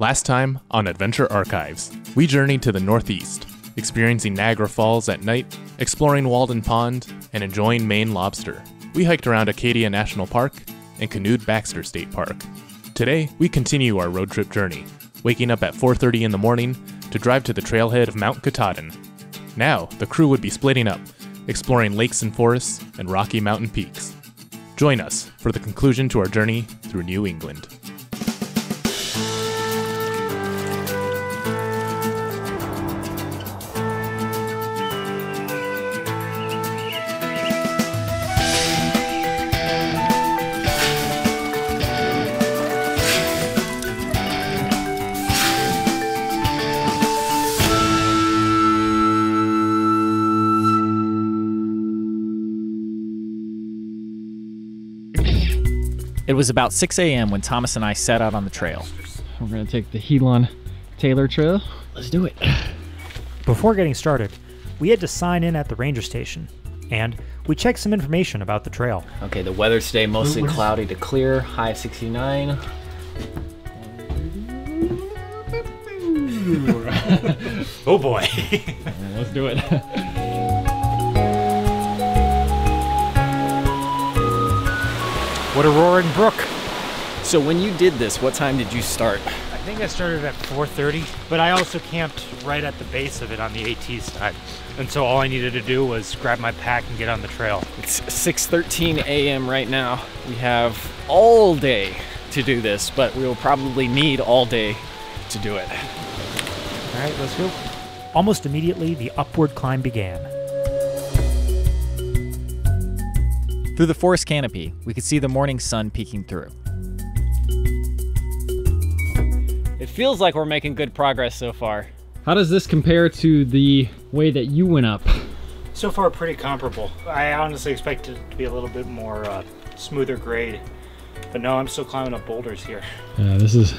Last time on Adventure Archives, we journeyed to the northeast, experiencing Niagara Falls at night, exploring Walden Pond, and enjoying Maine lobster. We hiked around Acadia National Park and canoed Baxter State Park. Today, we continue our road trip journey, waking up at 4:30 in the morning to drive to the trailhead of Mount Katahdin. Now, the crew would be splitting up, exploring lakes and forests and Rocky Mountain peaks. Join us for the conclusion to our journey through New England. It was about 6 a.m. when Thomas and I set out on the trail. We're gonna take the Helon Taylor Trail. Let's do it. Before getting started, we had to sign in at the ranger station, and we checked some information about the trail. Okay, the weather today mostly cloudy to clear, high 69. Oh boy! Let's do it. what a roaring brook! So when you did this, what time did you start? I think I started at 4:30, but I also camped right at the base of it on the AT side, and so all I needed to do was grab my pack and get on the trail. It's 6:13 a.m. right now. We have all day to do this, but we will probably need all day to do it. All right, let's go. Almost immediately, the upward climb began. Through the forest canopy, we could see the morning sun peeking through. It feels like we're making good progress so far. How does this compare to the way that you went up? So far, pretty comparable. I honestly expected it to be a little bit more uh, smoother grade, but no, I'm still climbing up boulders here. Yeah, this is.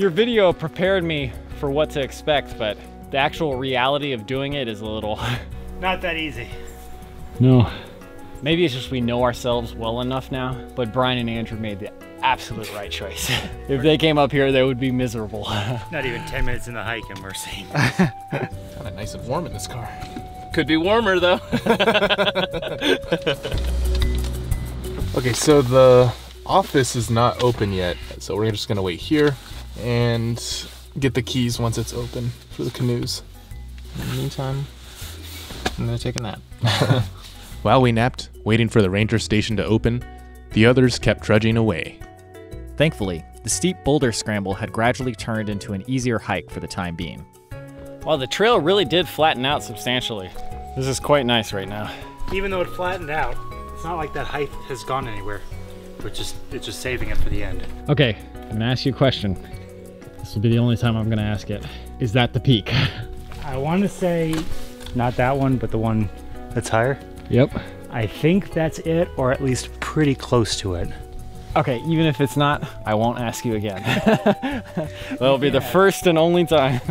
Your video prepared me for what to expect, but the actual reality of doing it is a little. Not that easy. No. Maybe it's just we know ourselves well enough now, but Brian and Andrew made the absolute right choice. if they came up here, they would be miserable. Not even 10 minutes in the hike, and we're seeing. Kind of nice and warm in this car. Could be warmer though. Okay, so the office is not open yet, so we're just gonna wait here and get the keys once it's open for the canoes. In the meantime, I'm gonna take a nap. While we napped, waiting for the ranger station to open, the others kept trudging away. Thankfully, the steep boulder scramble had gradually turned into an easier hike for the time being. While the trail really did flatten out substantially. This is quite nice right now. Even though it flattened out, it's not like that height has gone anywhere. We're just, it's just saving it for the end. Okay, I'm gonna ask you a question. This will be the only time I'm gonna ask it. Is that the peak? I want to say not that one, but the one that's higher. Yep. I think that's it, or at least pretty close to it. Okay, even if it's not, I won't ask you again. That'll be the first and only time.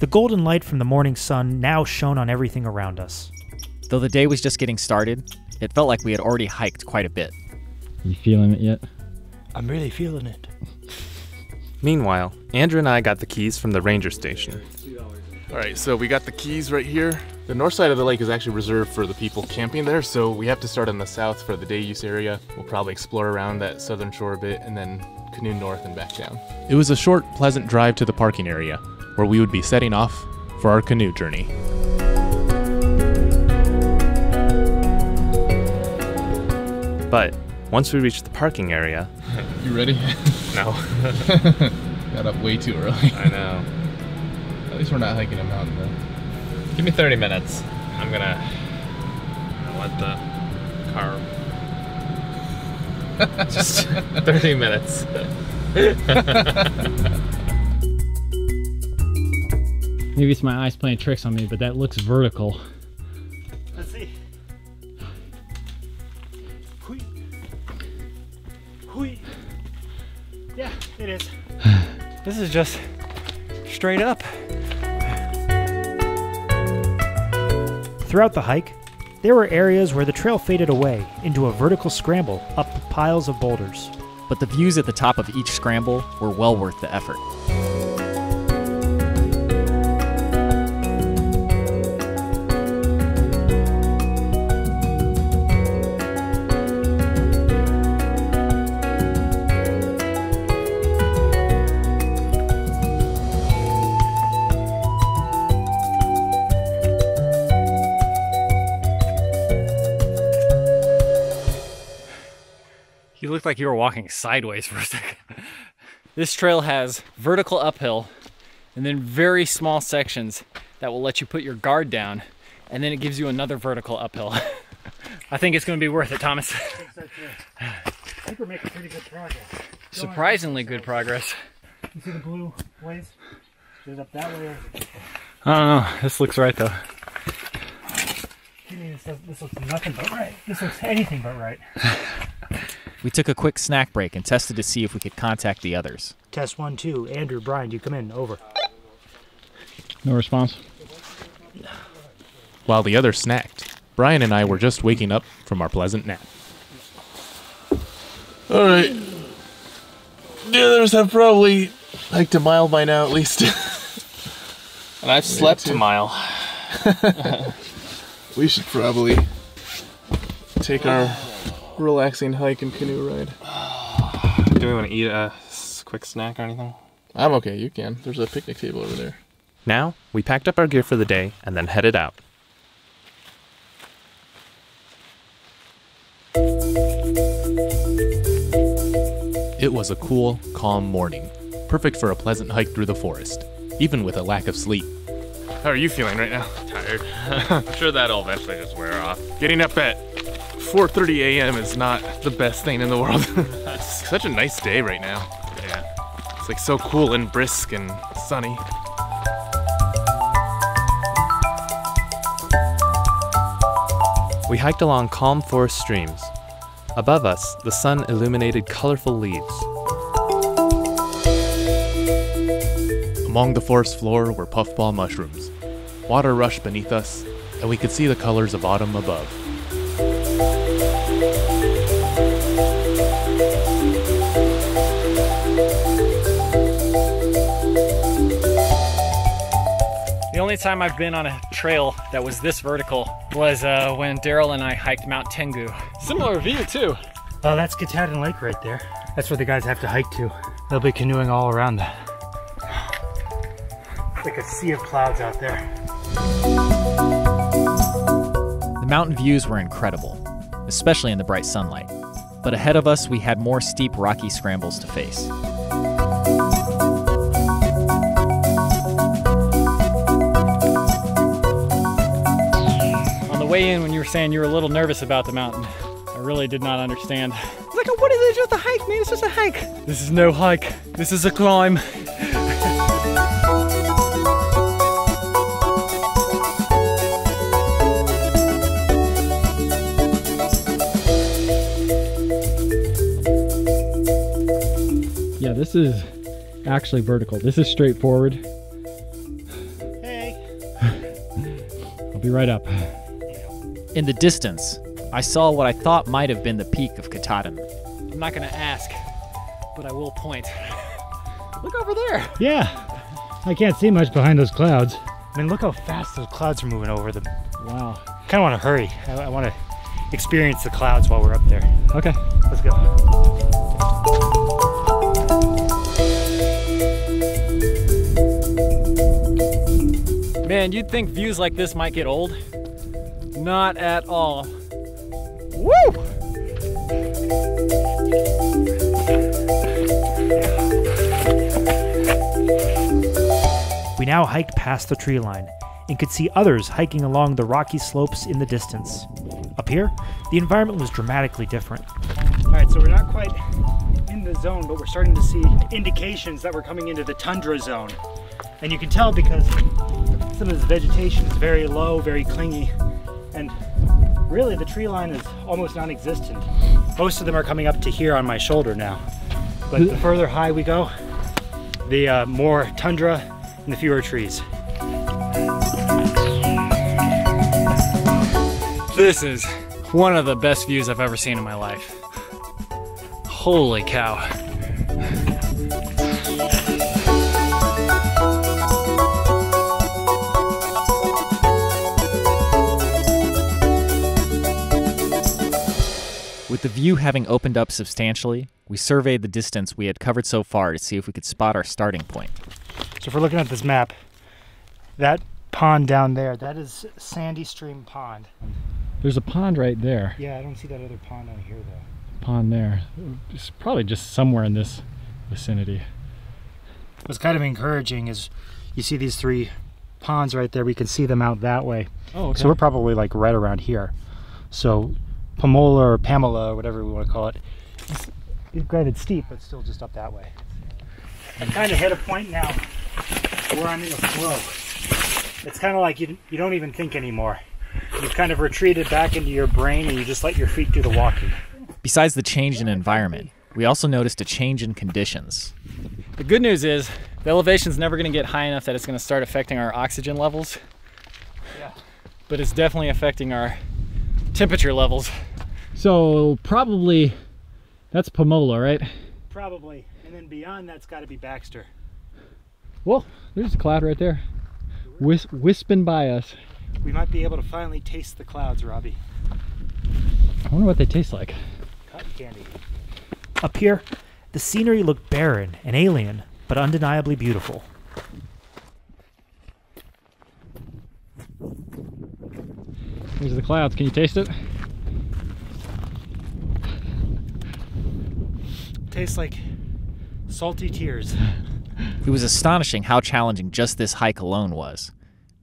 The golden light from the morning sun now shone on everything around us. Though the day was just getting started, it felt like we had already hiked quite a bit. You feeling it yet? I'm really feeling it. Meanwhile, Andrew and I got the keys from the ranger station. All right, so we got the keys right here. The north side of the lake is actually reserved for the people camping there, so we have to start on the south for the day use area. We'll probably explore around that southern shore a bit and then canoe north and back down. It was a short, pleasant drive to the parking area, where we would be setting off for our canoe journey. But once we reached the parking area, You ready? no, Got up way too early. I know. At least we're not hiking a mountain though. Give me 30 minutes. I'm gonna let the car. Just 30 minutes. Maybe it's my eyes playing tricks on me, but that looks vertical. is just straight up. Throughout the hike, there were areas where the trail faded away into a vertical scramble up the piles of boulders. But the views at the top of each scramble were well worth the effort. Like you were walking sideways for a second. this trail has vertical uphill and then very small sections that will let you put your guard down and then it gives you another vertical uphill. I think it's going to be worth it, Thomas. I think we're making pretty good progress. Surprisingly good progress. You see the blue ways? Is it up that way or I don't know. This looks right though. You mean this, does- this looks nothing but right? This looks anything but right. We took a quick snack break and tested to see if we could contact the others. Test one, two. Andrew, Brian, you come in. Over. No response. While the others snacked, Brian and I were just waking up from our pleasant nap. All right. The others have probably hiked a mile by now, at least. And I've slept a mile. we should probably take our relaxing hike and canoe ride. Do we want to eat a quick snack or anything? I'm okay. You can. There's a picnic table over there. Now, we packed up our gear for the day and then headed out. It was a cool, calm morning, perfect for a pleasant hike through the forest, even with a lack of sleep. How are you feeling right now? Tired. I'm sure that'll eventually just wear off. Getting up at 4:30 a.m. is not the best thing in the world. it's such a nice day right now. Yeah. It's like so cool and brisk and sunny. We hiked along calm forest streams. Above us, the sun illuminated colorful leaves. Among the forest floor were puffball mushrooms. Water rushed beneath us, and we could see the colors of autumn above. The only time I've been on a trail that was this vertical was uh, when Daryl and I hiked Mount Tengu. Similar view too. Oh, that's Katahdin Lake right there. That's where the guys have to hike to. They'll be canoeing all around that. It's like a sea of clouds out there. The mountain views were incredible, especially in the bright sunlight. But ahead of us, we had more steep rocky scrambles to face. On the way in, when you were saying you were a little nervous about the mountain, I really did not understand. I was like, what is it just a hike, man? It's just a hike. This is no hike. This is a climb. This is actually vertical. This is straightforward. Hey. I'll be right up. In the distance, I saw what I thought might have been the peak of Katahdin. I'm not gonna ask, but I will point. Look over there. Yeah. I can't see much behind those clouds. I mean, look how fast those clouds are moving over them. Wow. kind of want to hurry. I, I want to experience the clouds while we're up there. Okay. Let's go. Man, you'd think views like this might get old. Not at all. Woo! We now hiked past the tree line and could see others hiking along the rocky slopes in the distance. Up here, the environment was dramatically different. All right, so we're not quite in the zone, but we're starting to see indications that we're coming into the tundra zone. And you can tell because some of this vegetation is very low, very clingy, and really the tree line is almost non-existent. Most of them are coming up to here on my shoulder now. But the further high we go, the uh, more tundra and the fewer trees. This is one of the best views I've ever seen in my life. Holy cow. With the view having opened up substantially, we surveyed the distance we had covered so far to see if we could spot our starting point. So if we're looking at this map, that pond down there, that is Sandy Stream Pond. There's a pond right there. Yeah, I don't see that other pond on here though. Pond there. It's probably just somewhere in this vicinity. What's kind of encouraging is you see these three ponds right there. We can see them out that way. Oh, So we're probably like right around here. So Pamola or Pamela or whatever we want to call it, it's, it's granted steep, but still just up that way. I kind of hit a point now where I'm in a flow. It's kind of like you, you don't even think anymore. You've kind of retreated back into your brain and you just let your feet do the walking. Besides the change in environment, we also noticed a change in conditions. The good news is the elevation's never going to get high enough that it's going to start affecting our oxygen levels. Yeah. But it's definitely affecting our temperature levels. So probably that's Pamola, right? Probably. And then beyond that's got to be Baxter. Well, there's a cloud right there. Whis- wisping by us. We might be able to finally taste the clouds, Robbie. I wonder what they taste like. Cotton candy. Up here, the scenery looked barren and alien, but undeniably beautiful. There's the clouds. Can you taste it? Tastes like salty tears. It was astonishing how challenging just this hike alone was.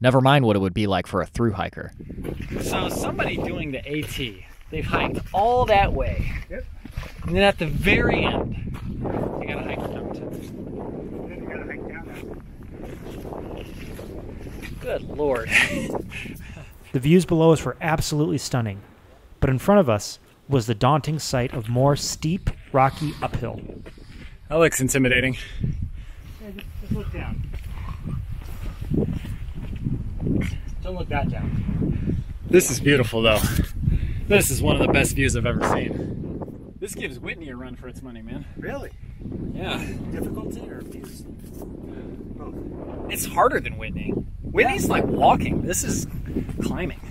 Never mind what it would be like for a through hiker. So somebody doing the AT, they've hiked all that way. Yep. And then at the very end, they gotta hike down to Good lord. The views below us were absolutely stunning, but in front of us was the daunting sight of more steep, rocky uphill. That looks intimidating. Just look down. Don't look that down. This is beautiful though. This is one of the best views I've ever seen. This gives Whitney a run for its money, man. Really? Yeah. Difficulty or views? Both. It's harder than Whitney. Whitney's like walking. This is climbing.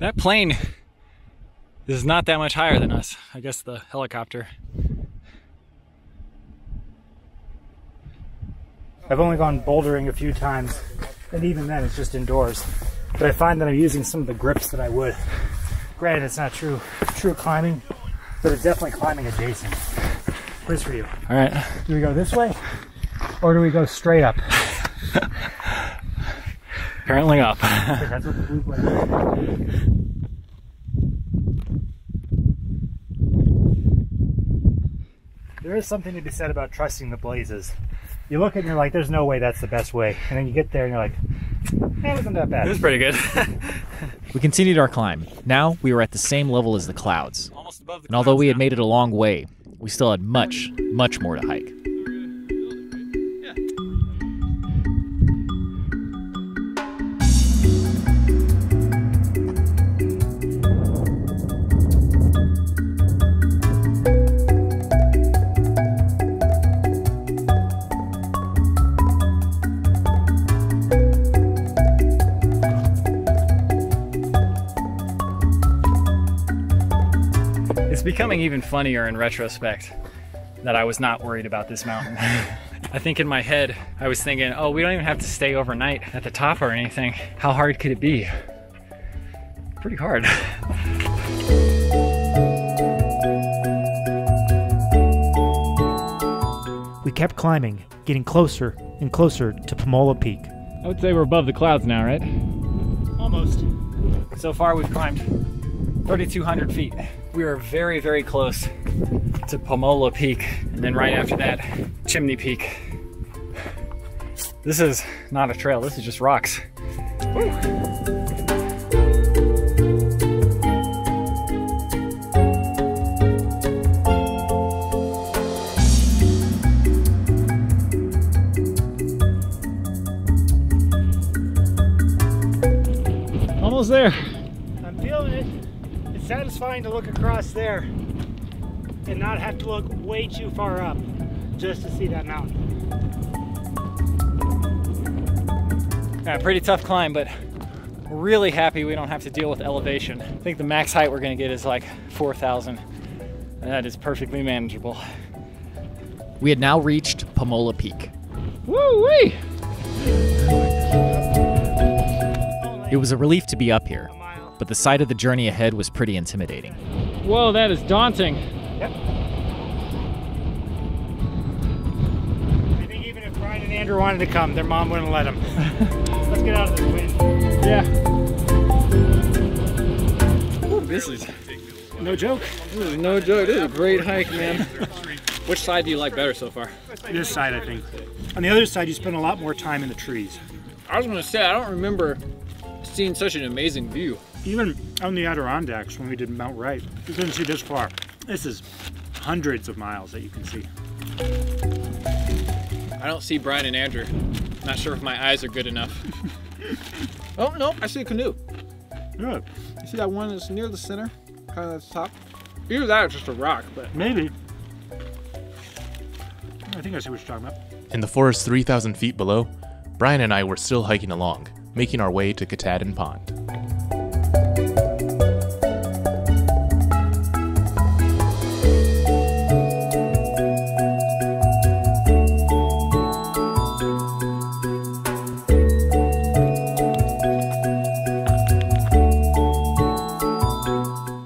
That plane is not that much higher than us. I guess the helicopter. I've only gone bouldering a few times, and even then it's just indoors. But I find that I'm using some of the grips that I would. Granted, it's not true true climbing, but it's definitely climbing adjacent. Quiz for you. All right. Do we go this way, or do we go straight up? Apparently up. That's what the blue flag is. There is something to be said about trusting the blazes. You look at it and you're like, there's no way that's the best way. And then you get there and you're like, that wasn't that bad. It was pretty good. We continued our climb. Now we were at the same level as the clouds. Almost above the And although we had clouds made it a long way, we still had much, much more to hike. Becoming even funnier in retrospect that I was not worried about this mountain. I think in my head, I was thinking, oh, we don't even have to stay overnight at the top or anything. How hard could it be? Pretty hard. We kept climbing, getting closer and closer to Pamola Peak. I would say we're above the clouds now, right? Almost. So far, we've climbed 3,200 feet. We are very, very close to Pamola Peak, and then right after that, Chimney Peak. This is not a trail, this is just rocks. almost there. I'm feeling it. It's satisfying to look across there and not have to look way too far up just to see that mountain. Yeah, pretty tough climb, but we're really happy we don't have to deal with elevation. I think the max height we're gonna get is like 4,000, and that is perfectly manageable. We had now reached Pamola Peak. Woo wee! It was a relief to be up here, but the sight of the journey ahead was pretty intimidating. Whoa, that is daunting. Yep. I think even if Brian and Andrew wanted to come, their mom wouldn't let them. Let's get out of this wind. Yeah. This is No joke. this is no joke. This is a great hike, man. Which side do you like better so far? This side, I think. On the other side, you spend a lot more time in the trees. I was gonna say I don't remember seeing such an amazing view. Even on the Adirondacks, when we did Mount Wright, you couldn't see this far. This is hundreds of miles that you can see. I don't see Brian and Andrew. Not sure if my eyes are good enough. oh no, I see a canoe. Good. You see that one that's near the center, kind of at the top? Either that or just a rock, but Maybe. I think I see what you're talking about. In the forest 3,000 feet below, Brian and I were still hiking along, making our way to Katahdin Pond.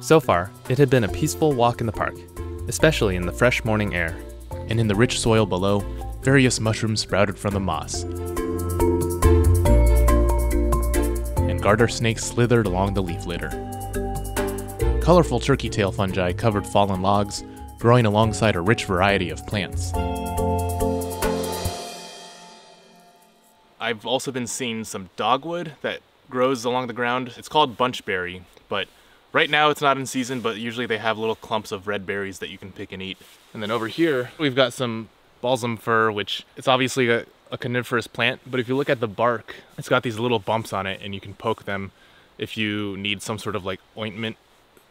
So far, it had been a peaceful walk in the park, especially in the fresh morning air. and in the rich soil below, various mushrooms sprouted from the moss. And garter snakes slithered along the leaf litter. Colorful turkey tail fungi covered fallen logs, growing alongside a rich variety of plants. I've also been seeing some dogwood that grows along the ground. It's called bunchberry, but right now it's not in season, but usually they have little clumps of red berries that you can pick and eat. And then over here, we've got some balsam fir, which it's obviously a, a coniferous plant, but if you look at the bark, it's got these little bumps on it and you can poke them if you need some sort of like ointment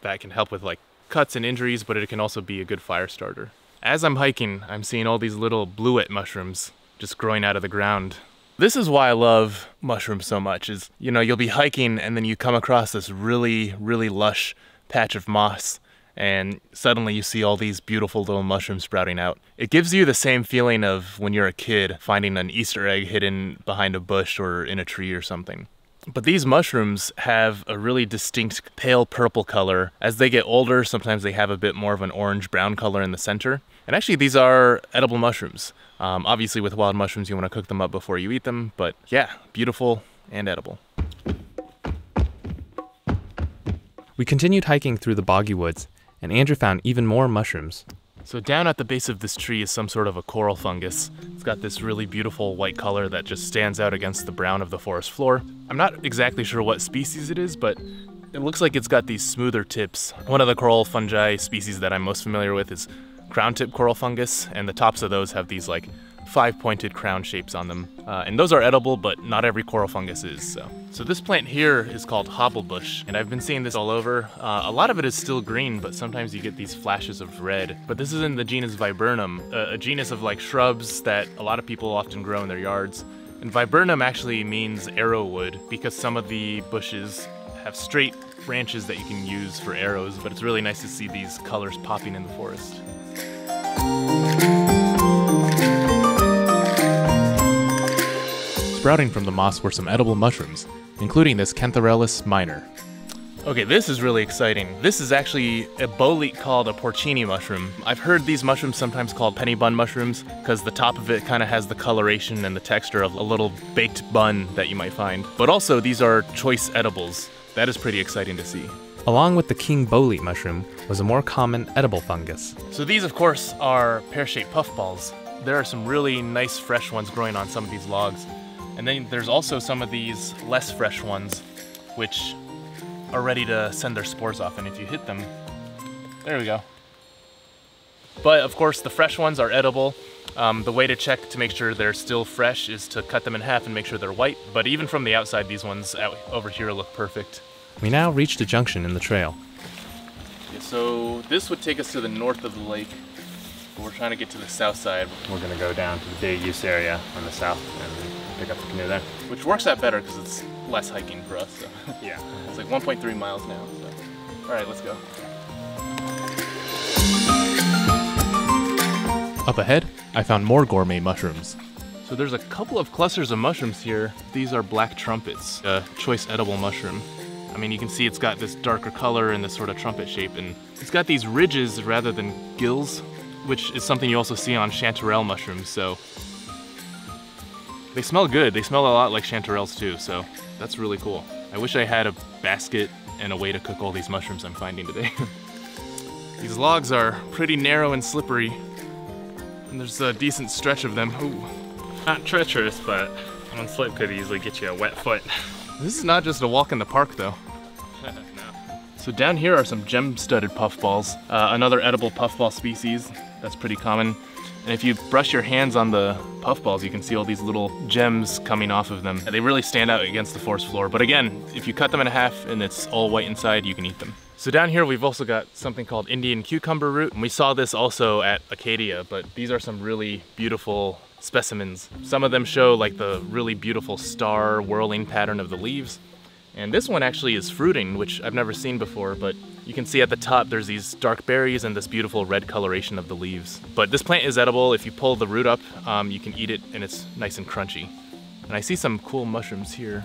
that can help with like cuts and injuries, but it can also be a good fire starter. As I'm hiking, I'm seeing all these little blewit mushrooms just growing out of the ground. This is why I love mushrooms so much is, you know, you'll be hiking and then you come across this really, really lush patch of moss and suddenly you see all these beautiful little mushrooms sprouting out. It gives you the same feeling of when you're a kid finding an Easter egg hidden behind a bush or in a tree or something. But these mushrooms have a really distinct pale purple color. As they get older, sometimes they have a bit more of an orange brown color in the center. And actually, these are edible mushrooms. Um, obviously, with wild mushrooms, you want to cook them up before you eat them, but yeah, beautiful and edible. We continued hiking through the boggy woods, and Andrew found even more mushrooms. So down at the base of this tree is some sort of a coral fungus. It's got this really beautiful white color that just stands out against the brown of the forest floor. I'm not exactly sure what species it is, but it looks like it's got these smoother tips. One of the coral fungi species that I'm most familiar with is crown tip coral fungus, and the tops of those have these like five pointed crown shapes on them. Uh, and those are edible, but not every coral fungus is. So, so this plant here is called hobblebush, and I've been seeing this all over. Uh, a lot of it is still green, but sometimes you get these flashes of red. But this is in the genus Viburnum, a, a genus of like shrubs that a lot of people often grow in their yards. And viburnum actually means arrowwood because some of the bushes have straight branches that you can use for arrows, but it's really nice to see these colors popping in the forest. Sprouting from the moss were some edible mushrooms, including this Cantharellus minor. Okay, this is really exciting. This is actually a bolete called a porcini mushroom. I've heard these mushrooms sometimes called penny bun mushrooms because the top of it kind of has the coloration and the texture of a little baked bun that you might find. But also, these are choice edibles. That is pretty exciting to see. Along with the king bolete mushroom was a more common edible fungus. So these, of course, are pear-shaped puffballs. There are some really nice fresh ones growing on some of these logs. And then there's also some of these less fresh ones, which are ready to send their spores off. And if you hit them, there we go. But of course, the fresh ones are edible. Um, the way to check to make sure they're still fresh is to cut them in half and make sure they're white. But even from the outside, these ones out over here look perfect. We now reached a junction in the trail. Yeah, so this would take us to the north of the lake, but we're trying to get to the south side, We're gonna go down to the Bay Use area on the south and pick up the canoe there. which works out better because it's less hiking for us. So. Yeah. It's like 1.3 miles now. So. All right, let's go. Up ahead, I found more gourmet mushrooms. So there's a couple of clusters of mushrooms here. These are black trumpets, a choice edible mushroom. I mean, you can see it's got this darker color and this sort of trumpet shape, and it's got these ridges rather than gills, which is something you also see on chanterelle mushrooms, so they smell good. They smell a lot like chanterelles too, so that's really cool. I wish I had a basket and a way to cook all these mushrooms I'm finding today. these logs are pretty narrow and slippery, and there's a decent stretch of them. Ooh. Not treacherous, but one slip could easily get you a wet foot. This is not just a walk in the park though. So down here are some gem-studded puffballs, uh, another edible puffball species that's pretty common. And if you brush your hands on the puffballs, you can see all these little gems coming off of them. They really stand out against the forest floor. But again, if you cut them in half and it's all white inside, you can eat them. So down here, we've also got something called Indian cucumber root. And we saw this also at Acadia, but these are some really beautiful specimens. Some of them show like the really beautiful star whirling pattern of the leaves. And this one actually is fruiting, which I've never seen before, but you can see at the top there's these dark berries and this beautiful red coloration of the leaves. But this plant is edible. If you pull the root up, um, you can eat it and it's nice and crunchy. And I see some cool mushrooms here.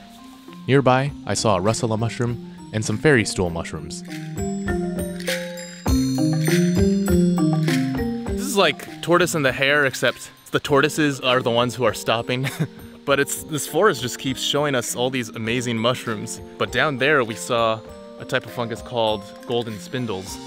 Nearby, I saw a russula mushroom and some fairy stool mushrooms. This is like tortoise and the hare, except the tortoises are the ones who are stopping. but it's this forest just keeps showing us all these amazing mushrooms. But down there we saw a type of fungus called golden spindles.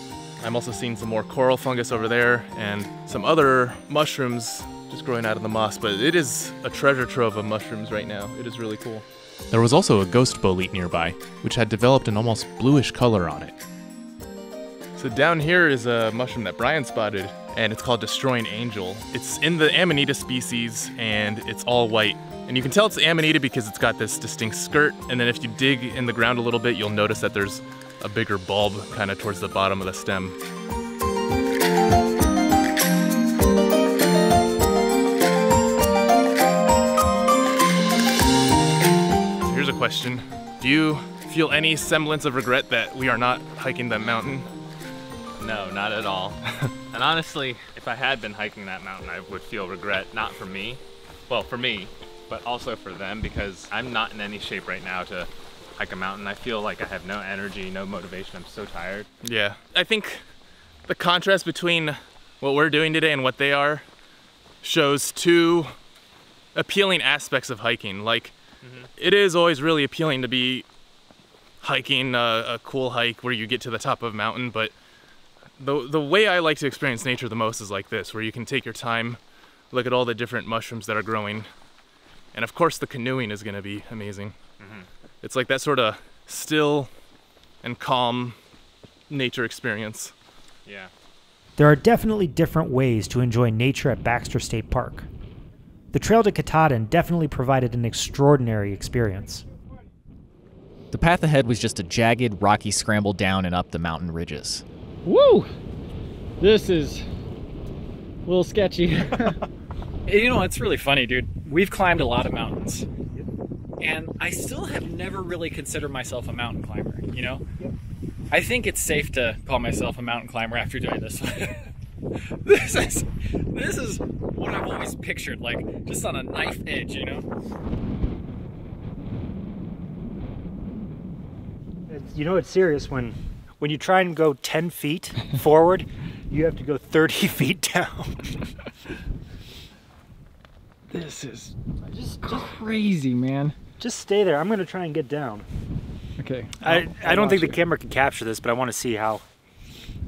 I'm also seeing some more coral fungus over there and some other mushrooms just growing out of the moss. But it is a treasure trove of mushrooms right now. It is really cool. There was also a ghost bolete nearby, which had developed an almost bluish color on it. So down here is a mushroom that Brian spotted, and it's called Destroying Angel. It's in the Amanita species, and it's all white. And you can tell it's Amanita because it's got this distinct skirt, and then if you dig in the ground a little bit, you'll notice that there's a bigger bulb kind of towards the bottom of the stem. Here's a question. Do you feel any semblance of regret that we are not hiking that mountain? No, not at all. and honestly, if I had been hiking that mountain, I would feel regret, not for me, well, for me, but also for them because I'm not in any shape right now to hike a mountain. I feel like I have no energy, no motivation. I'm so tired. Yeah. I think the contrast between what we're doing today and what they are shows two appealing aspects of hiking. Like, mm-hmm. it is always really appealing to be hiking a, a cool hike where you get to the top of a mountain, but the, the way I like to experience nature the most is like this, where you can take your time, look at all the different mushrooms that are growing, and of course the canoeing is going to be amazing. Mm-hmm. It's like that sort of still and calm nature experience. Yeah. There are definitely different ways to enjoy nature at Baxter State Park. The Trail to Katahdin definitely provided an extraordinary experience. The path ahead was just a jagged, rocky scramble down and up the mountain ridges. Woo! This is a little sketchy. You know, it's really funny, dude. We've climbed a lot of mountains. And I still have never really considered myself a mountain climber, you know? I think it's safe to call myself a mountain climber after doing this. this is this is what I've always pictured, like just on a knife edge, you know? You know it's serious when when you try and go 10 feet forward, you have to go 30 feet down. this is just, just crazy, man. Just stay there. I'm going to try and get down. Okay. I, I'll- I don't think the watch camera can capture this, but I want to see how.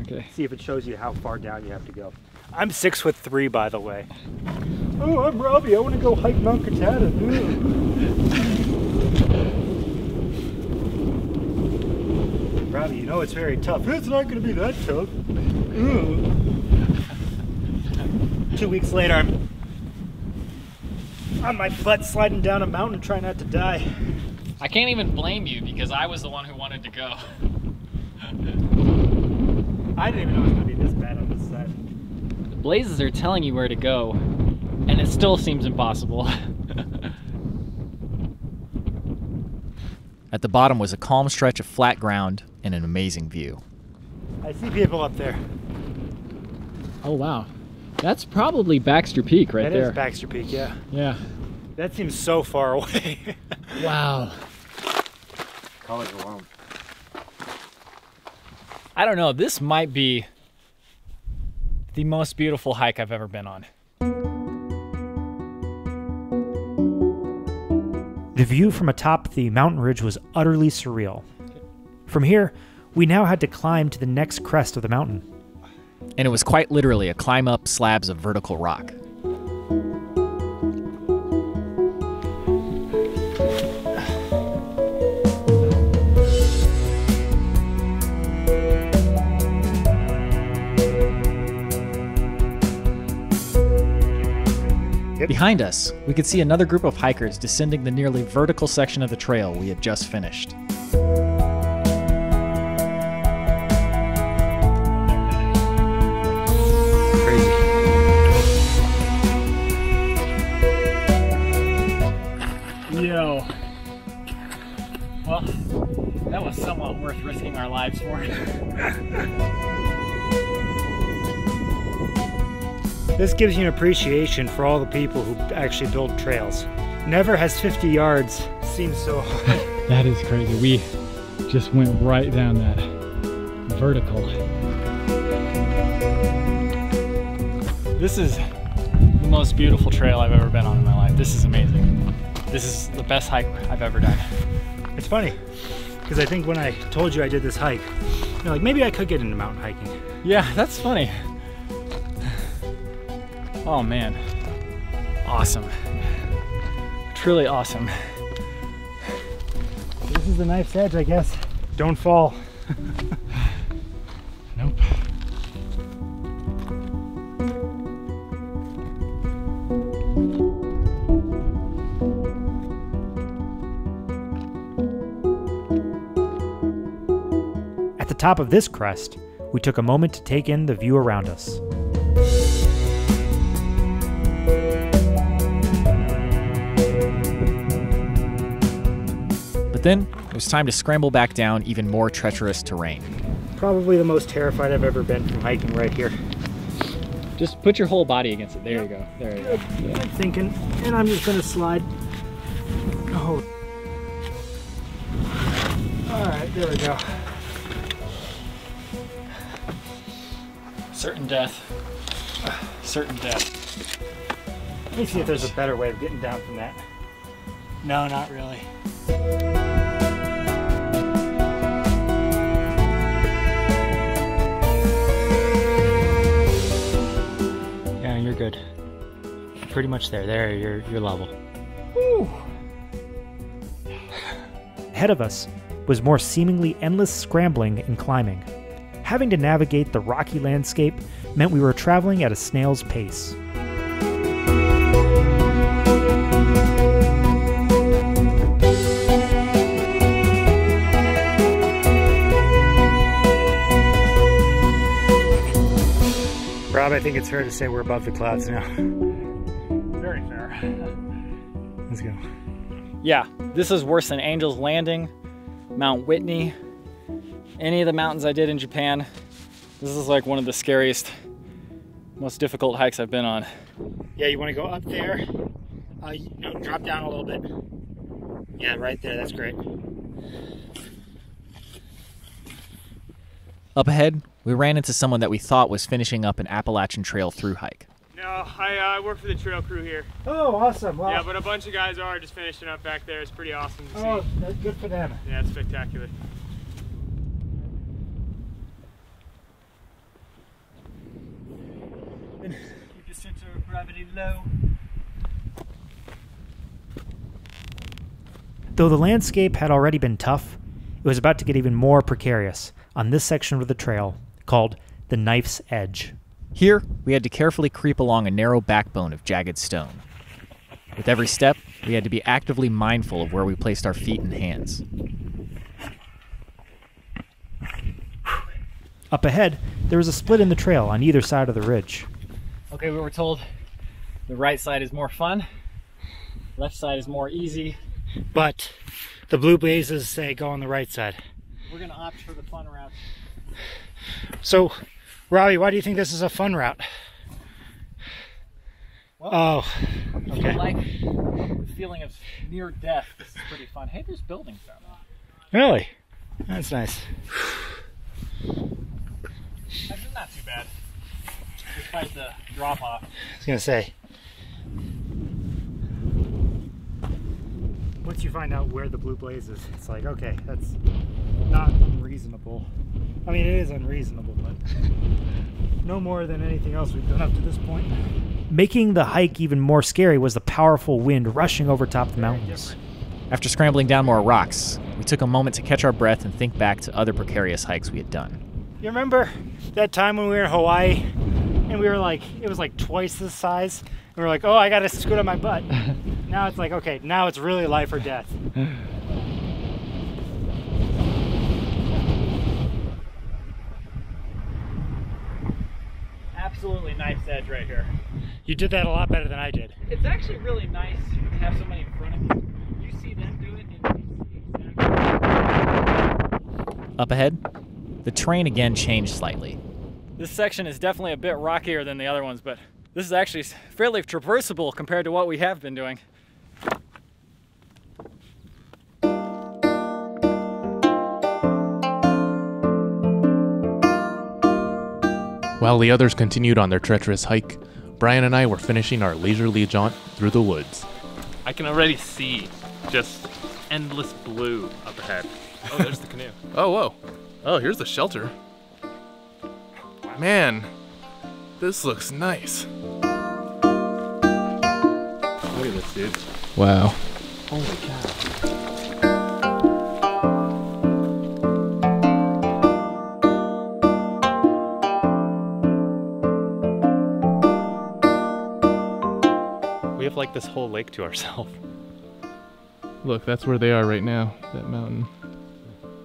Okay. see if it shows you how far down you have to go. I'm six foot three, by the way. Oh, I'm Robbie. I want to go hike Mount Katahdin. Robbie, you know it's very tough. It's not going to be that tough. Two weeks later, I'm on my butt sliding down a mountain, trying not to die. I can't even blame you because I was the one who wanted to go. I didn't even know it was going to be this bad on this side. The blazes are telling you where to go, and it still seems impossible. At the bottom was a calm stretch of flat ground and an amazing view. I see people up there. Oh wow, that's probably Baxter Peak right That there. is Baxter Peak, yeah. yeah. That seems so far away. Wow. College alone. I don't know, this might be the most beautiful hike I've ever been on. The view from atop the mountain ridge was utterly surreal. From here, we now had to climb to the next crest of the mountain. And it was quite literally a climb up slabs of vertical rock. Behind us, we could see another group of hikers descending the nearly vertical section of the trail we had just finished. That worth risking our lives for. This gives you an appreciation for all the people who actually build trails. Never has 50 yards seemed so hard. That is crazy. We just went right down that vertical. This is the most beautiful trail I've ever been on in my life. This is amazing. This is the best hike I've ever done. It's funny, because I think when I told you I did this hike, you're like, maybe I could get into mountain hiking. Yeah, that's funny. Oh man. Awesome. Truly awesome. This is the knife's edge, I guess. Don't fall. top of this crest, we took a moment to take in the view around us. But then it was time to scramble back down even more treacherous terrain. Probably the most terrified I've ever been from hiking right here. Just put your whole body against it. There you go. There you go. I'm thinking, and I'm just gonna slide. Oh. All right, there we go. Certain death. Certain death. Let me see if there's a better way of getting down from that. No, not really. Yeah, you're good. Pretty much there. There, you're you're level. Ahead of us was more seemingly endless scrambling and climbing. Having to navigate the rocky landscape meant we were traveling at a snail's pace. Rob, I think it's fair to say we're above the clouds now. Very fair. Let's go. Yeah, this is worse than Angel's Landing, Mount Whitney, any of the mountains I did in Japan. This is like one of the scariest, most difficult hikes I've been on. Yeah, you want to go up there? Uh, you- no, drop down a little bit. Yeah, right there. That's great. Up ahead, we ran into someone that we thought was finishing up an Appalachian Trail through hike. No, I uh, work for the trail crew here. Oh, awesome. Well, Yeah, but a bunch of guys are just finishing up back there. It's pretty awesome to see. oh, good for them. Yeah, it's spectacular. Keep your center of gravity low. Though the landscape had already been tough, it was about to get even more precarious on this section of the trail called the Knife's Edge. Here, we had to carefully creep along a narrow backbone of jagged stone. With every step, We had to be actively mindful of where we placed our feet and hands. Up ahead, there was a split in the trail on either side of the ridge. Okay, we were told the right side is more fun, left side is more easy. But the blue blazes say go on the right side. We're gonna opt for the fun route. So, Robbie, why do you think this is a fun route? oh, If okay. like the feeling of near death, this is pretty fun. Hey, there's buildings down there. Really? That's nice. That's not too bad. Despite the drop off. I was gonna say. Once you find out where the blue blaze is, it's like, okay, that's not unreasonable. I mean, it is unreasonable, but no more than anything else we've done up to this point. Making the hike even more scary was the powerful wind rushing over top the mountains. After scrambling down more rocks, we took a moment to catch our breath and think back to other precarious hikes we had done. You remember that time when we were in Hawaii and we were like, it was like twice this size? And we were like, oh, I gotta scoot on my butt. now it's like, okay, now it's really life or death. Absolutely nice edge right here. You did that a lot better than I did. It's actually really nice to have somebody in front of you. You see them do it and you see exactly. Up ahead, the terrain again changed slightly. This section is definitely a bit rockier than the other ones, but this is actually fairly traversable compared to what we have been doing. While the others continued on their treacherous hike, Brian and I were finishing our leisurely jaunt through the woods. I can already see just endless blue up ahead. Oh, there's the canoe. Oh, whoa. Oh, here's the shelter. Man, this looks nice. Look at this, dude. Wow. Holy cow. We have like this whole lake to ourselves. Look, that's where they are right now, that mountain.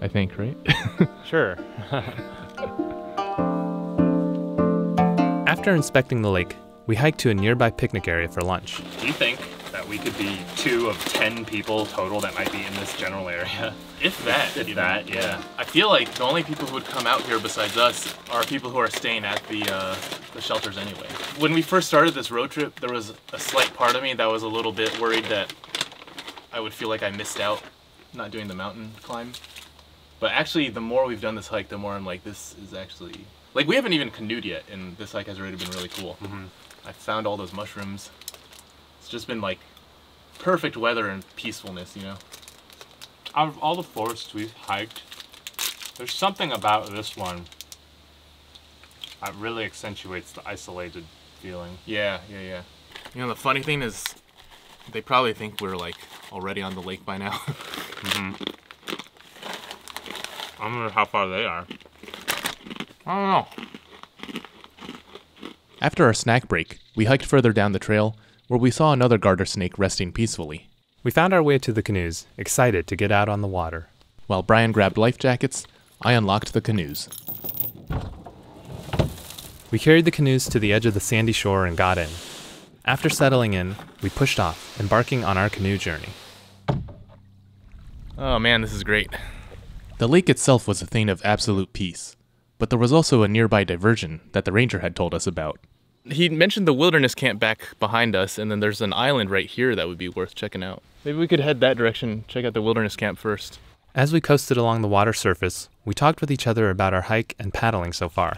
I think, right? Sure. After inspecting the lake, we hiked to a nearby picnic area for lunch. Do you think that we could be two of ten people total that might be in this general area? if that, If that, yeah. I feel like the only people who would come out here besides us are people who are staying at the uh, the shelters anyway. When we first started this road trip, there was a slight part of me that was a little bit worried that I would feel like I missed out not doing the mountain climb. But actually, the more we've done this hike, the more I'm like, this is actually like we haven't even canoed yet, and this hike has already been really cool. Mm-hmm. I found all those mushrooms. It's just been like perfect weather and peacefulness, you know. Out of all the forests we've hiked, there's something about this one that really accentuates the isolated feeling. Yeah, yeah, yeah. You know, the funny thing is, they probably think we're like already on the lake by now. Mm-hmm. I don't know how far they are. I don't know. After our snack break, we hiked further down the trail where we saw another garter snake resting peacefully. We found our way to the canoes, excited to get out on the water. While Brian grabbed life jackets, I unlocked the canoes. We carried the canoes to the edge of the sandy shore and got in. After settling in, we pushed off, embarking on our canoe journey. Oh man, this is great. The lake itself was a thing of absolute peace, but there was also a nearby diversion that the ranger had told us about. He mentioned the wilderness camp back behind us, and then there's an island right here that would be worth checking out. Maybe we could head that direction, check out the wilderness camp first. As we coasted along the water surface, we talked with each other about our hike and paddling so far.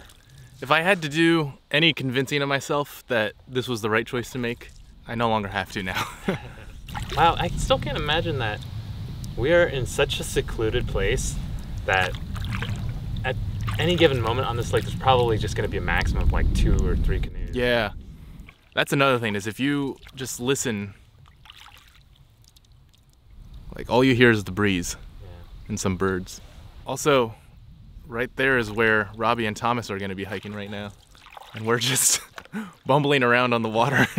If I had to do any convincing of myself that this was the right choice to make, I no longer have to now. Wow, I still can't imagine that we are in such a secluded place that at any given moment on this lake, there's probably just going to be a maximum of like two or three canoes. yeah. That's another thing is if you just listen like all you hear is the breeze and some birds. Also, right there is where Robbie and Thomas are going to be hiking right now. And we're just bumbling around on the water.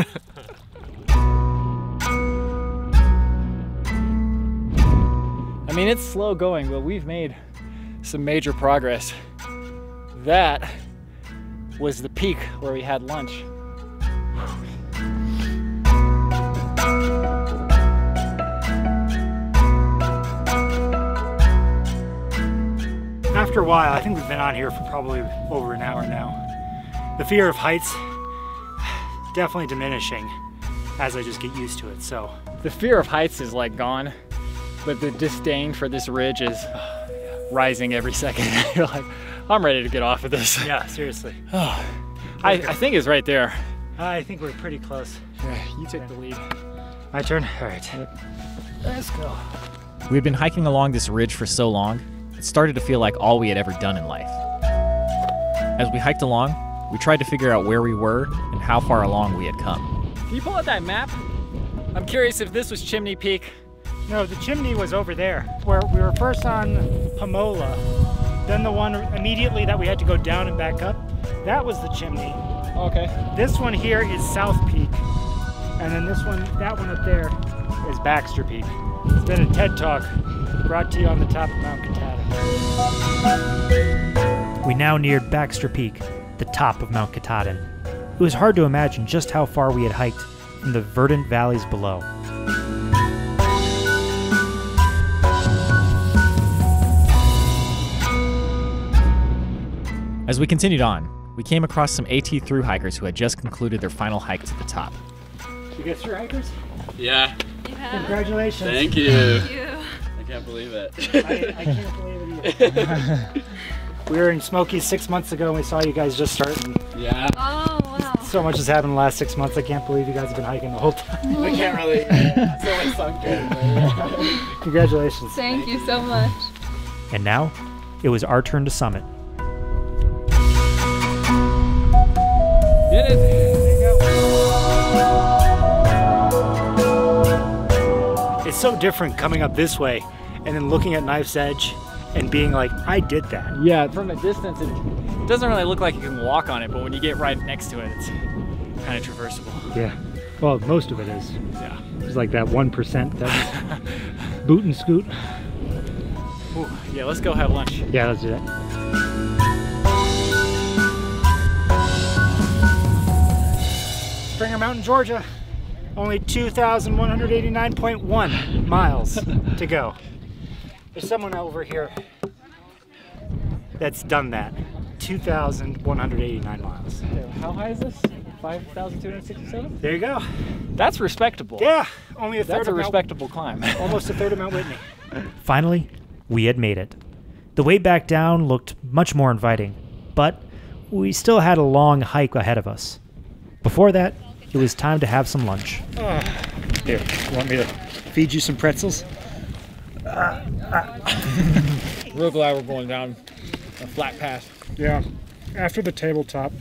I mean, it's slow going, but we've made some major progress. That was the peak where we had lunch. After a while, I think we've been on here for probably over an hour now. The fear of heights definitely diminishing as I just get used to it. So The fear of heights is like gone, but the disdain for this ridge is rising every second. You're like, I'm ready to get off of this. yeah, seriously. I, I think it's right there. I think we're pretty close. Yeah, You take the lead. My turn? All right. Let's go. We had been hiking along this ridge for so long, it started to feel like all we had ever done in life. As we hiked along, we tried to figure out where we were and how far along we had come. Can you pull out that map? I'm curious if this was Chimney Peak. No, the chimney was over there, where we were first on Pamola. Then the one immediately that we had to go down and back up, that was the chimney. Okay. This one here is South Peak. And then this one, that one up there is Baxter Peak. It's been a TED Talk brought to you on the top of Mount Katahdin. We now neared Baxter Peak, the top of Mount Katahdin. It was hard to imagine just how far we had hiked from the verdant valleys below. As we continued on, we came across some AT through hikers who had just concluded their final hike to the top. You guys through hikers? Yeah. yeah. Congratulations. Thank you. Thank you. I can't believe it. I, I can't believe it either. we were in Smokies six months ago and we saw you guys just starting. Yeah. Oh, wow. So much has happened in the last six months. I can't believe you guys have been hiking the whole time. we can't really. so much sunk in. Congratulations. Thank you so much. And now, it was our turn to summit. Did it? It's so different coming up this way and then looking at Knife's Edge and being like, I did that. Yeah, from a distance, it, doesn't really look like you can walk on it, but when you get right next to it, it's kind of traversable. Yeah. Well, most of it is. Yeah. It's like that 1% that's boot and scoot. Ooh, yeah, let's go have lunch. Yeah, let's do that. Springer Mountain, Georgia. Only 2,189.1 miles to go. There's someone over here that's done that. 2,189 miles. How high is this? 5,267? There you go. That's respectable. Yeah, only a third That's a Mount- respectable climb. almost a third of Mount Whitney. Finally, we had made it. The way back down looked much more inviting, but we still had a long hike ahead of us. Before that, it was time to have some lunch. Ah, here, you want me to feed you some pretzels? Real glad we're going down a flat path. Yeah. After the tabletop,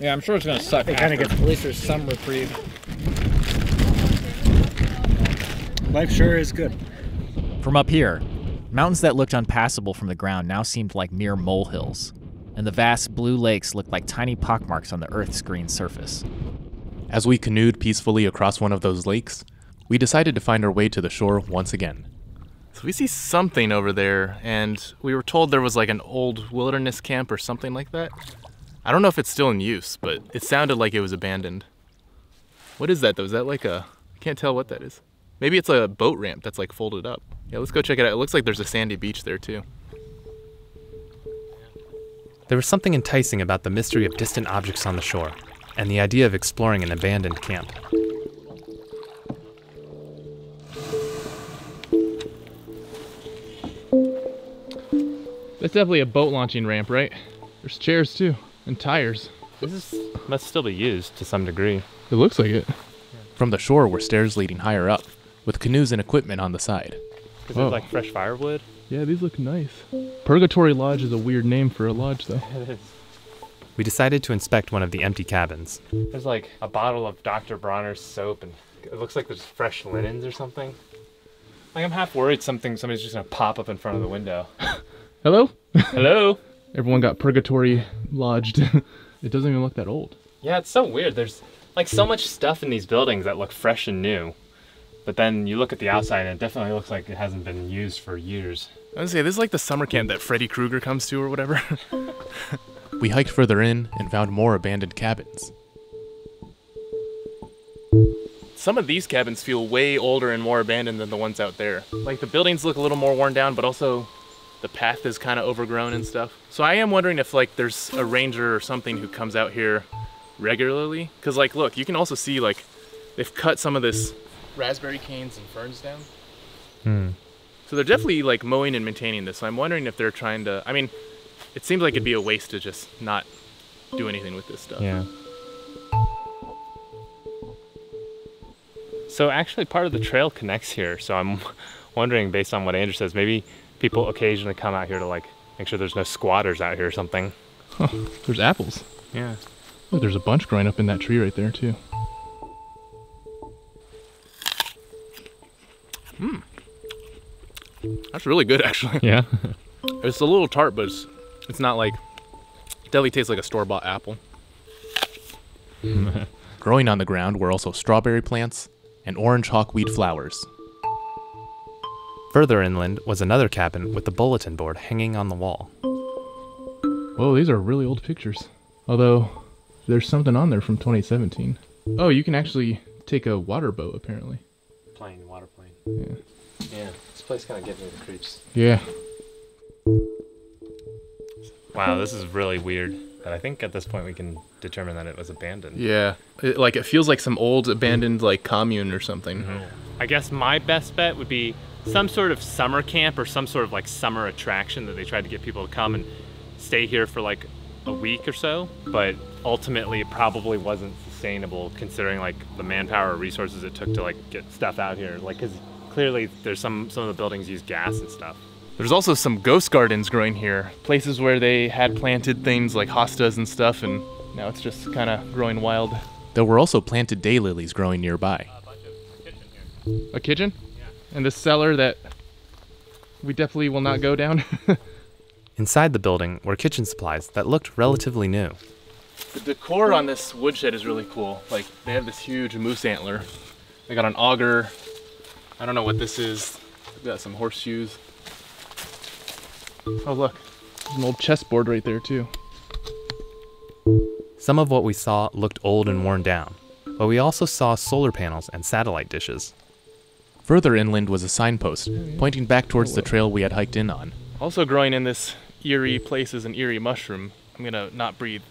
Yeah, I'm sure it's gonna suck. It kinda after. gets- At least there's some reprieve. life sure is good. From up here, mountains that looked unpassable from the ground now seemed like mere molehills, and the vast blue lakes looked like tiny pockmarks on the Earth's green surface. As we canoed peacefully across one of those lakes, we decided to find our way to the shore once again. So we see something over there, and we were told there was like an old wilderness camp or something like that. I don't know if it's still in use, but it sounded like it was abandoned. What is that though? Is that like a. I can't tell what that is. Maybe it's a boat ramp that's like folded up. Yeah, let's go check it out. It looks like there's a sandy beach there too. There was something enticing about the mystery of distant objects on the shore, and the idea of exploring an abandoned camp. That's definitely a boat launching ramp, right? There's chairs too, and tires. This is, must still be used to some degree. It looks like it. From the shore were stairs leading higher up, with canoes and equipment on the side. Is Whoa. it like fresh firewood? Yeah, these look nice. Purgatory Lodge is a weird name for a lodge, though. It is. We decided to inspect one of the empty cabins. There's like a bottle of Dr. Bronner's soap, and it looks like there's fresh linens or something. Like I'm half worried something somebody's just gonna pop up in front of the window. Hello? Hello? Everyone got Purgatory lodged. it doesn't even look that old. Yeah, it's so weird. There's like so much stuff in these buildings that look fresh and new, But then you look at the outside and it definitely looks like it hasn't been used for years. I was gonna say this is like the summer camp that Freddy Krueger comes to or whatever. We hiked further in and found more abandoned cabins. Some of these cabins feel way older and more abandoned than the ones out there. Like the buildings look a little more worn down, but also the path is kind of overgrown and stuff. So I am wondering if like there's a ranger or something who comes out here regularly. Cause like, look, you can also see like they've cut some of this raspberry canes and ferns down. Hmm. So they're definitely like mowing and maintaining this. So I'm wondering if they're trying to, I mean, it seems like it'd be a waste to just not do anything with this stuff. Yeah. So actually part of the trail connects here. So I'm wondering based on what Andrew says, maybe people occasionally come out here to like make sure there's no squatters out here or something. Huh, There's apples. Yeah. Look, there's a bunch growing up in that tree right there too. Hmm. That's really good actually. Yeah. It's a little tart, but it's, it's not like, definitely tastes like a store-bought apple. Hmm. Growing on the ground were also strawberry plants and orange hawkweed flowers. Further inland was another cabin with the bulletin board hanging on the wall. Whoa, these are really old pictures. Although, there's something on there from 2017. Oh, you can actually take a water boat apparently. Plane, water plane. Yeah. Yeah. This place kind of gives me the creeps. Yeah. Wow, this is really weird. But I think at this point we can determine that it was abandoned. Yeah. It, like it feels like some old abandoned like commune or something. Mm-hmm. I guess my best bet would be some sort of summer camp or some sort of like summer attraction that they tried to get people to come and stay here for like a week or so. But ultimately, it probably wasn't sustainable considering like the manpower or resources it took to like get stuff out here. Like, because clearly there's some some of the buildings use gas and stuff. There's also some ghost gardens growing here, places where they had planted things like hostas and stuff, and now it's just kind of growing wild. There were also planted daylilies growing nearby. A kitchen? Yeah. And this cellar that we definitely will not go down. Inside the building were kitchen supplies that looked relatively new. the decor on this woodshed is really cool. Like they have this huge moose antler. They got an auger. I don't know what this is. They've got some horseshoes. Oh look, there's an old chessboard right there too. Some of what we saw looked old and worn down, but we also saw solar panels and satellite dishes. Further inland was a signpost pointing back towards the oh, trail we had hiked in on. Also growing in this eerie place is an eerie mushroom. I'm gonna not breathe.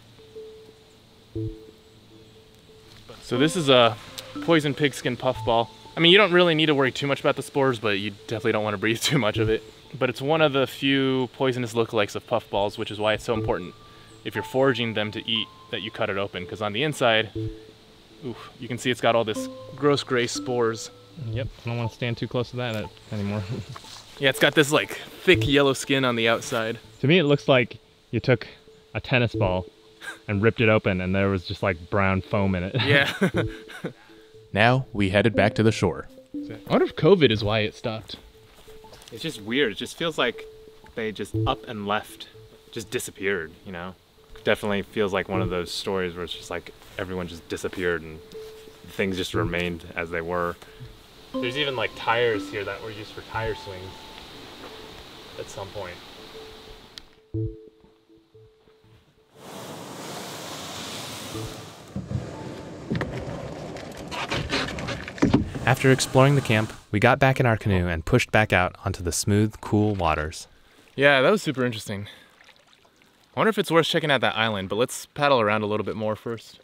So this is a poison pigskin puffball. I mean, you don't really need to worry too much about the spores, but you definitely don't want to breathe too much of it. But it's one of the few poisonous lookalikes of puffballs, which is why it's so important if you're foraging them to eat that you cut it open, because on the inside, oof, you can see it's got all this gross gray spores. Yep, I don't want to stand too close to that uh, anymore. Yeah, it's got this like thick yellow skin on the outside. to me, it looks like you took a tennis ball and ripped it open, and there was just like brown foam in it. Yeah. Now we headed back to the shore. I wonder if COVID is why it stopped. It's just weird. It just feels like they just up and left, just disappeared, you know? Definitely feels like one of those stories where it's just like everyone just disappeared and things just remained as they were. There's even like tires here that were used for tire swings at some point. After exploring the camp, we got back in our canoe and pushed back out onto the smooth, cool waters. Yeah, that was super interesting. I wonder if it's worth checking out that island, but let's paddle around a little bit more first.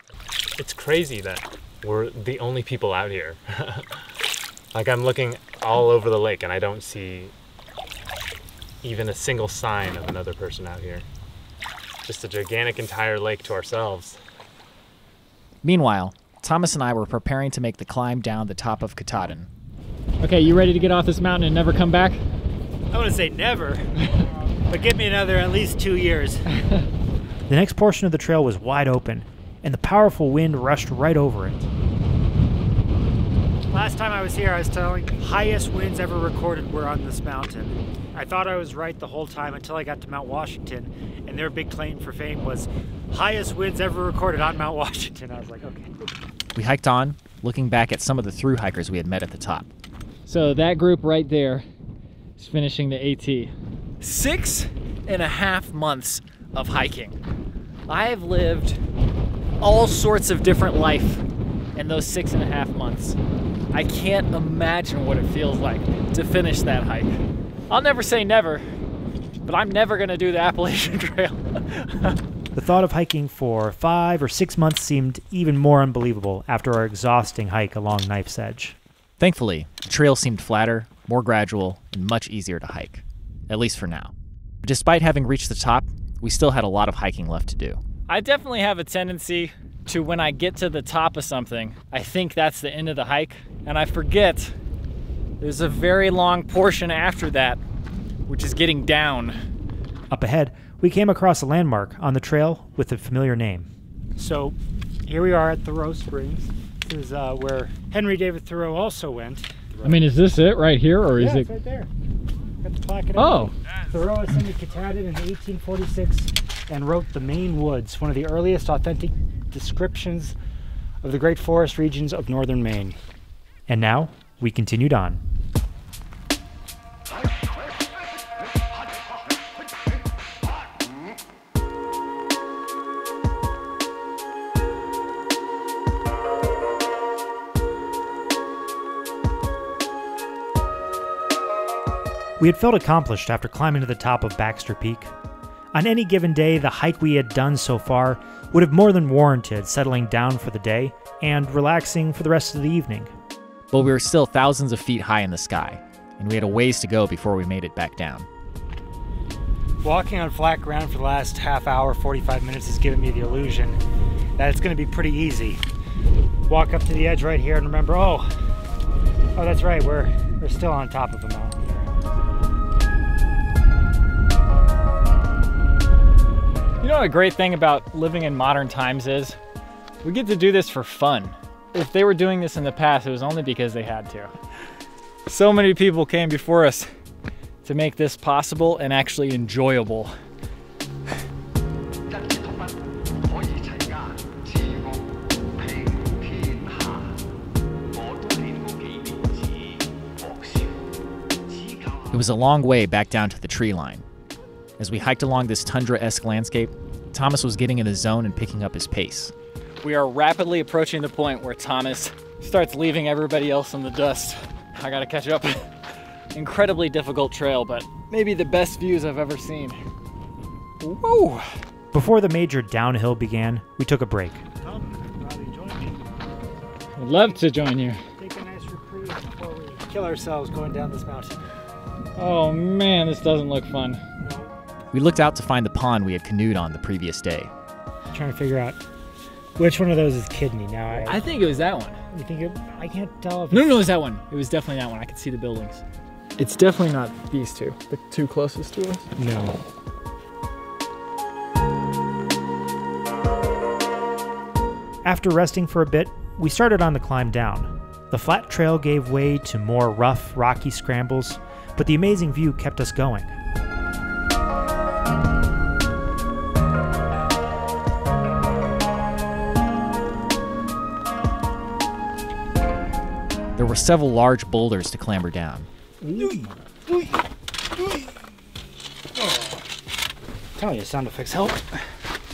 It's crazy that we're the only people out here. like I'm looking all over the lake and I don't see even a single sign of another person out here. Just a gigantic entire lake to ourselves. Meanwhile, Thomas and I were preparing to make the climb down the top of Katahdin. Okay, you ready to get off this mountain and never come back? I want to say never, but give me another at least two years. the next portion of the trail was wide open, and the powerful wind rushed right over it. Last time I was here, I was telling highest winds ever recorded were on this mountain. I thought I was right the whole time until I got to Mount Washington, and their big claim for fame was highest winds ever recorded on Mount Washington. I was like, okay. We hiked on, looking back at some of the through hikers we had met at the top. So that group right there is finishing the AT. Six and a half months of hiking. I have lived all sorts of different life in those six and a half months. I can't imagine what it feels like to finish that hike. I'll never say never, but I'm never gonna do the Appalachian Trail. The thought of hiking for five or six months seemed even more unbelievable after our exhausting hike along Knife's Edge. Thankfully, the trail seemed flatter, more gradual, and much easier to hike, at least for now. Despite having reached the top, we still had a lot of hiking left to do. I definitely have a tendency to when I get to the top of something, I think that's the end of the hike, and I forget there's a very long portion after that, which is getting down. Up ahead, we came across a landmark on the trail with a familiar name. So here we are at Thoreau Springs. This is uh, where Henry David Thoreau also went. I mean, is this it right here, or yeah, is it's it? right there. Got the plaque Oh. everything. Thoreau ascended Katahdin in 1846 and wrote The Maine Woods, one of the earliest authentic descriptions of the great forest regions of northern Maine. And now, we continued on. We had felt accomplished after climbing to the top of Baxter Peak. On any given day, the hike we had done so far would have more than warranted settling down for the day and relaxing for the rest of the evening. But we were still thousands of feet high in the sky, and we had a ways to go before we made it back down. Walking on flat ground for the last half hour, 45 minutes has given me the illusion that it's going to be pretty easy. Walk up to the edge right here and remember, oh, oh, that's right, we're, we're still on top of a mountain. You know a great thing about living in modern times is? We get to do this for fun. If they were doing this in the past, it was only because they had to. So many people came before us to make this possible and actually enjoyable. It was a long way back down to the tree line. As we hiked along this tundra esque landscape, Thomas was getting in the zone and picking up his pace. We are rapidly approaching the point where Thomas starts leaving everybody else in the dust. I gotta catch up. Incredibly difficult trail, but maybe the best views I've ever seen. Whoa! Before the major downhill began, we took a break. I'd love to join you. Take a nice reprieve before we kill ourselves going down this mountain. Oh man, this doesn't look fun. We looked out to find the pond we had canoed on the previous day. trying to figure out which one of those is kidney. Now I, I think it was that one. you think it, I can't tell if No, it's- no, it was that one. It was definitely that one. I could see the buildings. It's definitely not these two, the two closest to us. no. After resting for a bit, we started on the climb down. The flat trail gave way to more rough, rocky scrambles, but the amazing view kept us going. Were several large boulders to clamber down. Tell you, sound effects help.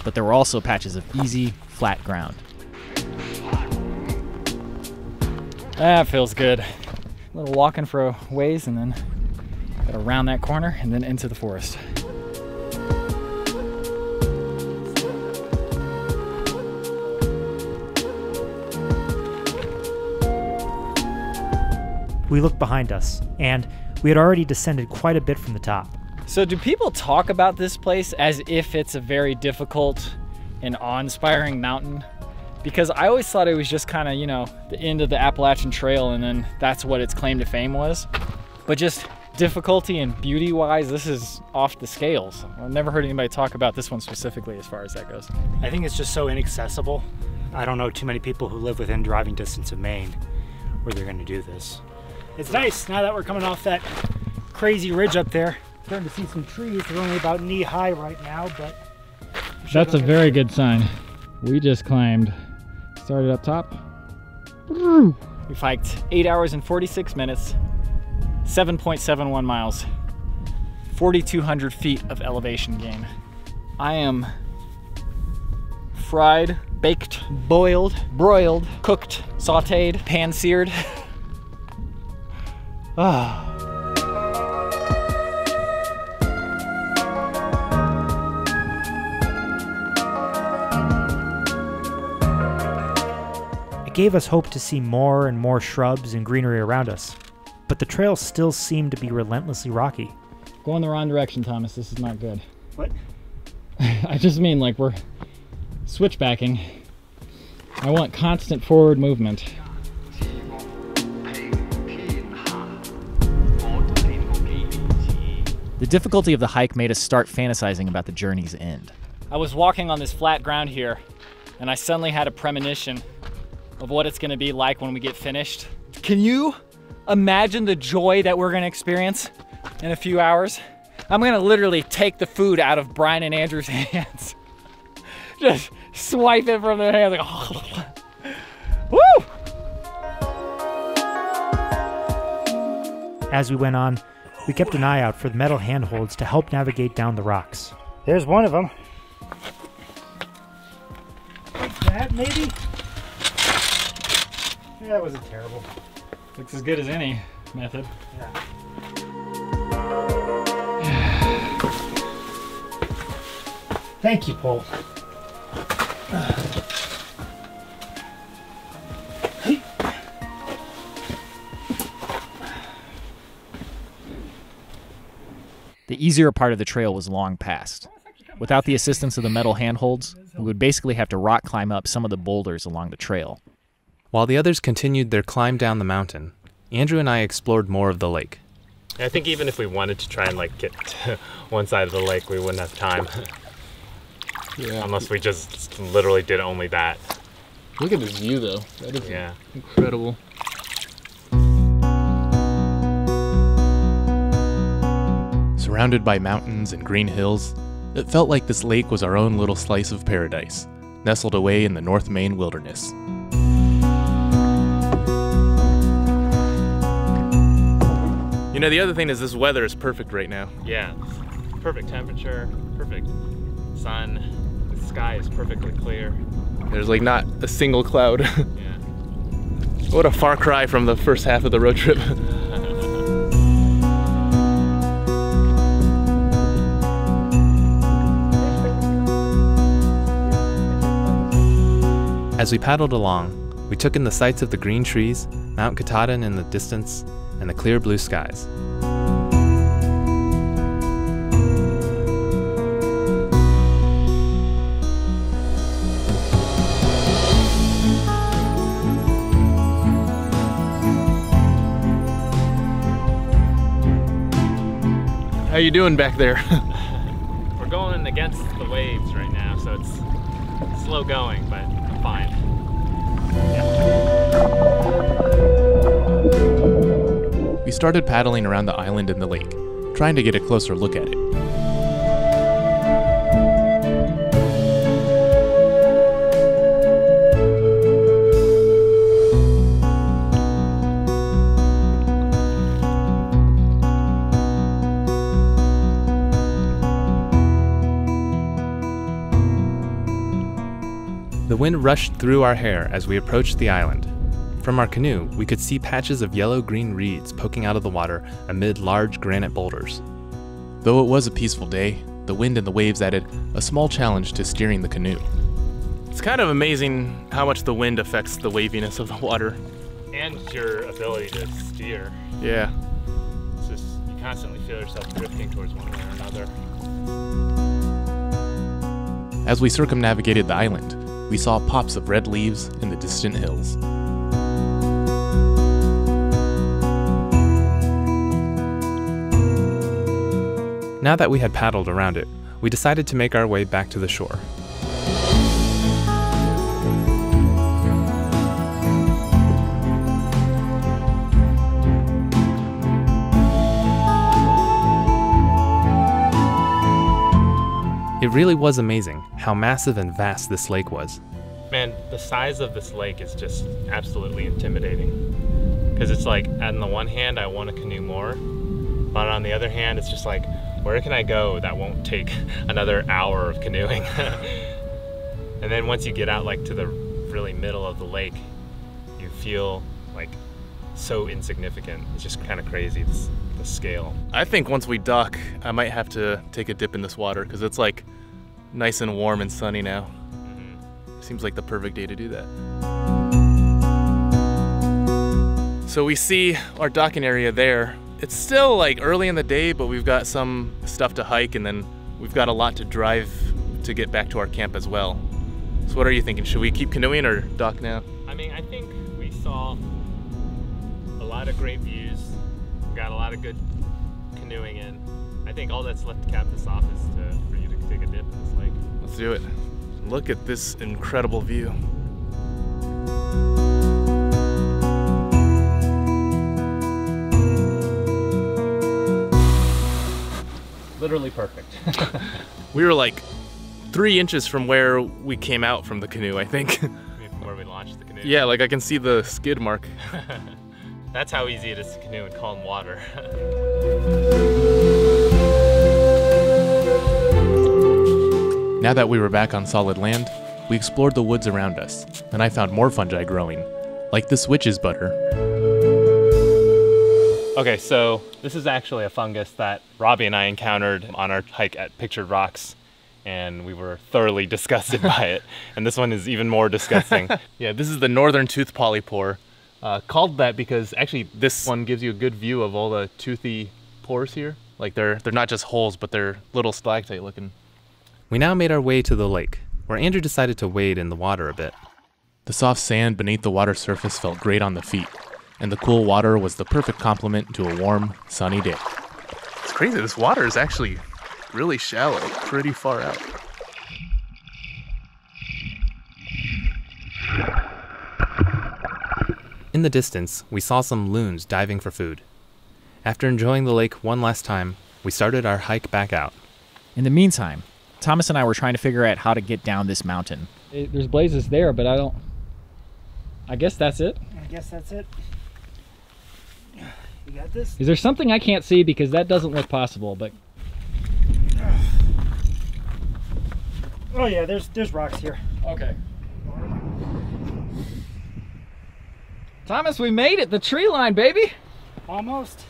but there were also patches of easy, flat ground. That feels good. A little walking for a ways and then got around that corner and then into the forest. We looked behind us, and we had already descended quite a bit from the top. So, do people talk about this place as if it's a very difficult and awe inspiring mountain? Because I always thought it was just kind of, you know, the end of the Appalachian Trail and then that's what its claim to fame was. But just difficulty and beauty wise, this is off the scales. I've never heard anybody talk about this one specifically as far as that goes. I think it's just so inaccessible. I don't know too many people who live within driving distance of Maine where they're going to do this. It's nice now that we're coming off that crazy ridge up there. Starting to see some trees. They're only about knee high right now, but That's a very good sign. We just climbed. Started up top. We've hiked 8 hours and 46 minutes, 7.71 miles, 4,200 feet of elevation gain. I am fried, baked, boiled, broiled, cooked, sauteed, pan-seared. ah. It gave us hope to see more and more shrubs and greenery around us, but the trail still seemed to be relentlessly rocky. Going the wrong direction, Thomas. This is not good. What? I just mean like we're switchbacking. I want constant forward movement. The difficulty of the hike made us start fantasizing about the journey's end. I was walking on this flat ground here, and I suddenly had a premonition of what it's gonna be like when we get finished. Can you imagine the joy that we're gonna experience in a few hours? I'm gonna literally take the food out of Brian and Andrew's hands. Just swipe it from their hands like, woo! As we went on, we kept an eye out for the metal handholds to help navigate down the rocks. There's one of them. That maybe? Yeah, that wasn't terrible. Looks as good as any method. Yeah. Thank you, Paul. The easier part of the trail was long past. Without the assistance of the metal handholds, we would basically have to rock climb up some of the boulders along the trail. While the others continued their climb down the mountain, Andrew and I explored more of the lake. I think even if we wanted to try and like get to one side of the lake, we wouldn't have time. Yeah. Unless we just literally did only that. Look at this view though. That is Yeah. incredible. Surrounded by mountains and green hills, it felt like this lake was our own little slice of paradise, nestled away in the North Maine wilderness. You know, the other thing is this weather is perfect right now. Yeah. Perfect temperature, perfect sun. The sky is perfectly clear. There's like not a single cloud. Yeah. what a far cry from the first half of the road trip. As we paddled along, we took in the sights of the green trees, Mount Katahdin in the distance, and the clear blue skies. How you doing back there? We're going against the waves right now, so it's slow going, but I'm fine. We started paddling around the island in the lake, trying to get a closer look at it. The wind rushed through our hair as we approached the island. From our canoe, we could see patches of yellow green reeds poking out of the water amid large granite boulders. Though it was a peaceful day, the wind and the waves added a small challenge to steering the canoe. It's kind of amazing how much the wind affects the waviness of the water. And your ability to steer. Yeah. It's just, you constantly feel yourself drifting towards one way or another. As we circumnavigated the island, we saw pops of red leaves in the distant hills. Now that we had paddled around it, we decided to make our way back to the shore. It really was amazing how massive and vast this lake was. Man, the size of this lake is just absolutely intimidating. Because it's like, on the one hand, I want to canoe more, but on the other hand, it's just like, where can I go that won't take another hour of canoeing? and then once you get out like to the really middle of the lake, you feel like so insignificant. It's just kind of crazy, this, the scale. I think once we dock, I might have to take a dip in this water because it's like nice and warm and sunny now. Mm-hmm. Seems like the perfect day to do that. So we see our docking area there. It's still like early in the day, but we've got some stuff to hike and then we've got a lot to drive to get back to our camp as well. So what are you thinking? Should we keep canoeing or dock now? I mean, I think we saw a lot of great views, got a lot of good canoeing in. I think all that's left to cap this off is to, for you to take a dip in this lake. Let's do it. Look at this incredible view. Literally perfect. We were like three inches from where we came out from the canoe, I think. From where we launched the canoe. yeah, like I can see the skid mark. That's how easy it is to canoe in calm water. Now that we were back on solid land, we explored the woods around us, and I found more fungi growing, like this witch's butter. Okay, so this is actually a fungus that Robbie and I encountered on our hike at Pictured Rocks, and we were thoroughly disgusted by it. And this one is even more disgusting. yeah, this is the northern tooth polypore. Uh, called that because actually this one gives you a good view of all the toothy pores here. Like they're they're not just holes, but they're little stalactite looking. We now made our way to the lake, where Andrew decided to wade in the water a bit. The soft sand beneath the water surface felt great on the feet, and the cool water was the perfect complement to a warm, sunny day. It's crazy. This water is actually really shallow, pretty far out. In the distance, we saw some loons diving for food. After enjoying the lake one last time, we started our hike back out. In the meantime, Thomas and I were trying to figure out how to get down this mountain. It- there's blazes there, but I don't. I guess that's it. I guess that's it. You got this? Is there something I can't see because that doesn't look possible? But Oh yeah, there's there's rocks here. Okay. Thomas, we made it. The tree line, baby. Almost.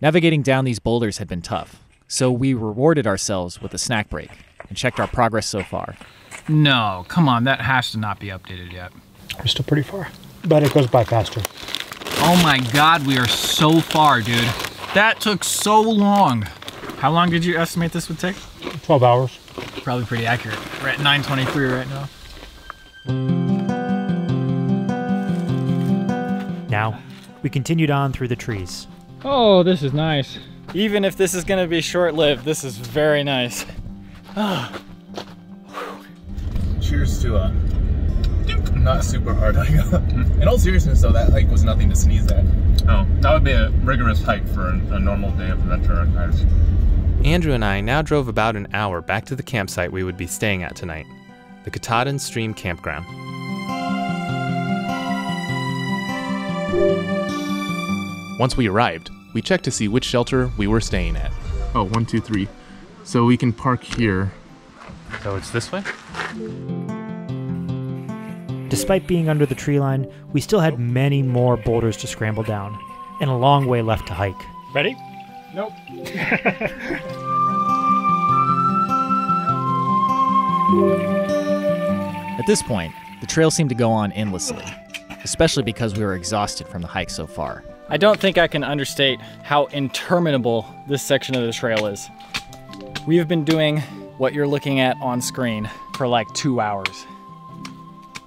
Navigating down these boulders had been tough, so we rewarded ourselves with a snack break and checked our progress so far. No, come on, that has to not be updated yet. We're still pretty far, but it goes by faster. Oh my god, we are so far, dude. That took so long. How long did you estimate this would take? 12 hours. Probably pretty accurate. We're at 923 right now. Now, we continued on through the trees. Oh, this is nice. Even if this is going to be short-lived, this is very nice. Cheers to uh, a not super hard hike. In all seriousness, though, that hike was nothing to sneeze at. Oh, that would be a rigorous hike for a normal day of adventure archives. Andrew and I now drove about an hour back to the campsite we would be staying at tonight, the Katahdin Stream Campground. Once we arrived, we checked to see which shelter we were staying at. Oh, one, two, three. So we can park here. So it's this way? Despite being under the tree line, we still had many more boulders to scramble down, and a long way left to hike. Ready? Nope. At this point, the trail seemed to go on endlessly, especially because we were exhausted from the hike so far. I don't think I can understate how interminable this section of the trail is. We have been doing what you're looking at on screen for like two hours.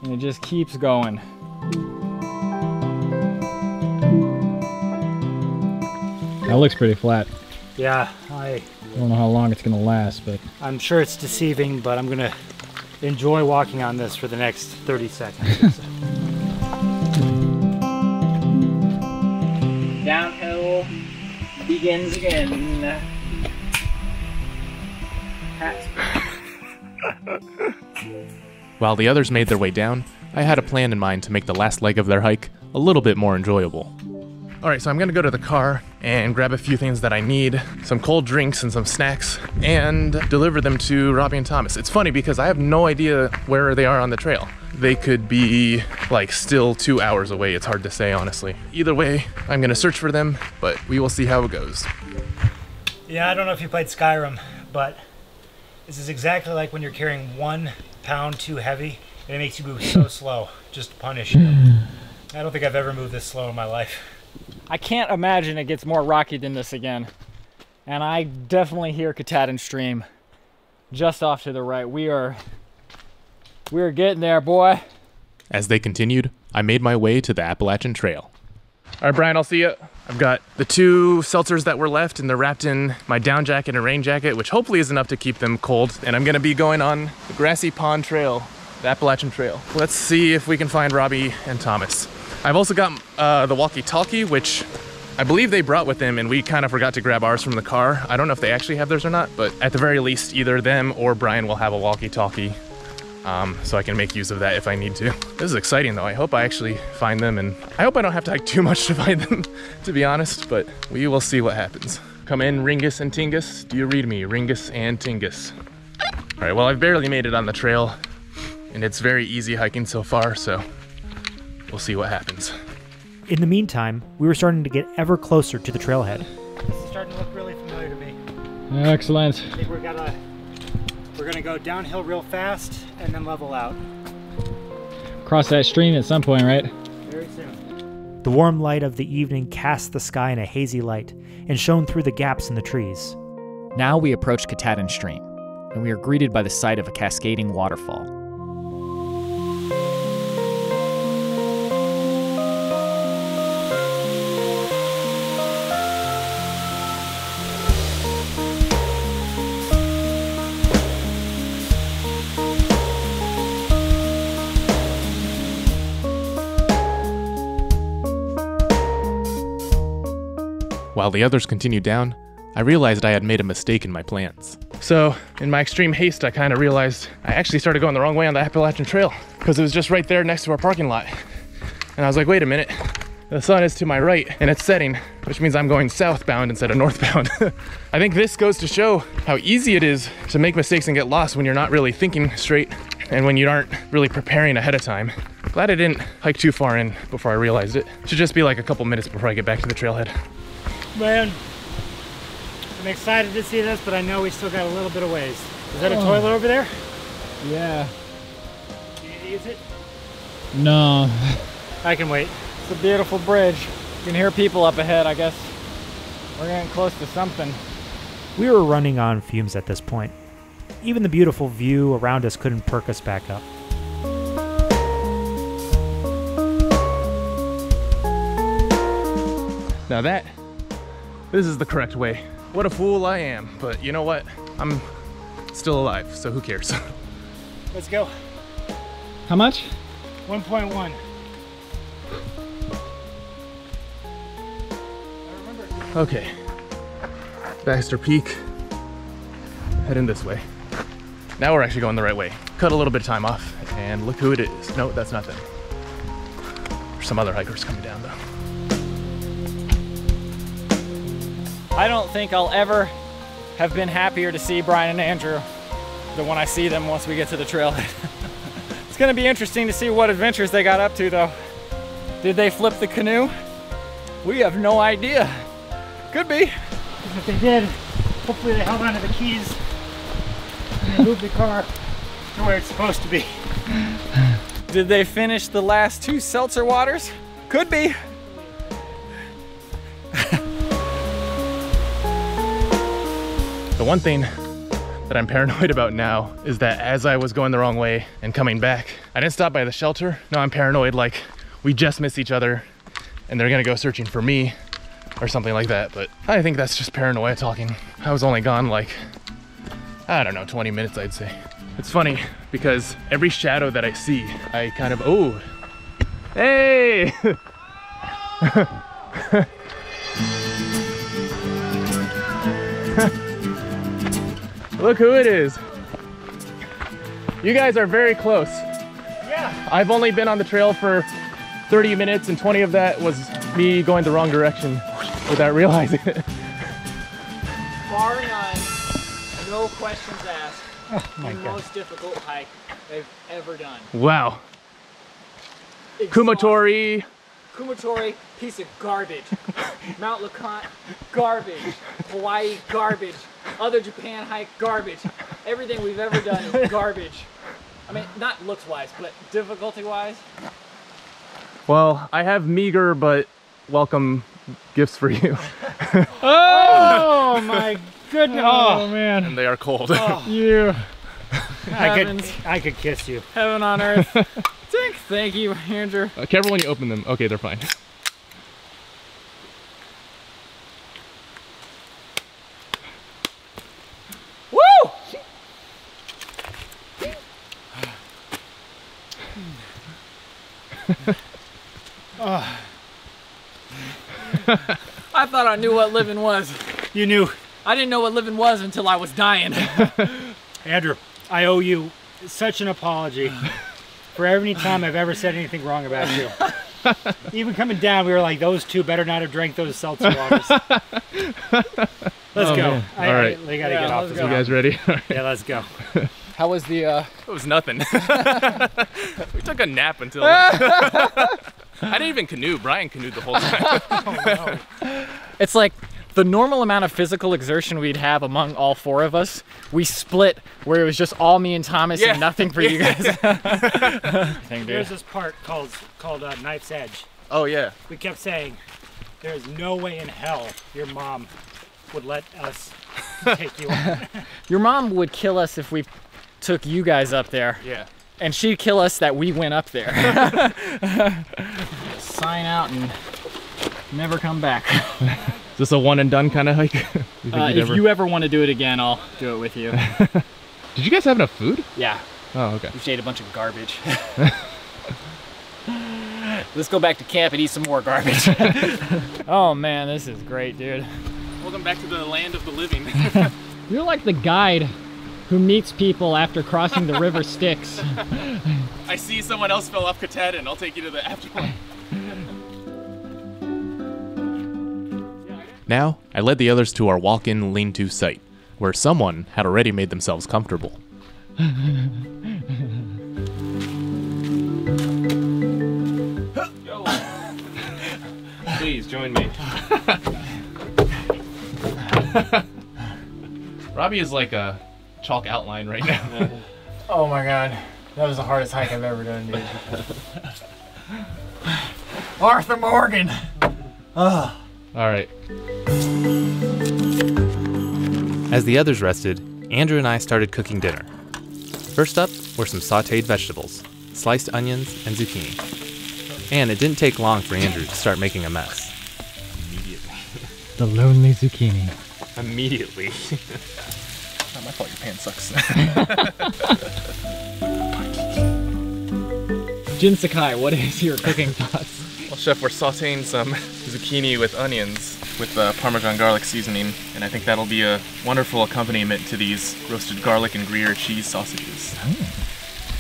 And it just keeps going. That looks pretty flat. Yeah, I I don't know how long it's gonna last, but I'm sure it's deceiving, but I'm gonna enjoy walking on this for the next 30 seconds. begins again. While the others made their way down, I had a plan in mind to make the last leg of their hike a little bit more enjoyable. All right, so I'm gonna go to the car and grab a few things that I need, some cold drinks and some snacks, and deliver them to Robbie and Thomas. It's funny because I have no idea where they are on the trail. They could be like still two hours away. It's hard to say, honestly. Either way, I'm gonna search for them, but we will see how it goes. Yeah, I don't know if you played Skyrim, but this is exactly like when you're carrying one pound too heavy and it makes you move so slow just to punish you. I don't think I've ever moved this slow in my life. I can't imagine it gets more rocky than this again. And I definitely hear Katahdin Stream just off to the right. We are we are getting there, boy. As they continued, I made my way to the Appalachian Trail. All right, Brian, I'll see you. I've got the two seltzers that were left, and they're wrapped in my down jacket and rain jacket, which hopefully is enough to keep them cold. And I'm gonna be going on the Grassy Pond Trail, the Appalachian Trail. Let's see if we can find Robbie and Thomas. I've also got uh, the walkie-talkie, which I believe they brought with them, and we kind of forgot to grab ours from the car. I don't know if they actually have theirs or not, but at the very least, either them or Brian will have a walkie-talkie um, so I can make use of that if I need to. This is exciting though. I hope I actually find them and I hope I don't have to hike too much to find them, to be honest, but we will see what happens. Come in, Ringus and Tingus. Do you read me? Ringus and Tingus. All right, well, I've barely made it on the trail and it's very easy hiking so far, so we'll see what happens. In the meantime, we were starting to get ever closer to the trailhead. This is starting to look really familiar to me. Excellent. I think we're gonna we're gonna go downhill real fast and then level out. Cross that stream at some point, right? Very soon. The warm light of the evening cast the sky in a hazy light and shone through the gaps in the trees. Now we approach Katahdin Stream, and we are greeted by the sight of a cascading waterfall. While the others continued down, I realized I had made a mistake in my plans. So, in my extreme haste, I kind of realized I actually started going the wrong way on the Appalachian Trail because it was just right there next to our parking lot. And I was like, wait a minute, the sun is to my right and it's setting, which means I'm going southbound instead of northbound. I think this goes to show how easy it is to make mistakes and get lost when you're not really thinking straight and when you aren't really preparing ahead of time. Glad I didn't hike too far in before I realized it. Should just be like a couple minutes before I get back to the trailhead. Man, I'm excited to see this, but I know we still got a little bit of ways. Is that a Oh. toilet over there? Yeah. Do you use it? No. I can wait. It's a beautiful bridge. You can hear people up ahead, I guess. We're getting close to something. We were running on fumes at this point. Even the beautiful view around us couldn't perk us back up. Now that, this is the correct way. What a fool I am, but you know what? I'm still alive, so who cares? Let's go. How much? 1.1. Okay. Baxter Peak. Heading this way. Now we're actually going the right way. Cut a little bit of time off, and look who it is. No, that's not them. There's some other hikers coming down though. I don't think I'll ever have been happier to see Brian and Andrew than when I see them once we get to the trailhead. it's gonna be interesting to see what adventures they got up to though. Did they flip the canoe? We have no idea. Could be. If they did, hopefully they held onto the keys and moved the car to where it's supposed to be. Did they finish the last two seltzer waters? Could be. The one thing that I'm paranoid about now is that as I was going the wrong way and coming back, I didn't stop by the shelter. No, I'm paranoid like we just missed each other and they're gonna go searching for me or something like that. But I think that's just paranoia talking. I was only gone like, I don't know, 20 minutes I'd say. It's funny because every shadow that I see, I kind of, oh, hey! Look who it is. You guys are very close. Yeah. I've only been on the trail for 30 minutes and 20 of that was me going the wrong direction without realizing it. Bar none, no questions asked. Oh my the God. most difficult hike they've ever done. Wow. Kumatori. Kumatori, piece of garbage. Mount LeConte, garbage. Hawaii, garbage. Other Japan hike, garbage. Everything we've ever done is garbage. I mean, not looks wise, but difficulty wise. Well, I have meager but welcome gifts for you. Oh my goodness! Oh, oh man! And they are cold. Oh. You. I could, I could kiss you. Heaven on earth. Thank, thank you, Andrew. Uh, careful when you open them. Okay, they're fine. Woo! Oh, I thought I knew what living was. you knew, I didn't know what living was until I was dying. Andrew. I owe you such an apology for every time I've ever said anything wrong about you. Even coming down, we were like, those two better not have drank those seltzer waters. Let's Oh, go. man. I, All right. I, they gotta Yeah, get off let's this go. You guys ready? Yeah, let's go. How was the, uh, It was nothing. we took a nap until. I didn't even canoe. Brian canoed the whole time. It's like the normal amount of physical exertion we'd have among all four of us, we split where it was just all me and Thomas Yeah. and nothing for you guys. Thing, There's dude. this part called called uh, Knife's Edge. oh yeah. We kept saying, "There's no way in hell your mom would let us take you." on." Your mom would kill us if we took you guys up there, Yeah. and she'd kill us that we went up there. Sign out and never come back. Is this a one and done kind of hike? You Uh, if ever- you ever want to do it again, I'll do it with you. Did you guys have enough food? Yeah, Oh, okay. we just ate a bunch of garbage. Let's go back to camp and eat some more garbage. oh man, this is great, dude. Welcome back to the land of the living. You're like the guide who meets people after crossing the river Styx. I see someone else fell off Katahdin. I'll take you to the afterlife. Now, I led the others to our walk in lean to site, where someone had already made themselves comfortable. Please join me. Robbie is like a chalk outline right now. Oh my god, that was the hardest hike I've ever done, dude. Arthur Morgan. All right. As the others rested, Andrew and I started cooking dinner. First up were some sauteed vegetables, sliced onions, and zucchini. And it didn't take long for Andrew to start making a mess. Immediately. The lonely zucchini. Immediately. Not my fault your pan sucks. Jin Sakai, what is your cooking thoughts? Well, Chef, we're sauteing some zucchini with onions with uh, Parmesan garlic seasoning, and I think that'll be a wonderful accompaniment to these roasted garlic and Gruyere cheese sausages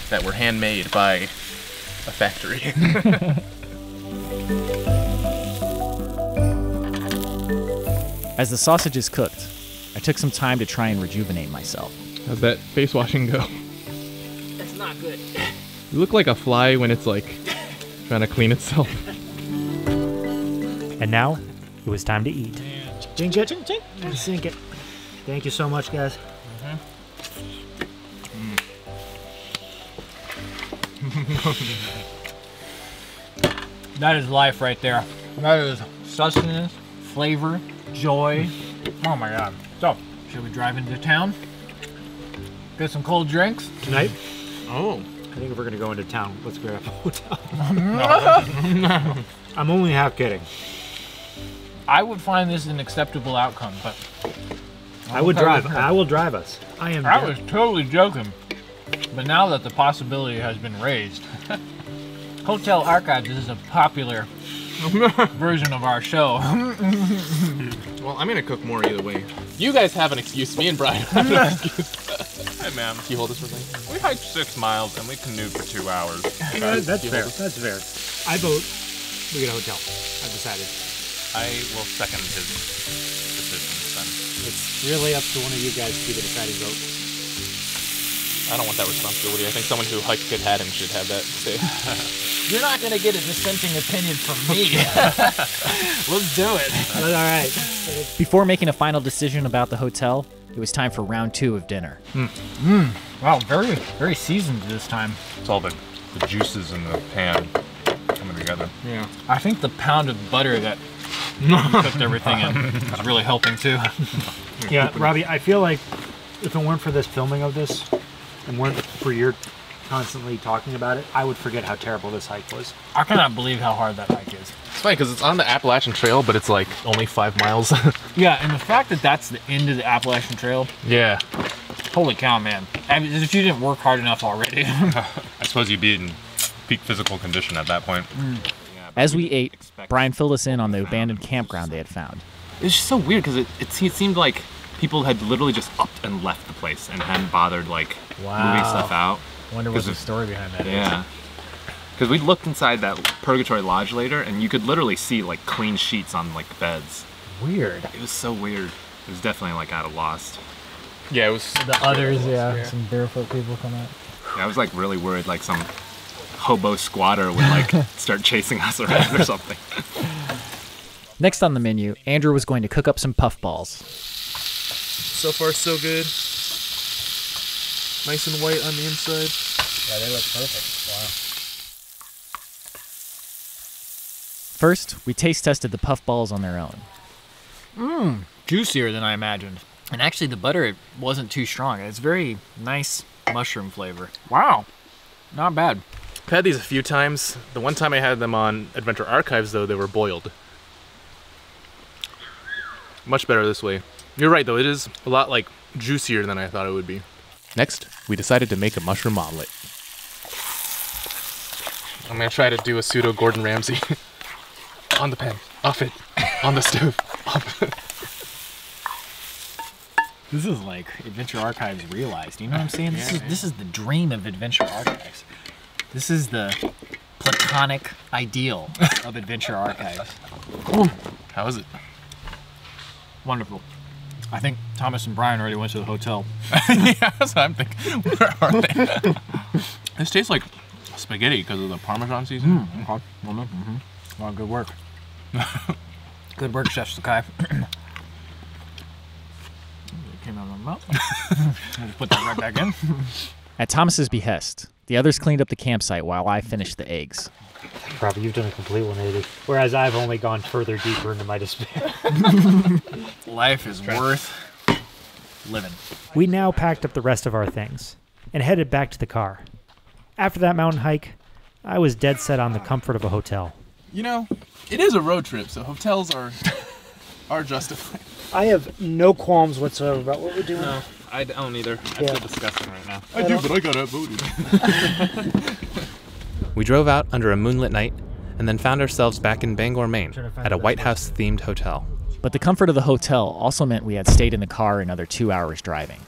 that were handmade by a factory. As the sausages cooked, I took some time to try and rejuvenate myself. How's that face washing go? It's not good. You look like a fly when it's like trying to clean itself. And now, it was time to eat. Ching, ching, ching, ching. Sink it. Thank you so much, guys. Mm-hmm. That is life right there. That is sustenance, flavor, joy. Oh my god. So, should we drive into town? Get some cold drinks? Tonight, Oh. I think if we're gonna go into town, let's grab a hotel. I'm only half kidding. I would find this an acceptable outcome, but I would drive. I will drive us. I am. I down. was totally joking. But now that the possibility has been raised, Hotel Archives is a popular version of our show. well, I'm gonna cook more either way. You guys have an excuse. Me and Brian have an excuse. Hey, ma'am. Can you hold this for me? We hiked six miles and we canoed for two hours. that's fair. That's fair. I vote we get a hotel. I've decided. I will second his decision then. It's really up to one of you guys to be the deciding vote. I don't want that responsibility. I think someone who hiked Katahdin should have that say. You're not gonna get a dissenting opinion from me. Let's do it. All right. Before making a final decision about the hotel, it was time for round two of dinner. Mm. Wow, very, very seasoned this time. It's all the, the juices in the pan coming together. Yeah. I think the pound of butter that cooked everything in is really helping too. Yeah, Robbie, I feel like if it weren't for this filming of this, and weren't for your constantly talking about it, I would forget how terrible this hike was. I cannot believe how hard that hike is. It's funny because it's on the Appalachian Trail, but it's like only five miles. Yeah, and the fact that that's the end of the Appalachian Trail, yeah. holy cow, man. I mean, if you didn't work hard enough already. I suppose you'd be in peak physical condition at that point. Mm. As we ate, Brian filled us in on the abandoned campground they had found. It's just so weird because it, it, it seemed like people had literally just upped and left the place and hadn't bothered like moving stuff out. Wonder what 'Cause the of- story behind that is. Yeah. Because we looked inside that Purgatory Lodge later, and you could literally see like clean sheets on like beds. Weird. It was so weird. It was definitely like out of Lost. Yeah, it was. The others, yeah, some barefoot people come out. I was like really worried like some hobo squatter would like start chasing us around or something. Next on the menu, Andrew was going to cook up some puffballs. So far, so good. Nice and white on the inside. Yeah, they look perfect. Wow. First, we taste tested the puffballs on their own. Mmm, juicier than I imagined. And actually, the butter it wasn't too strong. It's very nice mushroom flavor. Wow, not bad. I've had these a few times. The one time I had them on Adventure Archives, though, they were boiled. Much better this way. You're right, though. It is a lot like juicier than I thought it would be. Next, we decided to make a mushroom omelet. I'm gonna try to do a pseudo Gordon Ramsay. on the pan, off it, on the stove, off. This is like Adventure Archives realized. You know what I'm saying? This is this is the dream of Adventure Archives. This is the platonic ideal of Adventure Archives. How is it? Wonderful. I think Thomas and Brian already went to the hotel. yeah, that's what I'm thinking. Where are they? this tastes like spaghetti because of the Parmesan seasoning. Mm, okay. Well, no, mhm. Well, good work. good work, Chef Sakai. Came out of my mouth. I just put that right back in. At Thomas's behest, the others cleaned up the campsite while I finished the eggs. Robbie, you've done a complete 180. Whereas I've only gone further deeper into my despair. Life is worth living. We now packed up the rest of our things and headed back to the car. After that mountain hike, I was dead set on the comfort of a hotel. You know, it is a road trip, so hotels are are justified. I have no qualms whatsoever about what we're doing. No, I don't either. I Yeah. feel disgusting right now. I do, but I got outvoted. We drove out under a moonlit night and then found ourselves back in Bangor, Maine, at a White House themed hotel. But the comfort of the hotel also meant we had stayed in the car another two hours driving.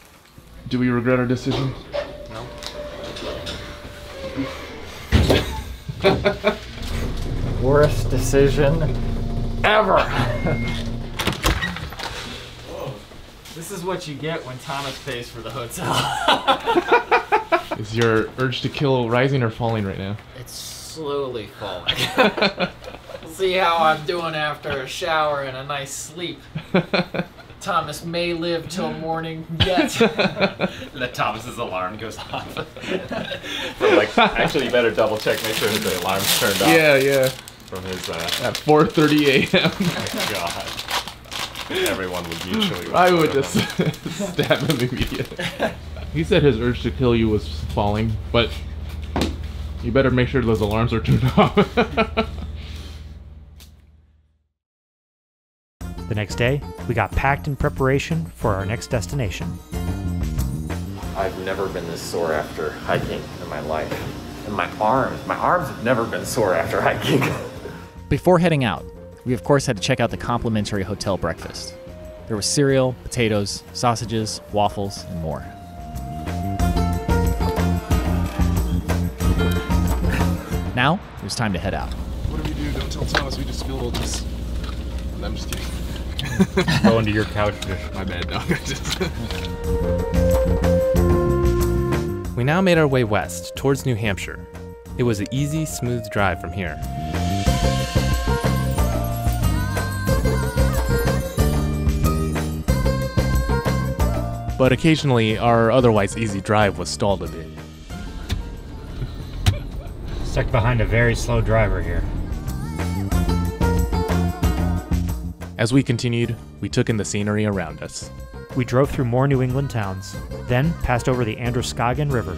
Do we regret our decision? No. Worst decision ever. this is what you get when Thomas pays for the hotel. Is your urge to kill rising or falling right now? It's slowly falling. See how I'm doing after a shower and a nice sleep. Thomas may live till morning yet. That Thomas's alarm goes off. but like, actually, you better double check, make sure that the alarm's turned off. Yeah, yeah. From his. Uh, At 4:30 a.m. My God. Everyone would mutually. I would just stab him immediately. He said his urge to kill you was falling, but you better make sure those alarms are turned off. The next day, we got packed in preparation for our next destination. I've never been this sore after hiking in my life. And my arms, my arms have never been sore after hiking. before heading out, we of course had to check out the complimentary hotel breakfast. There was cereal, potatoes, sausages, waffles, and more. Now, it was time to head out. What do we do? Don't tell Thomas we just spilled all this. No, I'm just kidding. Go into your couch dish. My bad, dog. We now made our way west towards New Hampshire. It was an easy, smooth drive from here. But occasionally, our otherwise easy drive was stalled a bit. Stuck behind a very slow driver here. As we continued, we took in the scenery around us. We drove through more New England towns, then passed over the Androscoggin River.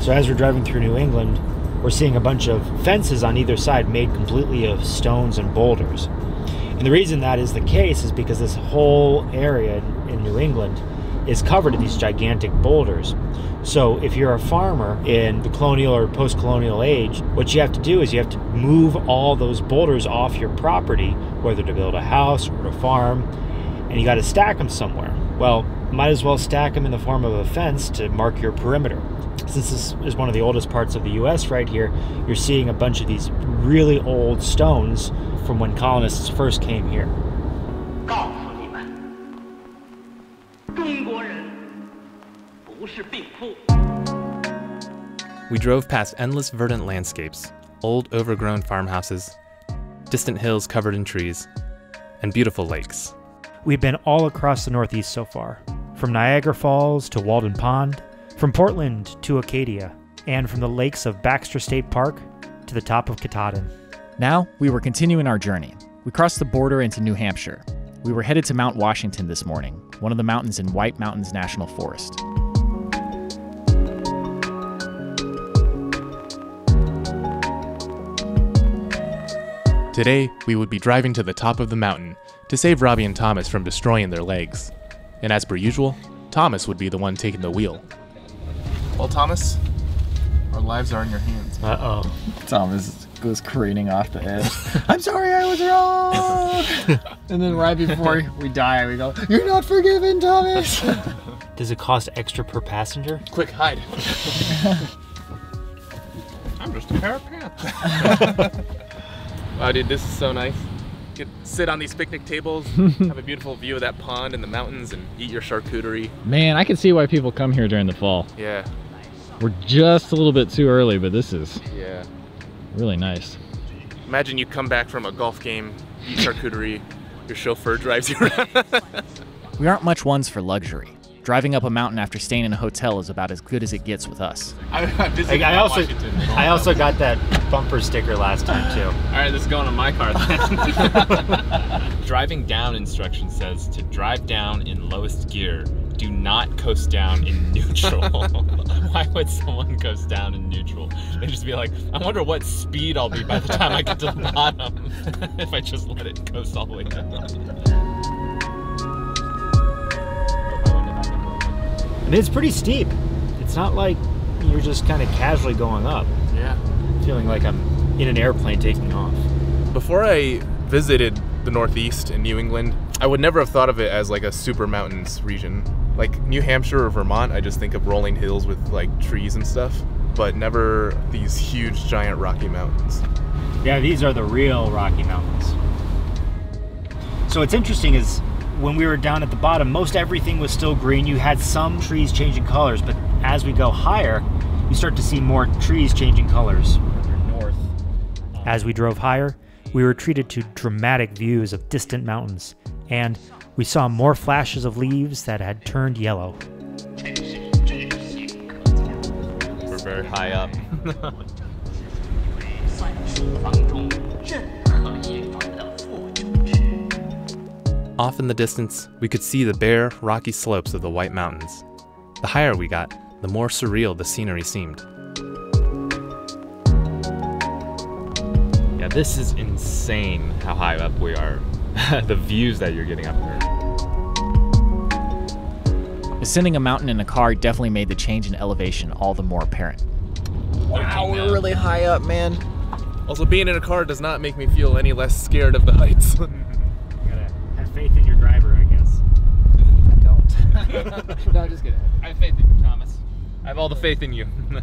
So as we're driving through New England, we're seeing a bunch of fences on either side made completely of stones and boulders. And the reason that is the case is because this whole area in New England is covered in these gigantic boulders. So if you're a farmer in the colonial or post-colonial age, what you have to do is you have to move all those boulders off your property, whether to build a house or to farm, and you got to stack them somewhere. Well, might as well stack them in the form of a fence to mark your perimeter. Since this is one of the oldest parts of the US right here, you're seeing a bunch of these really old stones from when colonists first came here. We drove past endless verdant landscapes, old overgrown farmhouses, distant hills covered in trees, and beautiful lakes. We've been all across the Northeast so far, from Niagara Falls to Walden Pond, from Portland to Acadia, and from the lakes of Baxter State Park to the top of Katahdin. Now, we were continuing our journey. We crossed the border into New Hampshire. We were headed to Mount Washington this morning, one of the mountains in White Mountains National Forest. Today, we would be driving to the top of the mountain to save Robbie and Thomas from destroying their legs. And as per usual, Thomas would be the one taking the wheel. Well, Thomas, our lives are in your hands. Uh oh. Thomas goes careening off the edge. I'm sorry, I was wrong. and then right before we die, we go, "You're not forgiven, Thomas." Does it cost extra per passenger? Quick, hide. I'm just a pair of pants. wow, dude, this is so nice. Get sit on these picnic tables, have a beautiful view of that pond and the mountains, and eat your charcuterie. Man, I can see why people come here during the fall. Yeah, We're just a little bit too early, but this is yeah. really nice. Imagine you come back from a golf game, eat charcuterie, your chauffeur drives you around. We aren't much ones for luxury. Driving up a mountain after staying in a hotel is about as good as it gets with us. I, I, visited I, I also, Washington. I also got that bumper sticker last time too. All right, this is going on my car then. Driving down instruction says to drive down in lowest gear. Do not coast down in neutral. Why would someone coast down in neutral? They'd just be like, I wonder what speed I'll be by the time I get to the bottom if I just let it coast all the way down. And it's pretty steep. It's not like you're just kind of casually going up. Yeah. Feeling like I'm in an airplane taking off. Before I visited the Northeast in New England, I would never have thought of it as like a super mountains region. Like New Hampshire or Vermont, I just think of rolling hills with like trees and stuff, but never these huge giant Rocky Mountains. Yeah, these are the real Rocky Mountains. So what's interesting is when we were down at the bottom, most everything was still green. You had some trees changing colors, but as we go higher, you start to see more trees changing colors. North. As we drove higher, we were treated to dramatic views of distant mountains, and we saw more flashes of leaves that had turned yellow. We're very high up. Off in the distance, we could see the bare, rocky slopes of the White Mountains. The higher we got, the more surreal the scenery seemed. Yeah, this is insane how high up we are. the views that you're getting up here. Ascending a mountain in a car definitely made the change in elevation all the more apparent. Wow, we're really high up, man. Also, being in a car does not make me feel any less scared of the heights. gotta have faith in your driver, I guess. Don't. no, I'm just kidding. I have faith in you, Thomas. I have all the faith in you.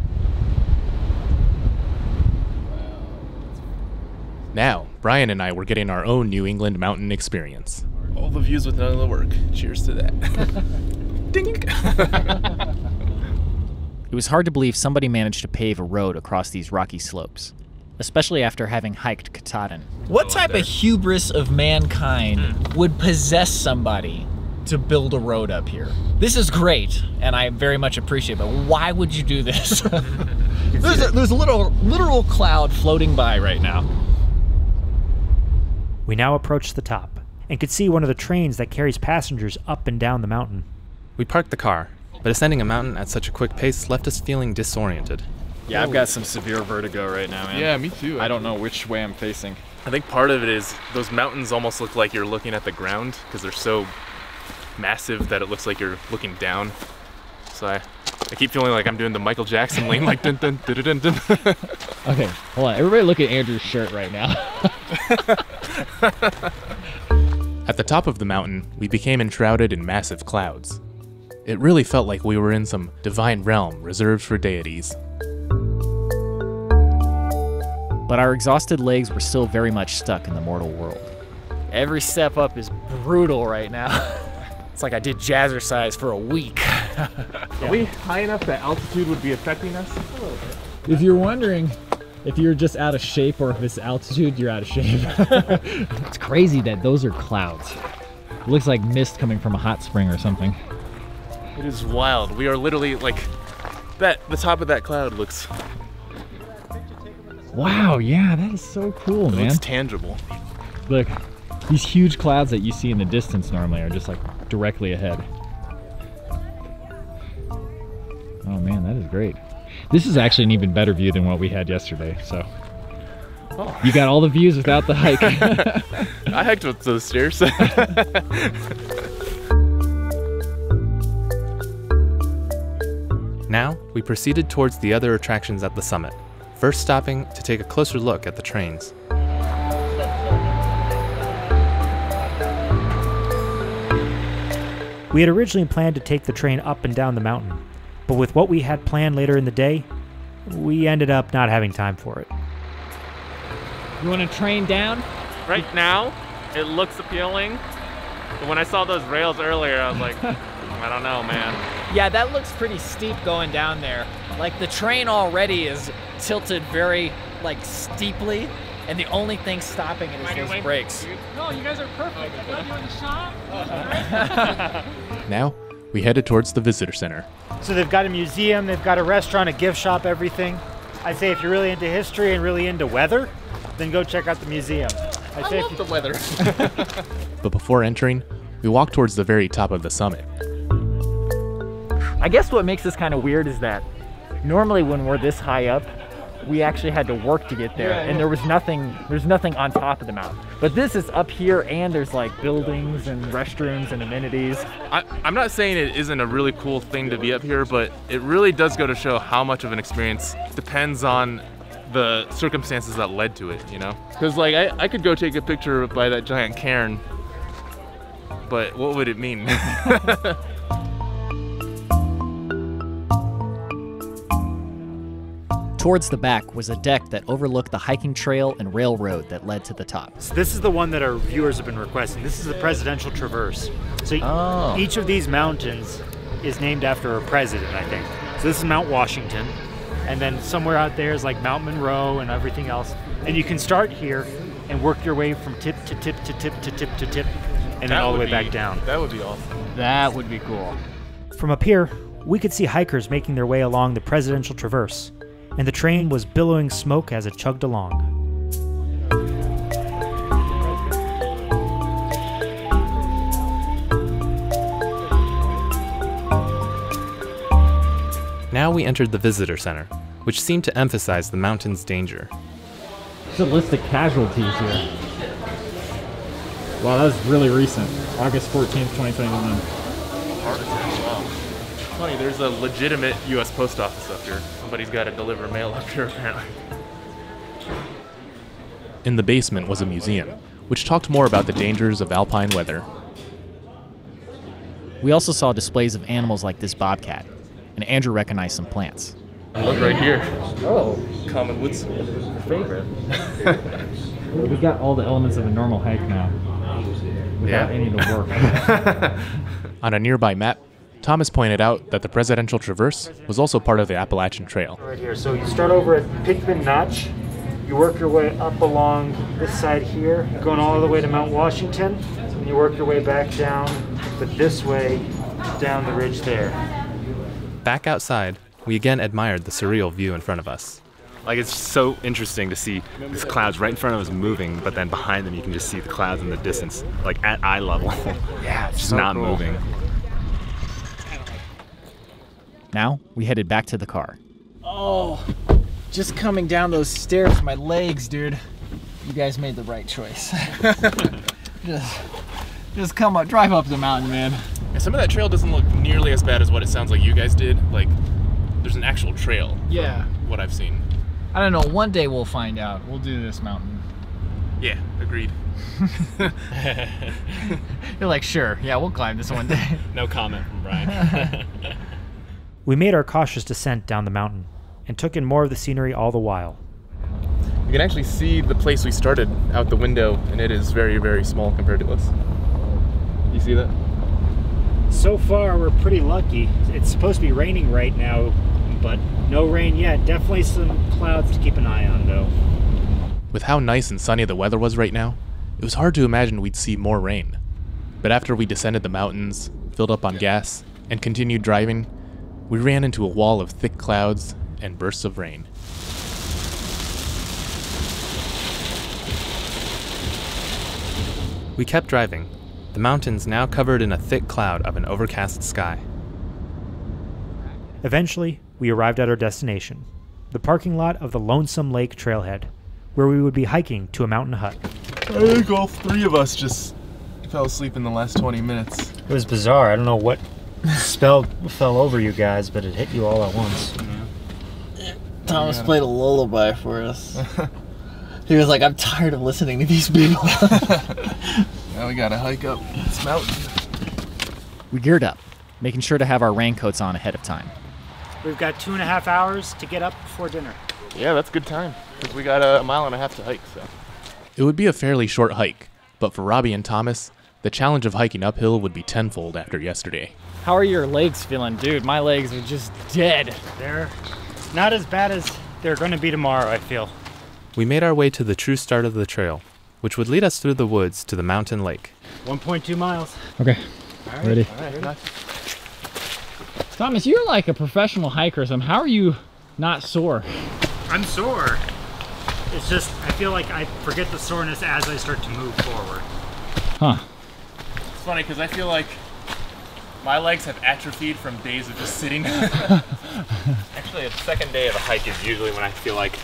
Now, Brian and I were getting our own New England mountain experience. All the views with none of the work. Cheers to that. Ding! It was hard to believe somebody managed to pave a road across these rocky slopes, especially after having hiked Katahdin. What type of hubris of mankind hmm. would possess somebody to build a road up here? This is great, and I very much appreciate it, but why would you do this? there's, a, there's a little literal cloud floating by right now. We now approached the top and could see one of the trains that carries passengers up and down the mountain. We parked the car, but ascending a mountain at such a quick pace left us feeling disoriented. Yeah, I've got some severe vertigo right now, man. Yeah, me too. I don't know which way I'm facing. I think part of it is those mountains almost look like you're looking at the ground because they're so massive that it looks like you're looking down. So I, I keep feeling like I'm doing the Michael Jackson lean, like dun dun dun dun dun. dun. Okay, hold on. Everybody look at Andrew's shirt right now. At the top of the mountain, we became enshrouded in massive clouds. It really felt like we were in some divine realm reserved for deities. But our exhausted legs were still very much stuck in the mortal world. Every step up is brutal right now. it's like I did jazzercise for a week. Are we high enough that altitude would be affecting us? A little bit. If you're wondering if you're just out of shape or if it's altitude, you're out of shape. it's crazy that those are clouds. It looks like mist coming from a hot spring or something. It is wild. We are literally like that. The top of that cloud looks. Wow, yeah, that is so cool, It man. looks tangible. Look, these huge clouds that you see in the distance normally are just like directly ahead. Oh man, that is great. This is actually an even better view than what we had yesterday. So Oh. you got all the views without the hike. I hiked with those stairs. Now, we proceeded towards the other attractions at the summit, first stopping to take a closer look at the trains. We had originally planned to take the train up and down the mountain, but with what we had planned later in the day, we ended up not having time for it. you want to train down? right now, it looks appealing. But when I saw those rails earlier, I was like, I don't know, man. Yeah, that looks pretty steep going down there. Like the train already is tilted very like steeply, and the only thing stopping it is those brakes. No, you guys are perfect. I got you in the shot. Now, we headed towards the visitor center. So they've got a museum, they've got a restaurant, a gift shop, everything. I'd say if you're really into history and really into weather, then go check out the museum. I'd say if you- the weather. But before entering, we walk towards the very top of the summit. I guess what makes this kind of weird is that normally when we're this high up, we actually had to work to get there, Yeah, and there was nothing. There's nothing on top of the mountain. But this is up here, and there's like buildings and restrooms and amenities. I, I'm not saying it isn't a really cool thing to be up here, but it really does go to show how much of an experience depends on the circumstances that led to it, you know? Because, like, I, I could go take a picture by that giant cairn, but what would it mean? Towards the back was a deck that overlooked the hiking trail and railroad that led to the top. So this is the one that our viewers have been requesting. This is the presidential traverse. So Oh. each of these mountains is named after a president, I think. So this is Mount Washington, and then somewhere out there is like Mount Monroe and everything else. And you can start here and work your way from tip to tip to tip to tip to tip, and then That all the way be- back down. That would be awesome. That would be cool. From up here, we could see hikers making their way along the presidential traverse, and the train was billowing smoke as it chugged along. Now we entered the visitor center, which seemed to emphasize the mountain's danger. There's a list of casualties here. Wow, that was really recent. August 14th, 2021. Funny, there's a legitimate US post office up here. Somebody's got to deliver mail up here apparently. In the basement was a museum, which talked more about the dangers of alpine weather. We also saw displays of animals like this bobcat, and Andrew recognized some plants. Look right here. Oh. Common woods favorite. We've got all the elements of a normal hike now. Without Yeah. any of the work. On a nearby map, Thomas pointed out that the Presidential Traverse was also part of the Appalachian Trail. Right here. So you start over at Pinkham Notch. You work your way up along this side here, going all the way to Mount Washington, and you work your way back down, but this way down the ridge there. Back outside, we again admired the surreal view in front of us. Like it's so interesting to see these clouds right in front of us moving, but then behind them you can just see the clouds in the distance, like at eye level. Yeah, just so not cool. moving. Now, we headed back to the car. Oh, just coming down those stairs, my legs, dude. You guys made the right choice. just, just come up, drive up the mountain, man. And some of that trail doesn't look nearly as bad as what it sounds like you guys did. Like, there's an actual trail. Yeah. from What I've seen. I don't know. One day we'll find out. We'll do this mountain. Yeah, agreed. You're like, sure, yeah, we'll climb this one day. no comment from Brian. We made our cautious descent down the mountain and took in more of the scenery all the while. You can actually see the place we started out the window, and it is very, very small compared to us. You see that? So far, we're pretty lucky. It's supposed to be raining right now, but no rain yet. Definitely some clouds to keep an eye on, though. With how nice and sunny the weather was right now, it was hard to imagine we'd see more rain. But after we descended the mountains, filled up on gas, and continued driving, we ran into a wall of thick clouds and bursts of rain. We kept driving, the mountains now covered in a thick cloud of an overcast sky. Eventually, we arrived at our destination, the parking lot of the Lonesome Lake Trailhead, where we would be hiking to a mountain hut. I think all three of us just fell asleep in the last 20 minutes. It was bizarre. I don't know what spell fell over you guys, but it hit you all at once. Thomas played a lullaby for us. he was like, I'm tired of listening to these people. Now we gotta hike up this mountain. We geared up, making sure to have our raincoats on ahead of time. We've got two and a half hours to get up before dinner. Yeah, that's good time. Because we got a, a mile and a half to hike, so. It would be a fairly short hike, but for Robbie and Thomas, the challenge of hiking uphill would be tenfold after yesterday. How are your legs feeling, dude? My legs are just dead. They're not as bad as they're going to be tomorrow, I feel. We made our way to the true start of the trail, which would lead us through the woods to the mountain lake. 1.2 miles. Okay. right, Ready. all right, ready. Thomas, you're like a professional hiker. or something. How are you not sore? I'm sore. It's just, I feel like I forget the soreness as I start to move forward. Huh. It's funny because I feel like my legs have atrophied from days of just sitting. Actually, the second day of a hike is usually when I feel like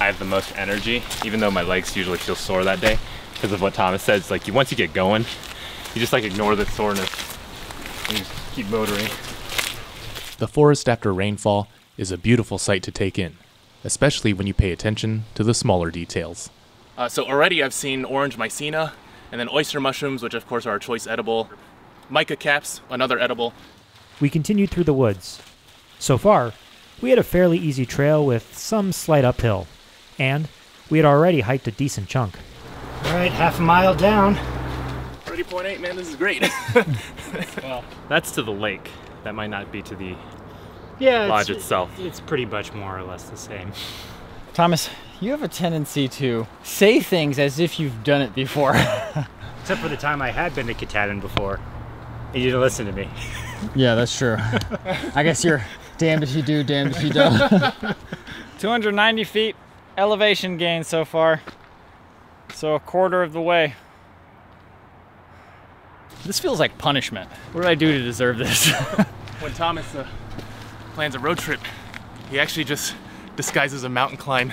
I have the most energy, even though my legs usually feel sore that day. Because of what Thomas says, like you, once you get going, you just like ignore the soreness and you just keep motoring. The forest after rainfall is a beautiful sight to take in, especially when you pay attention to the smaller details. Uh, so already I've seen orange mycena, and then oyster mushrooms, which of course are a choice edible. Mica caps, another edible. We continued through the woods. So far, we had a fairly easy trail with some slight uphill, and we had already hiked a decent chunk. All right, half a mile down. 30.8, man, this is great. well, that's to the lake. That might not be to the Yeah, lodge it's, itself. It's pretty much more or less the same. Thomas, you have a tendency to say things as if you've done it before. Except for the time I had been to Katahdin before. And you didn't listen to me. yeah, that's true. I guess you're damned if you do, damned if you don't. 290 feet elevation gain so far. So a quarter of the way. This feels like punishment. What did I do to deserve this? when Thomas uh, plans a road trip, he actually just disguises a mountain climb.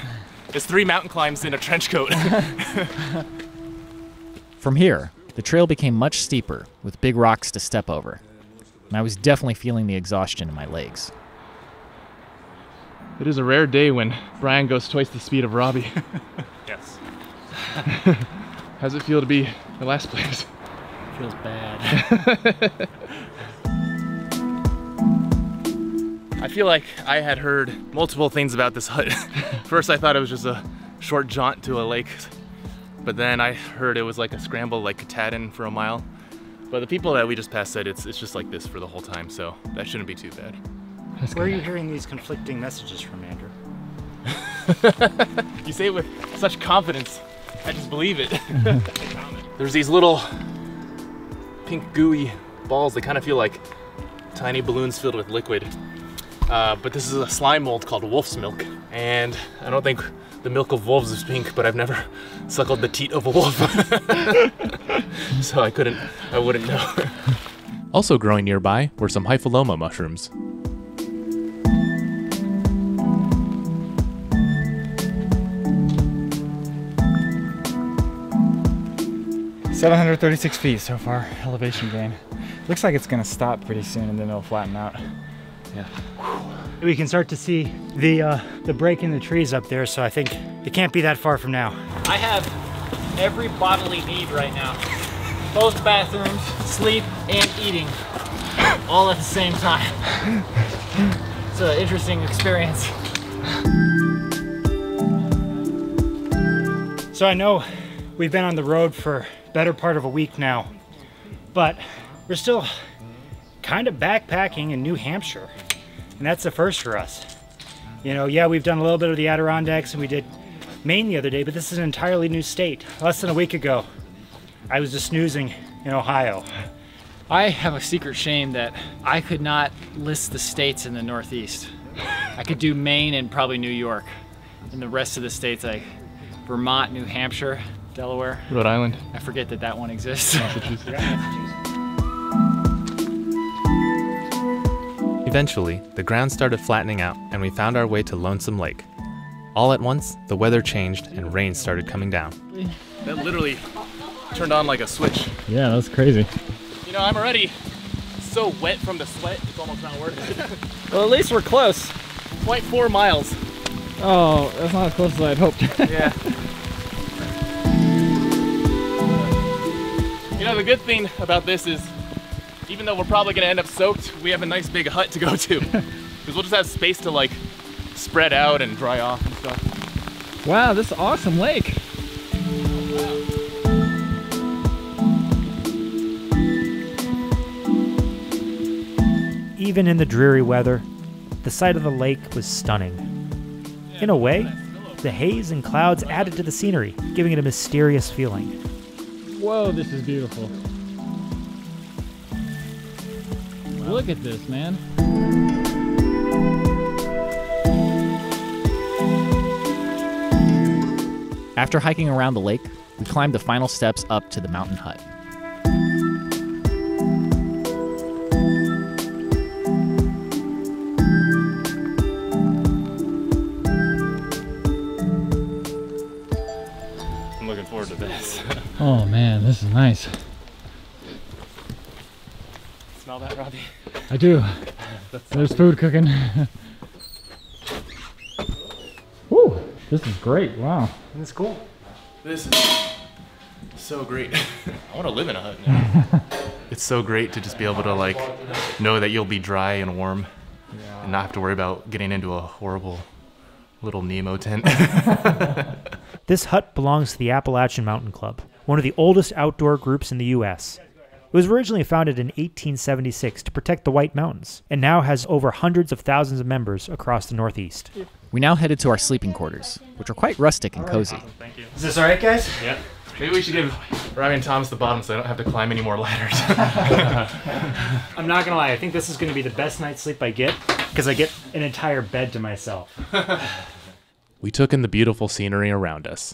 There's three mountain climbs in a trench coat. From here, the trail became much steeper, with big rocks to step over. and I was definitely feeling the exhaustion in my legs. It is a rare day when Brian goes twice the speed of Robbie. Yes. How's it feel to be the last place? Feels bad. I feel like I had heard multiple things about this hut. First, I thought it was just a short jaunt to a lake, but then I heard it was like a scramble like Katahdin for a mile. But the people that we just passed said it's, it's just like this for the whole time, so that shouldn't be too bad. Where are you hearing these conflicting messages from, Andrew? You say it with such confidence, I just believe it. There's these little pink gooey balls. They kind of feel like tiny balloons filled with liquid. Uh, but this is a slime mold called wolf's milk. And I don't think the milk of wolves is pink, but I've never suckled the teat of a wolf. so I couldn't, I wouldn't know. Also growing nearby were some hypholoma mushrooms. 736 feet so far, elevation gain. Looks like it's gonna stop pretty soon and then it'll flatten out. Yeah. We can start to see the uh, the break in the trees up there, so I think it can't be that far from now. I have every bodily need right now. Both bathrooms, sleep, and eating. All at the same time. It's an interesting experience. So I know we've been on the road for better part of a week now, but we're still kind of backpacking in New Hampshire, and that's the first for us. You know, yeah, we've done a little bit of the Adirondacks and we did Maine the other day, but this is an entirely new state. Less than a week ago, I was just snoozing in Ohio. I have a secret shame that I could not list the states in the Northeast. I could do Maine and probably New York. And the rest of the states like Vermont, New Hampshire, Delaware. Rhode Island. I forget that that one exists. Eventually, the ground started flattening out and we found our way to Lonesome Lake. All at once, the weather changed and rain started coming down. That literally turned on like a switch. yeah, that's crazy. You know, I'm already so wet from the sweat, it's almost not worth it. Well, at least we're close. 0.4 miles. Oh, that's not as close as I'd hoped. Yeah. You know, the good thing about this is, even though we're probably gonna end up soaked, we have a nice big hut to go to. Because we'll just have space to like spread out and dry off and stuff. wow, this awesome lake. Even in the dreary weather, the sight of the lake was stunning. In a way, the haze and clouds added to the scenery, giving it a mysterious feeling. Whoa, this is beautiful. Look at this, man. After hiking around the lake, we climbed the final steps up to the mountain hut. I'm looking forward to this. Oh man, this is nice. Smell that, Robbie? I do. There's food cooking. Woo, this is great. Wow. That's cool. This is so great. I want to live in a hut now. it's so great to just be able to like know that you'll be dry and warm and not have to worry about getting into a horrible little Nemo tent. This hut belongs to the Appalachian Mountain Club, one of the oldest outdoor groups in the U.S. It was originally founded in 1876 to protect the White Mountains, and now has over hundreds of thousands of members across the Northeast. We now headed to our sleeping quarters, which are quite rustic and cozy. Thank you. Is this all right, guys? yeah. Maybe we should give Robbie and Thomas the bottom so I don't have to climb any more ladders. I'm not gonna lie, I think this is gonna be the best night's sleep I get because I get an entire bed to myself. We took in the beautiful scenery around us.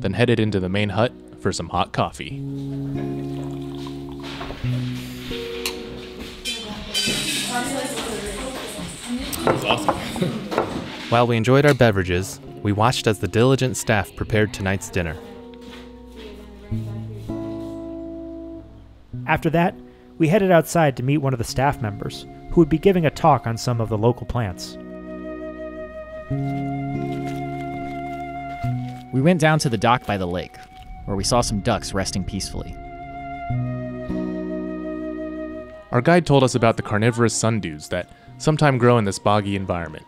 Then headed into the main hut for some hot coffee. Awesome. While we enjoyed our beverages, we watched as the diligent staff prepared tonight's dinner. After that, we headed outside to meet one of the staff members, who would be giving a talk on some of the local plants. We went down to the dock by the lake, where we saw some ducks resting peacefully. Our guide told us about the carnivorous sundews that sometime grow in this boggy environment.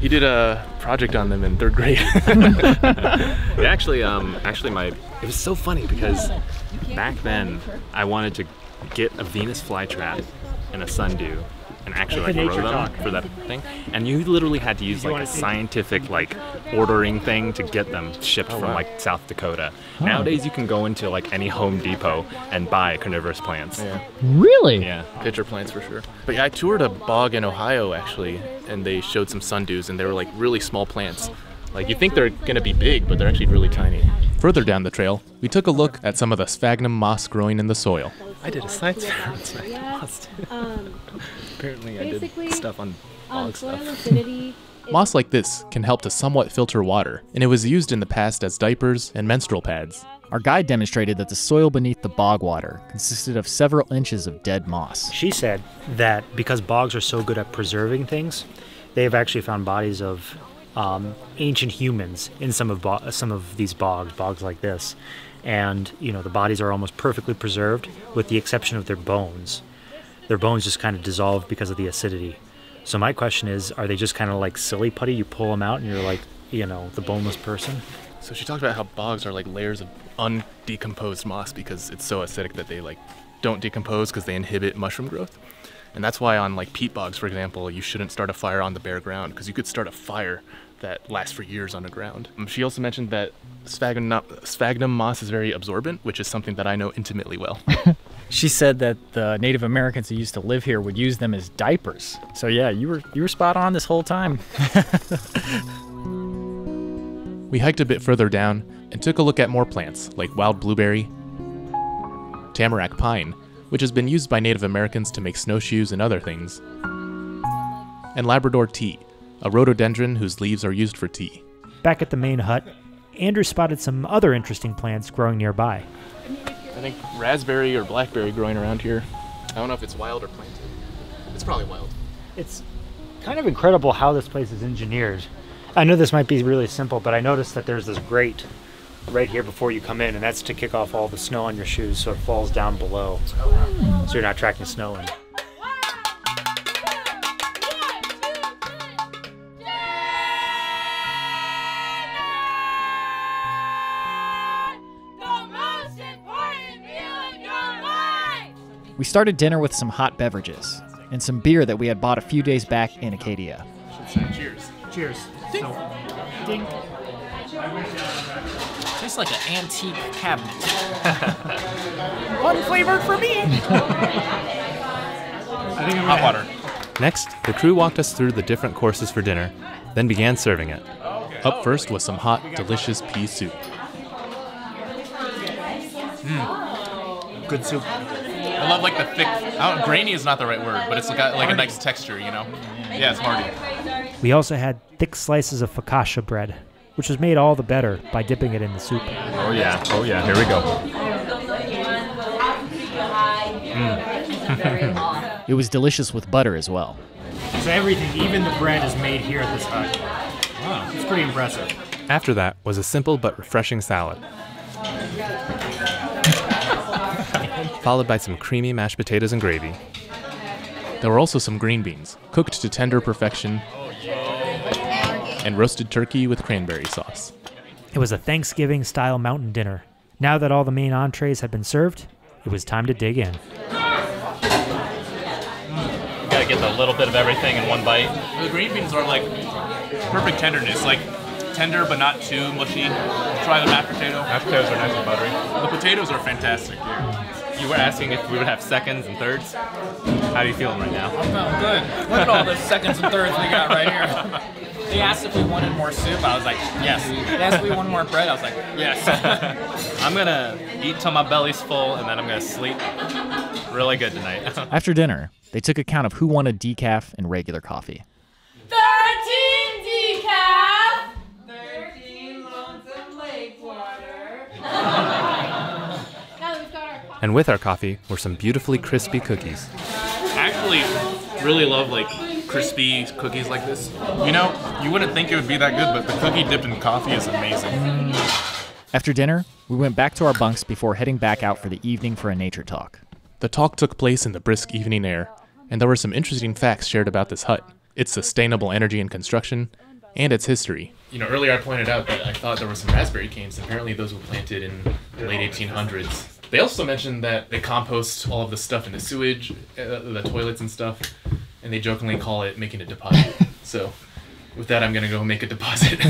He did a project on them in third grade. It actually, um, actually, my it was so funny because back then I wanted to get a Venus flytrap and a sundew and actually Like like a grow them dock. for that thing. And you literally had to use You like a see- scientific like ordering thing to get them shipped Oh, from wow. like South Dakota. Huh. Nowadays you can go into like any Home Depot and buy carnivorous plants. Yeah. Really? Yeah. Pitcher plants for sure. But yeah, I toured a bog in Ohio actually, and they showed some sundews, and they were like really small plants. Like you think they're gonna be big, but they're actually really tiny. Further down the trail, we took a look at some of the sphagnum moss growing in the soil. I did a science fair on sphagnum moss. Um, Apparently I did stuff on um, bog stuff. Moss like this can help to somewhat filter water, and it was used in the past as diapers and menstrual pads. Our guide demonstrated that the soil beneath the bog water consisted of several inches of dead moss. She said that because bogs are so good at preserving things, they have actually found bodies of um, ancient humans in some of bo- some of these bogs, bogs like this, and you know the bodies are almost perfectly preserved, with the exception of their bones. Their bones just kind of dissolve because of the acidity. So my question is, are they just kind of like silly putty? You pull them out and you're like, you know, the boneless person. So she talked about how bogs are like layers of undecomposed moss because it's so acidic that they like don't decompose because they inhibit mushroom growth. And that's why on like peat bogs, for example, you shouldn't start a fire on the bare ground because you could start a fire that lasts for years on the ground. Um, she also mentioned that sphagnum, sphagnum moss is very absorbent, which is something that I know intimately well. She said that the Native Americans who used to live here would use them as diapers. So yeah, you were you were spot on this whole time. We hiked a bit further down and took a look at more plants like wild blueberry, tamarack pine, which has been used by Native Americans to make snowshoes and other things, and Labrador tea, a rhododendron whose leaves are used for tea. Back at the main hut, Andrew spotted some other interesting plants growing nearby. I think raspberry or blackberry growing around here. I don't know if it's wild or planted. It's probably wild. It's kind of incredible how this place is engineered. I know this might be really simple, but I noticed that there's this grate right here before you come in, and that's to kick off all the snow on your shoes so it falls down below. So you're not tracking snow in. We started dinner with some hot beverages and some beer that we had bought a few days back in Acadia. Cheers. Cheers. So, ding. Tastes like an antique cabinet. One flavor for me. I think hot water. Next, the crew walked us through the different courses for dinner, then began serving it. Up first was some hot, delicious pea soup. Hmm. Good soup. I love like the thick. I don't, grainy is not the right word, but it's got like a nice texture, you know. Yeah, it's hearty. We also had thick slices of focaccia bread, which was made all the better by dipping it in the soup. Oh yeah, oh yeah, here we go. Mm. It was delicious with butter as well. So everything, even the bread, is made here at this hut. Wow, it's pretty impressive. After that was a simple but refreshing salad, followed by some creamy mashed potatoes and gravy. There were also some green beans, cooked to tender perfection, and roasted turkey with cranberry sauce. It was a Thanksgiving style mountain dinner. Now that all the main entrees had been served, it was time to dig in. You gotta get the little bit of everything in one bite. The green beans are like perfect tenderness, like tender but not too mushy. Try the mashed potato. Mashed potatoes are nice and buttery. The potatoes are fantastic. You were asking if we would have seconds and thirds. How are you feeling right now? I'm feeling good. Look at all the seconds and thirds we got right here. They asked if we wanted more soup. I was like, yes. They asked if we wanted more bread. I was like, yes. I'm gonna eat till my belly's full and then I'm gonna sleep really good tonight. After dinner, they took account of who wanted decaf and regular coffee. 13 decaf! 13 lonesome lake water. now that we've got our And with our coffee were some beautifully crispy cookies. I actually really love like crispy cookies like this. You know, you wouldn't think it would be that good, but the cookie dipped in coffee is amazing. After dinner, we went back to our bunks before heading back out for the evening for a nature talk. The talk took place in the brisk evening air, and there were some interesting facts shared about this hut, its sustainable energy and construction, and its history. You know, earlier I pointed out that I thought there were some raspberry canes. Apparently, those were planted in the late 1800s. They also mentioned that they compost all of the stuff in the sewage, uh, the toilets and stuff, and they jokingly call it making a deposit. so, with that, I'm gonna go make a deposit.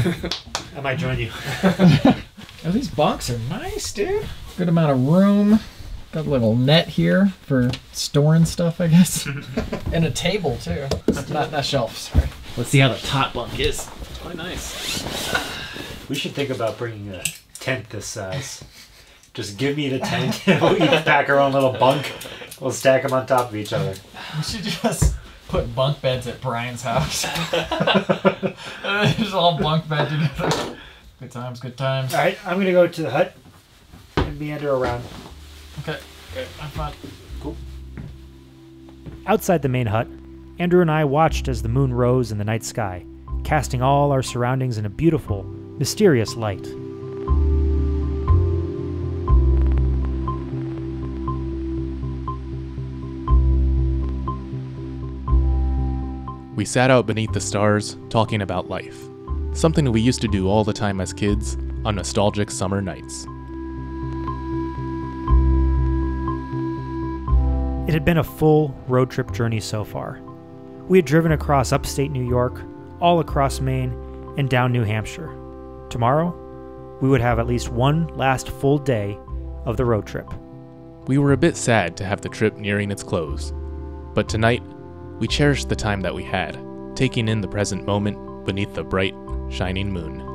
I might join you. Oh, these bunks are nice, dude. Good amount of room. Got a little net here for storing stuff, I guess. and a table too. not not shelves. Sorry. Let's see how the top bunk is. It's quite nice. We should think about bringing a tent this size. Just give me the tent, and we'll each pack our own little bunk. We'll stack them on top of each other. We should just put bunk beds at Brian's house. just all bunk bed together. Good times, good times. All right, I'm gonna go to the hut and meander around. Okay. Okay. I'm fine. Cool. Outside the main hut, Andrew and I watched as the moon rose in the night sky, casting all our surroundings in a beautiful, mysterious light. We sat out beneath the stars, talking about life. Something we used to do all the time as kids on nostalgic summer nights. It had been a full road trip journey so far. We had driven across upstate New York, all across Maine, and down New Hampshire. Tomorrow, we would have at least one last full day of the road trip. We were a bit sad to have the trip nearing its close, but tonight, we cherished the time that we had, taking in the present moment beneath the bright, shining moon.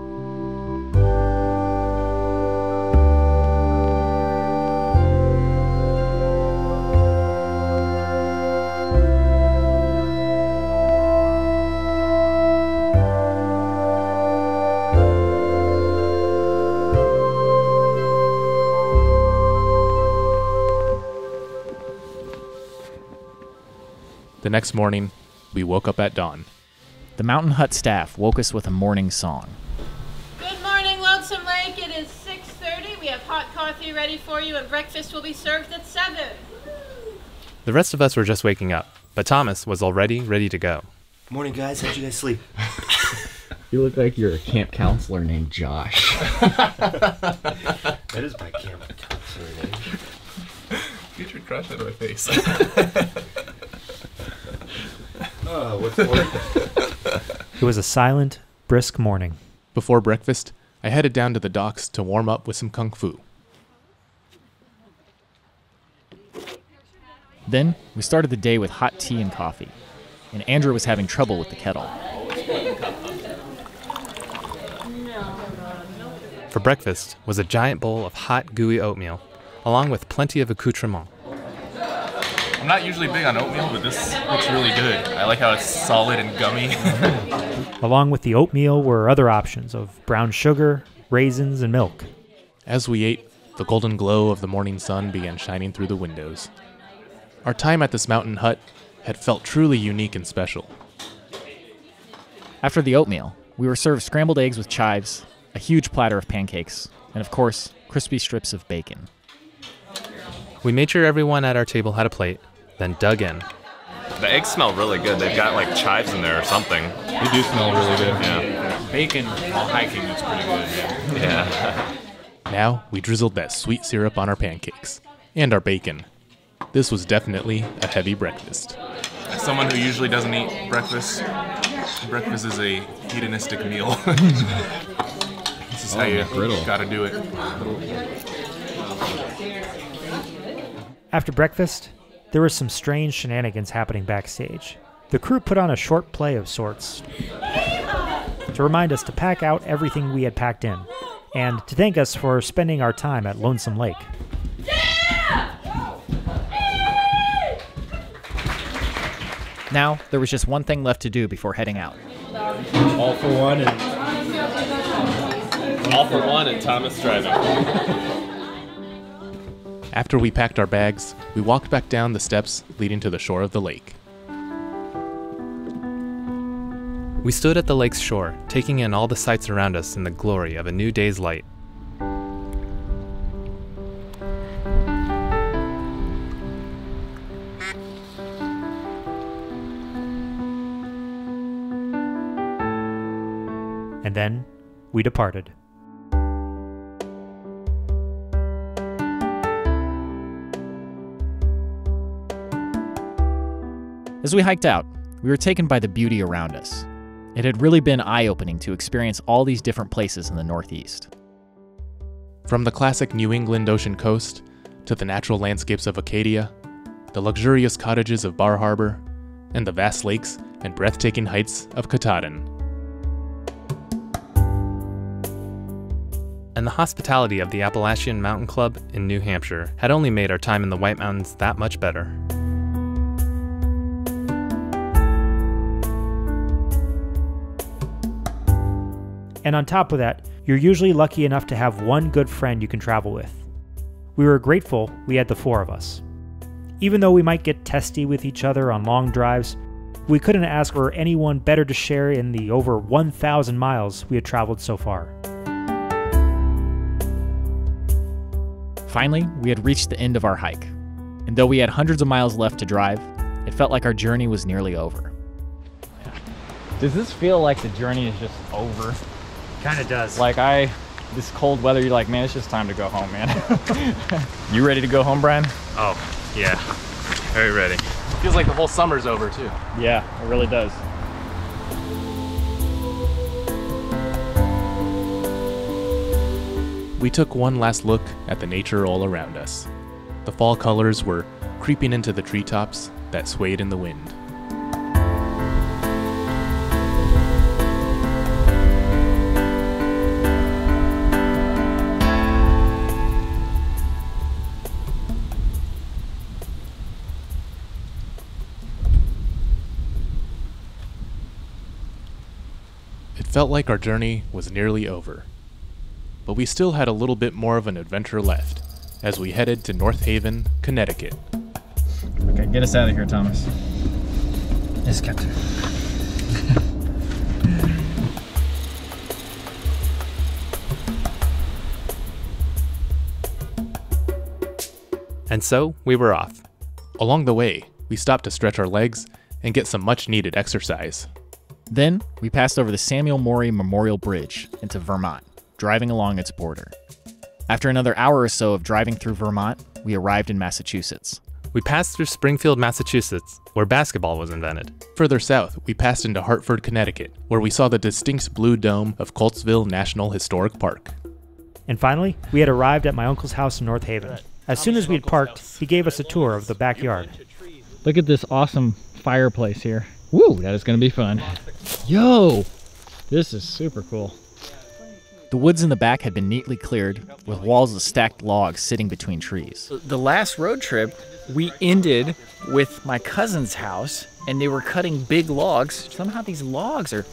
The next morning, we woke up at dawn. The Mountain Hut staff woke us with a morning song. Good morning, Lonesome Lake. It is 6:30. We have hot coffee ready for you, and breakfast will be served at seven. The rest of us were just waking up, but Thomas was already ready to go. Morning, guys. How'd you guys sleep? You look like you're a camp counselor named Josh. that is my camp counselor name. Get your crush out of my face. Oh, what's morning? It was a silent, brisk morning. Before breakfast, I headed down to the docks to warm up with some kung fu. Then we started the day with hot tea and coffee, and Andrew was having trouble with the kettle. For breakfast was a giant bowl of hot, gooey oatmeal, along with plenty of accoutrement. I'm not usually big on oatmeal, but this looks really good. I like how it's solid and gummy. Along with the oatmeal were other options of brown sugar, raisins, and milk. As we ate, the golden glow of the morning sun began shining through the windows. Our time at this mountain hut had felt truly unique and special. After the oatmeal, we were served scrambled eggs with chives, a huge platter of pancakes, and of course, crispy strips of bacon. We made sure everyone at our table had a plate, then dug in. The eggs smell really good. They've got like chives in there or something. They do smell really good. Yeah. Bacon while hiking is pretty good. Yeah. Now we drizzled that sweet syrup on our pancakes and our bacon. This was definitely a heavy breakfast. As someone who usually doesn't eat breakfast, breakfast is a hedonistic meal. this is Oh, how you McGriddle. gotta do it. After breakfast, there was some strange shenanigans happening backstage. The crew put on a short play of sorts to remind us to pack out everything we had packed in, and to thank us for spending our time at Lonesome Lake. Now, there was just one thing left to do before heading out. All for one and All for one and Thomas driving. After we packed our bags, we walked back down the steps leading to the shore of the lake. We stood at the lake's shore, taking in all the sights around us in the glory of a new day's light. And then we departed. As we hiked out, we were taken by the beauty around us. It had really been eye opening to experience all these different places in the Northeast. From the classic New England ocean coast to the natural landscapes of Acadia, the luxurious cottages of Bar Harbor, and the vast lakes and breathtaking heights of Katahdin. And the hospitality of the Appalachian Mountain Club in New Hampshire had only made our time in the White Mountains that much better. And on top of that, you're usually lucky enough to have one good friend you can travel with. We were grateful we had the four of us. Even though we might get testy with each other on long drives, we couldn't ask for anyone better to share in the over 1,000 miles we had traveled so far. Finally, we had reached the end of our hike. And though we had hundreds of miles left to drive, it felt like our journey was nearly over. Does this feel like the journey is just over? Kind of does. Like I, this cold weather, you're like, man, it's just time to go home, man. you ready to go home, Brian? Oh, yeah. Very ready. Feels like the whole summer's over too. Yeah, it really does. We took one last look at the nature all around us. The fall colors were creeping into the treetops that swayed in the wind. Felt like our journey was nearly over. But we still had a little bit more of an adventure left as we headed to North Haven, Connecticut. Okay, get us out of here, Thomas. Yes, Captain. And so we were off. Along the way, we stopped to stretch our legs and get some much needed exercise. Then we passed over the Samuel Morey Memorial Bridge into Vermont, driving along its border. After another hour or so of driving through Vermont, we arrived in Massachusetts. We passed through Springfield, Massachusetts, where basketball was invented. Further south, we passed into Hartford, Connecticut, where we saw the distinct blue dome of Coltsville National Historic Park. And finally, we had arrived at my uncle's house in North Haven. As soon as we had parked, he gave us a tour of the backyard. Look at this awesome fireplace here. Woo, that is gonna be fun. Yo, this is super cool. The woods in the back had been neatly cleared, with walls of stacked logs sitting between trees. The last road trip, we ended with my cousin's house, and they were cutting big logs. Somehow these logs are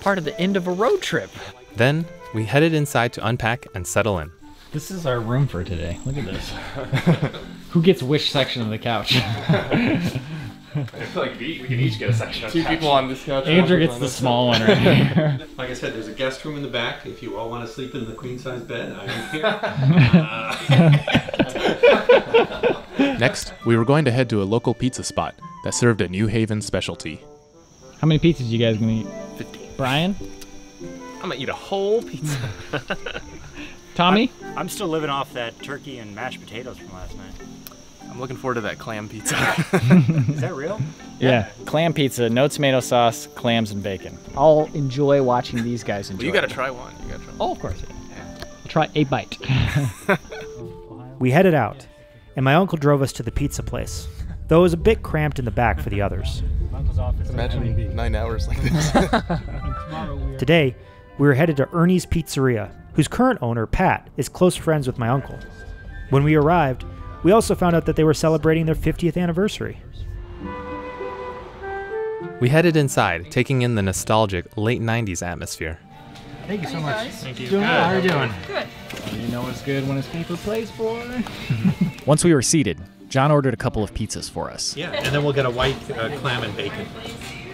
part of the end of a road trip. Then we headed inside to unpack and settle in. This is our room for today. Look at this. Who gets which section of the couch? I feel like we, we can each get a section Two people on this couch. Andrew gets on the small one right here. Like I said, there's a guest room in the back. If you all want to sleep in the queen size bed, I'm here. Next, we were going to head to a local pizza spot that served a New Haven specialty. How many pizzas are you guys gonna eat? 50. Brian? I'm gonna eat a whole pizza. Tommy? I'm still living off that turkey and mashed potatoes from last night. I'm looking forward to that clam pizza. Is that real? Yeah. Clam pizza, no tomato sauce, clams and bacon. I'll enjoy watching these guys enjoy. well, you gotta try one. You gotta try oh, one. Oh, of course. Yeah. I'll try a bite. We headed out, and my uncle drove us to the pizza place, though it was a bit cramped in the back for the others. Uncle's office. Imagine nine hours like this. Today, we were headed to Ernie's Pizzeria, whose current owner, Pat, is close friends with my uncle. When we arrived, we also found out that they were celebrating their 50th anniversary. We headed inside, taking in the nostalgic late 90s atmosphere. Thank you so much. Thank you. Doing well. How are you doing? Good. You know what's good when it's paper plates, boy? Once we were seated, John ordered a couple of pizzas for us. Yeah, and then we'll get a white uh, clam and bacon.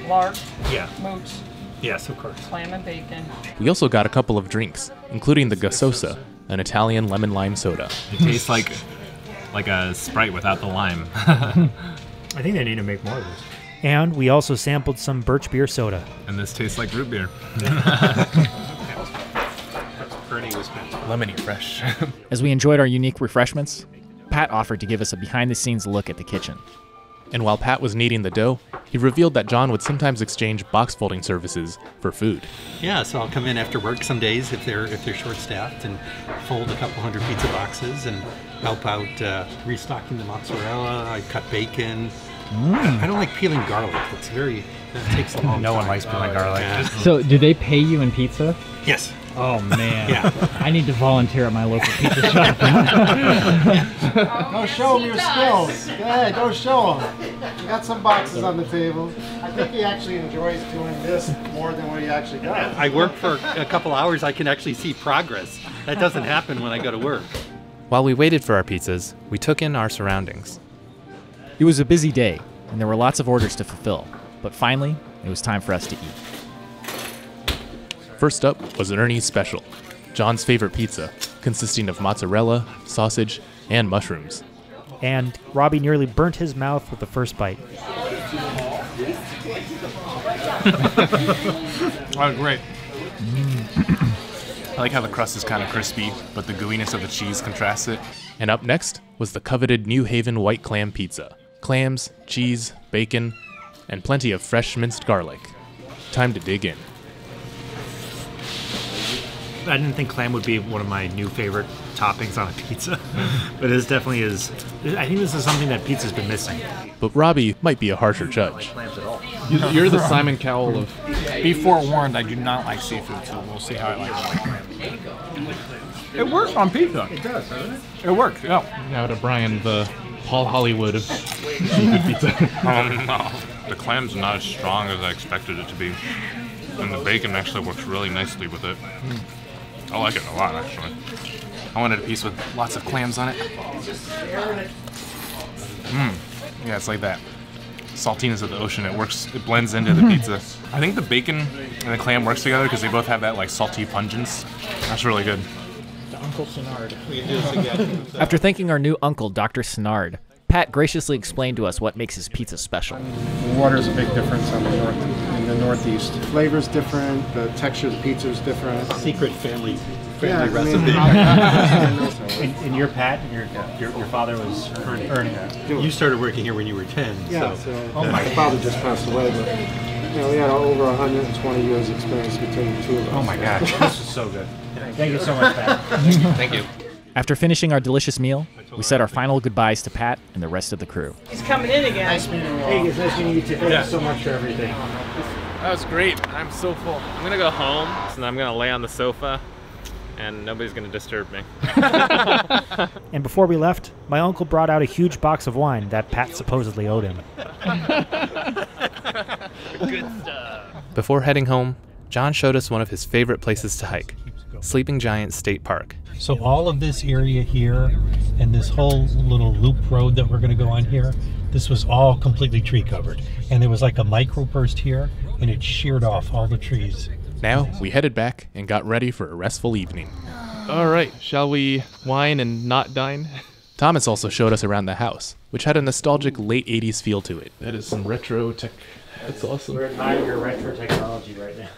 Lark. Yeah. Moots. Yes, of course. Clam and bacon. We also got a couple of drinks, including the Gasosa, an Italian lemon lime soda. It tastes like like a Sprite without the lime. I think they need to make more of this. And we also sampled some birch beer soda. and this tastes like root beer. Pretty. Lemony fresh. As we enjoyed our unique refreshments, Pat offered to give us a behind the scenes look at the kitchen. and while Pat was kneading the dough, he revealed that John would sometimes exchange box folding services for food. Yeah, so I'll come in after work some days if they're if they're short staffed and fold a couple hundred pizza boxes and help out uh, restocking the mozzarella. I cut bacon. I don't like peeling garlic. It's very that takes a long No one likes peeling garlic. Yeah. So, do they pay you in pizza? Yes. Oh man. Yeah. I need to volunteer at my local pizza shop. Go show them your skills. Go ahead, go show them. You got some boxes on the table. I think he actually enjoys doing this more than what he actually does. I work for a couple hours. I can actually see progress. That doesn't happen when I go to work. While we waited for our pizzas, we took in our surroundings. It was a busy day, and there were lots of orders to fulfill, but finally, it was time for us to eat. First up was an Ernie's Special, John's favorite pizza, consisting of mozzarella, sausage, and mushrooms. And Robbie nearly burnt his mouth with the first bite. Oh, great. I like how the crust is kind of crispy, but the gooiness of the cheese contrasts it. And up next was the coveted New Haven white clam pizza. Clams, cheese, bacon, and plenty of fresh minced garlic. Time to dig in. I didn't think clam would be one of my new favorite toppings on a pizza, but this definitely is. I think this is something that pizza's been missing. But Robbie might be a harsher judge. You're the Simon Cowell of. Be forewarned, I do not like seafood, so we'll see how I like it. It works on pizza. It does, doesn't it? It works, yeah. Now to Brian, the Paul Hollywood of seafood pizza. Um, no, the clam's not as strong as I expected it to be. And the bacon actually works really nicely with it. I like it a lot, actually. I wanted a piece with lots of clams on it. Mmm. Yeah, it's like that. Saltiness of the ocean. It works. It blends into the hmm. pizza. I think the bacon and the clam works together because they both have that like salty pungence. That's really good. Uncle Sinard. After thanking our new uncle, Dr. Snard, Pat graciously explained to us what makes his pizza special. The water's a big difference on the north in the northeast. Flavor's different. The texture of the pizza is different. Secret family Yeah, family I mean, recipe. And, and your Pat, and your, your your father was Ernie. Ernie. you started working here when you were 10. Yeah, so. so my father just passed away, but you know, we had over 120 years experience between the two of us. Oh my gosh, this is so good. Thank you so much, Pat. Thank you. After finishing our delicious meal, we said our final goodbyes to Pat and the rest of the crew. He's coming in again. Nice meeting you all. Hey, it's nice meeting you too. Thank you so much for everything. That was great. I'm so full. I'm gonna go home, and I'm gonna lay on the sofa, and nobody's gonna disturb me. And before we left, my uncle brought out a huge box of wine that Pat supposedly owed him. Good stuff. Before heading home, John showed us one of his favorite places to hike Sleeping Giant State Park. So all of this area here and this whole little loop road that we're going to go on here, this was all completely tree covered. And there was like a microburst here and it sheared off all the trees. Now we headed back and got ready for a restful evening. All right, shall we wine and not dine? Thomas also showed us around the house, which had a nostalgic late 80s feel to it. That is some retro tech. That's awesome. We're admiring your retro technology right now.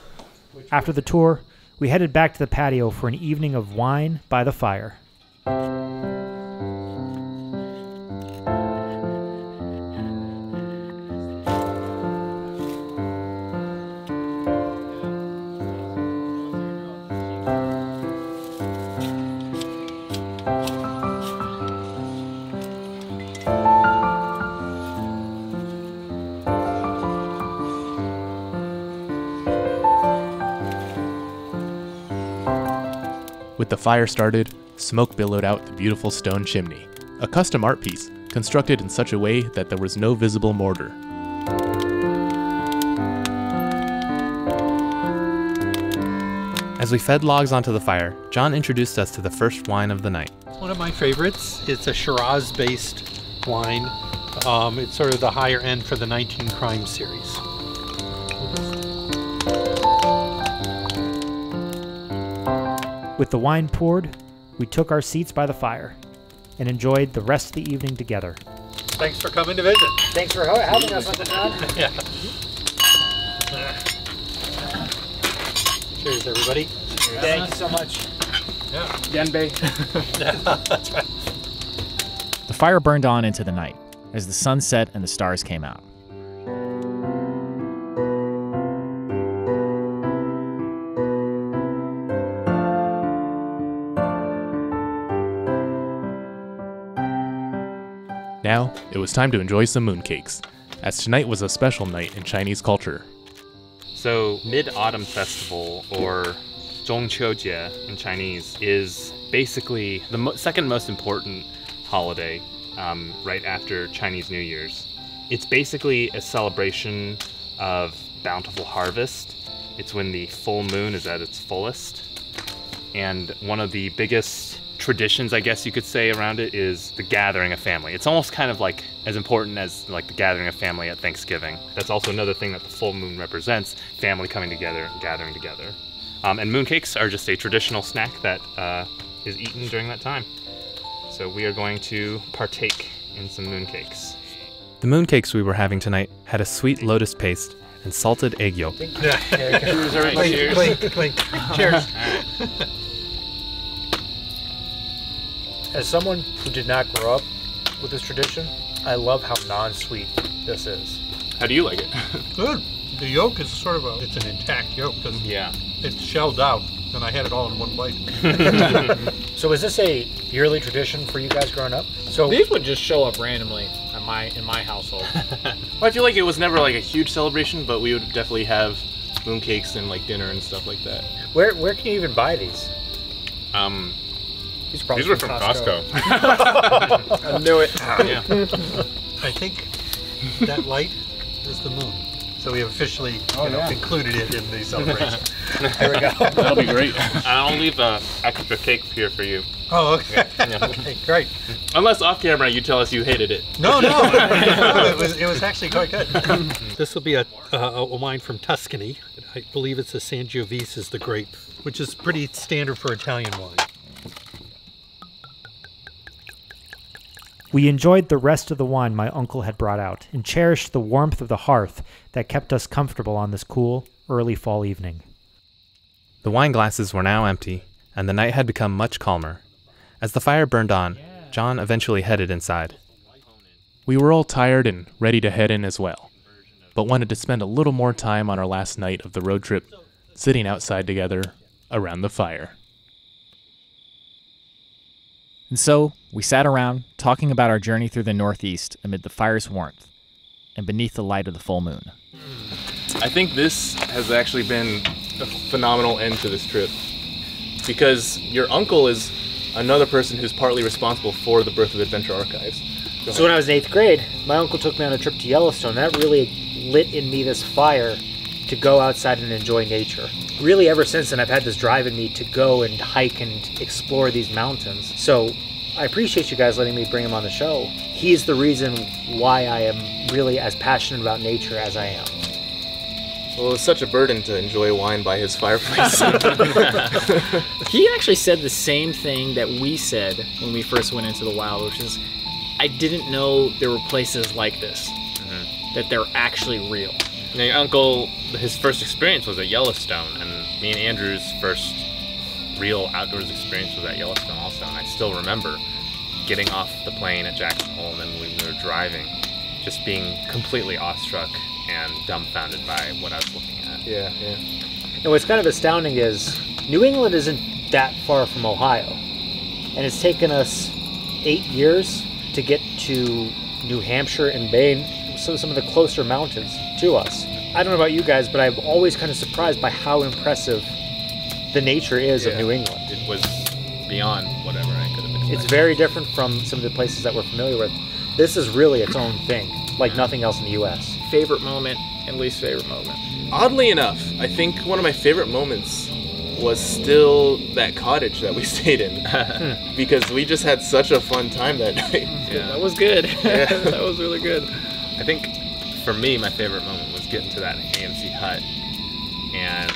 After the tour, we headed back to the patio for an evening of wine by the fire. The fire started, smoke billowed out the beautiful stone chimney, a custom art piece constructed in such a way that there was no visible mortar. As we fed logs onto the fire, John introduced us to the first wine of the night. One of my favorites. It's a Shiraz-based wine. Um, it's sort of the higher end for the 19 Crime series. With the wine poured, we took our seats by the fire and enjoyed the rest of the evening together. Thanks for coming to visit. Thanks for ho- having us, Uncle John. yeah. Cheers, everybody. Thank you so much. Yeah. Ganbei. That's right. The fire burned on into the night as the sun set and the stars came out. Now, it was time to enjoy some mooncakes, as tonight was a special night in Chinese culture. So, Mid Autumn Festival, or Zhongqiujie in Chinese, is basically the mo- second most important holiday um, right after Chinese New Year's. It's basically a celebration of bountiful harvest. It's when the full moon is at its fullest. And one of the biggest traditions, I guess you could say, around it is the gathering of family. It's almost kind of like as important as like the gathering of family at Thanksgiving. That's also another thing that the full moon represents: family coming together and gathering together. Um, and mooncakes are just a traditional snack that uh, is eaten during that time. So we are going to partake in some mooncakes. The mooncakes we were having tonight had a sweet lotus paste and salted egg yolk. Cheers, everybody. Cheers. Clink, clink. Cheers. As someone who did not grow up with this tradition, I love how non-sweet this is. How do you like it? Good. The yolk is sort of a, it's an intact yolk. 'cause Yeah. It's shelled out, and I had it all in one bite. So is this a yearly tradition for you guys growing up? So These would just show up randomly in my in my household. Well, I feel like it was never like a huge celebration, but we would definitely have mooncakes and like dinner and stuff like that. where where can you even buy these? Um, These, probably these were from Costco. I knew it. yeah. I think that light is the moon. So we have officially Oh, you know, yeah. included it in the celebration. There we go. That'll be great. I'll leave an extra cake here for you. Oh, okay. Yeah. okay, great. Unless off camera you tell us you hated it. No, no, no, it was it was actually quite good. this will be a, a a wine from Tuscany. I believe it's a Sangiovese is the grape, which is pretty standard for Italian wine. We enjoyed the rest of the wine my uncle had brought out and cherished the warmth of the hearth that kept us comfortable on this cool, early fall evening. The wine glasses were now empty, and the night had become much calmer. As the fire burned on, John eventually headed inside. We were all tired and ready to head in as well, but wanted to spend a little more time on our last night of the road trip, sitting outside together around the fire. And so we sat around talking about our journey through the Northeast amid the fire's warmth and beneath the light of the full moon. I think this has actually been a phenomenal end to this trip because your uncle is another person who's partly responsible for the Birth of Adventure archives. So when. I was in eighth grade, my uncle took me on a trip to Yellowstone. That really lit in me this fire to go outside and enjoy nature. Really, ever since then, I've had this drive in me to go and hike and explore these mountains. So I appreciate you guys letting me bring him on the show. He's the reason why I am really as passionate about nature as I am. Well, it was such a burden to enjoy wine by his fireplace. he actually said the same thing that we said when we first went into the wild, which is, I didn't know there were places like this, mm-hmm. that they're actually real. Now, your uncle, his first experience was at Yellowstone, and me and Andrew's first real outdoors experience was at Yellowstone also. And I still remember getting off the plane at Jackson Hole, and then we were driving, just being completely awestruck and dumbfounded by what I was looking at. yeah, yeah. And what's kind of astounding is New England isn't that far from Ohio. And it's taken us eight years to get to New Hampshire and Maine, so some of the closer mountains to us. I don't know about you guys, but I'm always kind of surprised by how impressive the nature is of New England. It was beyond whatever I could have expected. It's very different from some of the places that we're familiar with. This is really its own thing, like nothing else in the U.S. Favorite moment and least favorite moment. Oddly enough, I think one of my favorite moments was still that cottage that we stayed in hmm. because we just had such a fun time that night. Yeah. That was good. Yeah. that was really good. I think for me, my favorite moment was getting to that AMC hut, and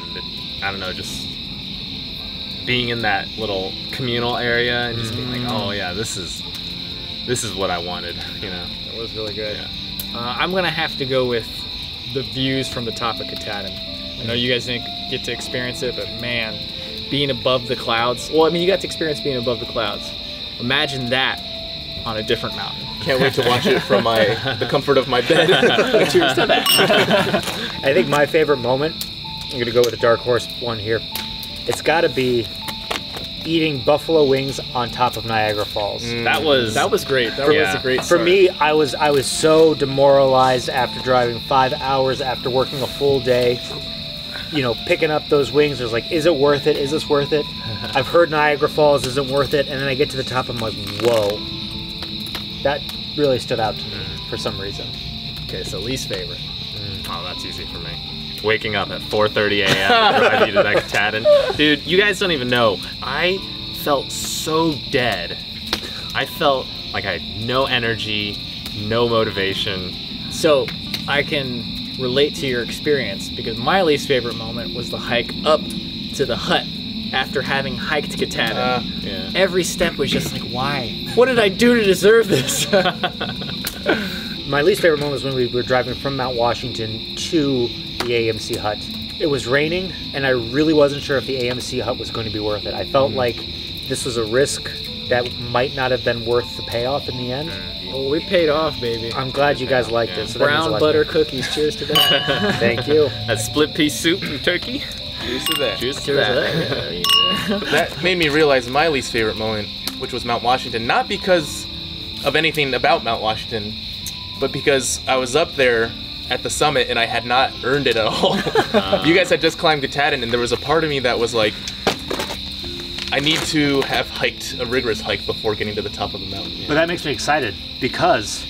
I don't know, just being in that little communal area and just being like, oh yeah, this is this is what I wanted, you know. That was really good. Uh, I'm gonna have to go with the views from the top of Katahdin. I know you guys didn't get to experience it, but man, being above the clouds. Well, I mean, you got to experience being above the clouds. Imagine that on a different mountain. Can't wait to watch it from my the comfort of my bed. Cheers to that. I think my favorite moment, I'm gonna go with a dark horse one here. It's gotta be eating buffalo wings on top of Niagara Falls. Mm. That was that was great. That was a great. For me, I was I was so demoralized after driving five hours after working a full day. You know, picking up those wings, I was like, is it worth it? Is this worth it? I've heard Niagara Falls isn't worth it, and then I get to the top, I'm like, whoa. That really stood out to me mm. for some reason. Okay, so least favorite. Mm. Oh, that's easy for me. Waking up at 4:30 a.m. to drive you to that Katahdin. Dude, you guys don't even know. I felt so dead. I felt like I had no energy, no motivation. So I can relate to your experience because my least favorite moment was the hike up to the hut after having hiked Katahdin. Uh, yeah. Every step was just like, why? What did I do to deserve this? My least favorite moment was when we were driving from Mount Washington to the AMC hut. It was raining, and I really wasn't sure if the AMC hut was going to be worth it. I felt mm. like this was a risk that might not have been worth the payoff in the end. Mm. well, we paid off, baby. I'm glad you guys liked it. So that means a Brown butter me. cookies. Cheers to that. Thank you. That split piece soup and turkey. Cheers to that. Cheers to Cheers to that. that. that made me realize my least favorite moment, which was Mount Washington, not because of anything about Mount Washington, but because I was up there at the summit and I had not earned it at all. you guys had just climbed Katahdin, and there was a part of me that was like, I need to have hiked a rigorous hike before getting to the top of the mountain. But that makes me excited because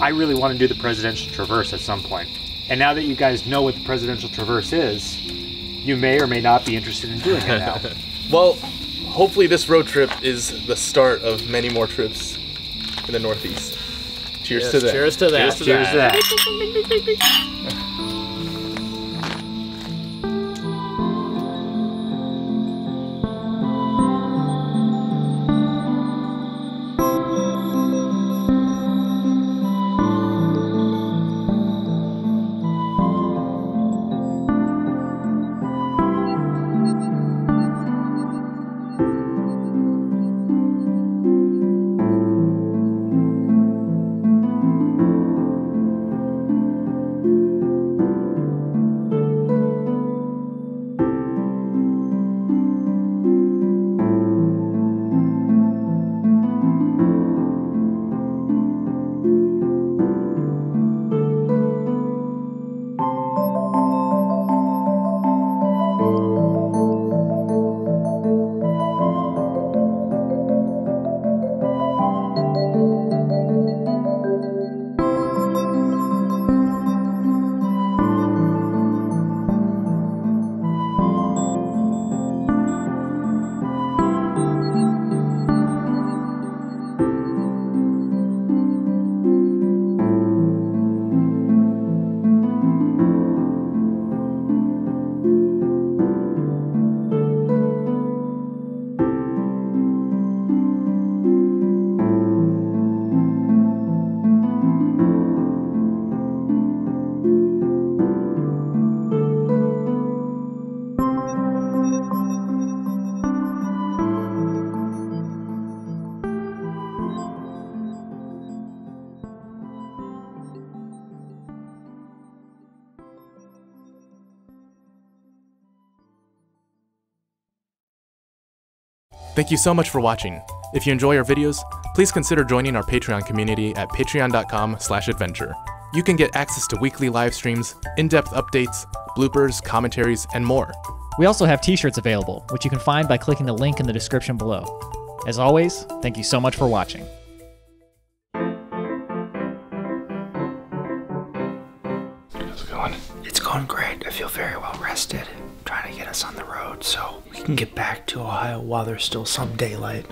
I really want to do the Presidential Traverse at some point. And now that you guys know what the Presidential Traverse is, you may or may not be interested in doing it now. Well, hopefully this road trip is the start of many more trips in the Northeast. Cheers Yes, to that. cheers to that. Cheers to Cheers that. that. Thank you so much for watching. If you enjoy our videos, please consider joining our Patreon community at patreon.com/adventure. You can get access to weekly live streams, in-depth updates, bloopers, commentaries, and more. We also have t shirts available, which you can find by clicking the link in the description below. As always, thank you so much for watching. How's it going? It's going great. I feel very well rested. Trying to get us on the road so we can get back to Ohio while there's still some daylight.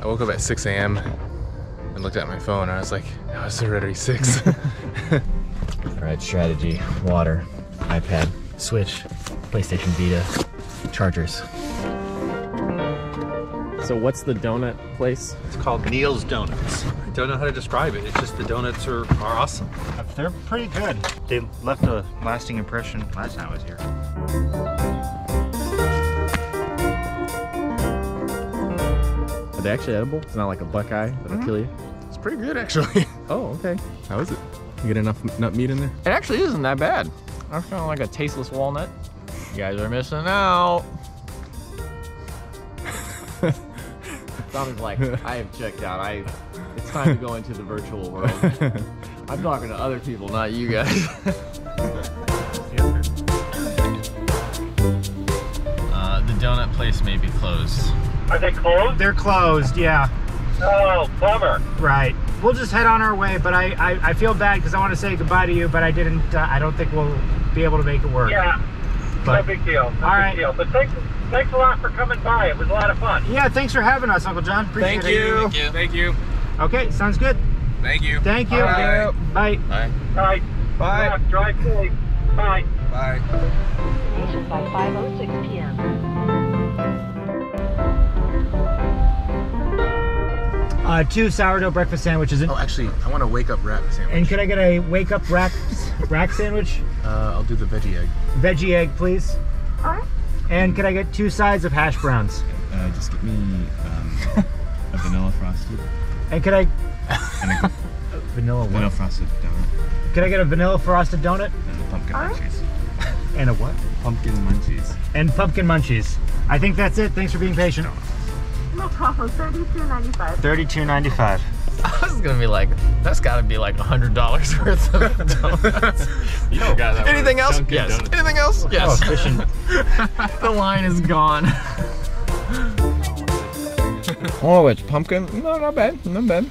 I woke up at 6 a.m. and looked at my phone and I was like, oh, it's already 6. Alright, strategy, water, iPad, Switch, PlayStation Vita, chargers. So what's the donut place? It's called Neil's Donuts. I don't know how to describe it. It's just the donuts are, are awesome. They're pretty good. They left a lasting impression last time I was here. Are they actually edible? It's not like a buckeye that'll mm-hmm. kill you. it's pretty good actually. Oh, okay. How is it? You get enough nut meat in there? It actually isn't that bad. I'm kind of like a tasteless walnut. You guys are missing out. Sounds like I have checked out. I it's time to go into the virtual world. I'm talking to other people, not you guys. Uh, the donut place may be closed. Are they closed? They're closed, yeah. Oh, bummer. Right. We'll just head on our way, but I, I, I feel bad because I want to say goodbye to you, but I didn't, uh, I don't think we'll be able to make it work. Yeah. But- no big deal. No All big right. deal. But thanks, thanks a lot for coming by. It was a lot of fun. Yeah, thanks for having us, Uncle John. Appreciate Thank it. you. Thank you. Thank you. Okay, sounds good. Thank you. Thank you. Bye. Bye. Bye. All right. Bye. Drive safe. Bye. Bye. by 5.06 p.m. Uh, two sourdough breakfast sandwiches. Oh, actually, I want a wake up wrap sandwich. And could I get a wake up rack rack sandwich? Uh, I'll do the veggie egg. Veggie egg, please. And could I get two sides of hash browns? Uh, just get me um, a vanilla frosted And could I and a vanilla what? vanilla frosted donut Could I get a vanilla frosted donut? and a pumpkin munchies. And a what? Pumpkin munchies. And pumpkin munchies. I think that's it. Thanks for being patient. No problem. 32.95. Thirty-two ninety-five. I was gonna be like, that's gotta be like a hundred dollars worth of donuts. You don't got that Anything else? Yes. Donuts. Anything else? Oh, yes. Oh, fishing. the line is gone. Oh, it's pumpkin? No, not bad. Not bad.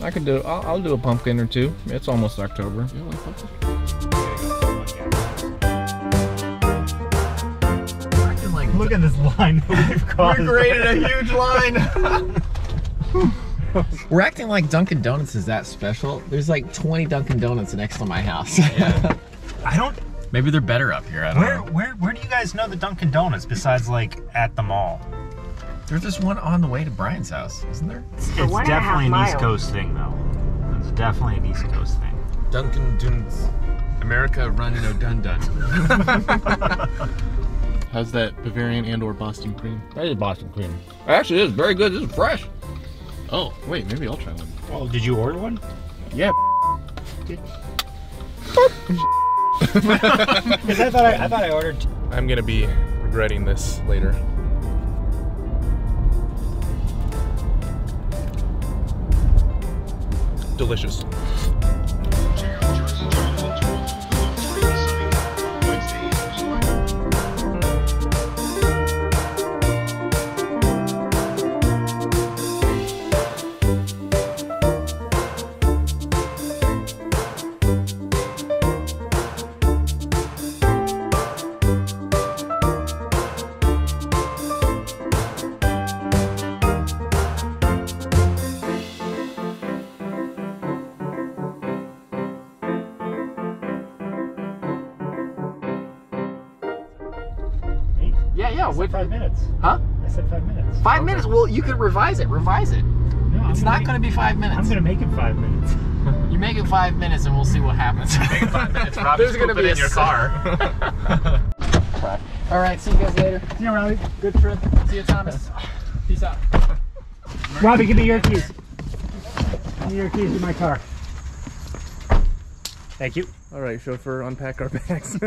I could do. I'll, I'll do a pumpkin or two. It's almost October. Look at this line that we've caused. We created a huge line. We're acting like Dunkin' Donuts is that special. There's like 20 Dunkin' Donuts next to my house. I don't. Maybe they're better up here. I don't Where know. where where do you guys know the Dunkin' Donuts besides like at the mall? There's this one on the way to Bryan's house, isn't there? It's one and a half definitely an East. Coast thing, though. It's definitely an East Coast thing. Dunkin' Donuts. America run no dun dun. How's that Bavarian and or Boston cream? That is Boston cream. Actually, it is very good. This is fresh. Oh, wait, maybe I'll try one. Oh, did you order one? Yeah. Because I thought I, I thought I ordered. I'm gonna be regretting this later. Delicious. Revise it. Revise it. No, I'm It's not going to be five minutes. I'm gonna make it five minutes. You make it five minutes and we'll see what happens. five minutes. There's gonna be in a your s- car. All right. See you guys later. See you, Robby. Good trip. See you, Thomas. Peace out. Robby, give me your keys. Give me your keys to my car. Thank you. All right, chauffeur, unpack our bags.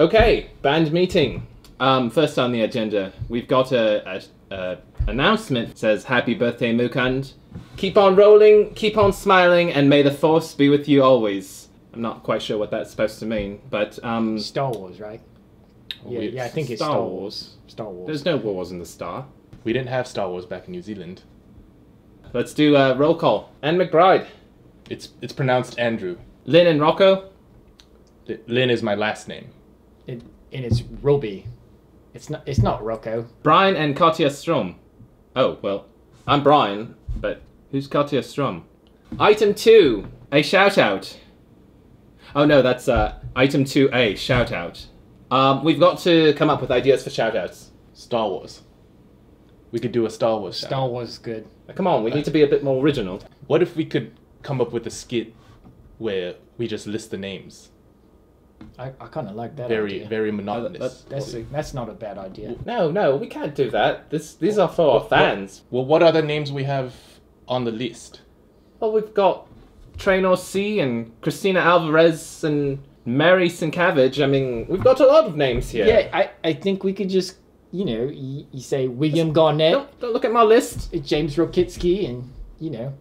Okay, band meeting. Um, first on the agenda, we've got a, a, a announcement. It says Happy Birthday, Mukund. Keep on rolling, keep on smiling, and may the force be with you always. I'm not quite sure what that's supposed to mean, but um, Star Wars, right? Yeah, yeah, I think it's Star Wars. Star Wars. There's no wars in the star. we didn't have Star Wars back in New Zealand. Let's do a roll call. Anne McBride. It's it's pronounced Andrew. Lynn and Rocco? Li- Lynn is my last name. It, and it's Roby. It's not. It's not Rocco. Brian and Katya Strom. Oh, well, I'm Brian, but who's Katya Strom? Item 2, a shout out. Oh no, that's uh, item 2A, shout out. Um, we've got to come up with ideas for shout outs. Star Wars. We could do a Star Wars. shout. Star Wars is good. Come on, we need to be a bit more original. What if we could come up with a skit where we just list the names? I, I kind of like that very idea. very monotonous. That's a, that's not a bad idea. No, no, we can't do that. This these are for our fans. Well, what other names we have on the list? Well, we've got Trainor C and Christina Alvarez and Mary Sinkavage. I mean, we've got a lot of names here. Yeah, I, I think we could just, you know, you, you say William Garnett. Don't, don't look at my list. James Rokitsky, and, you know,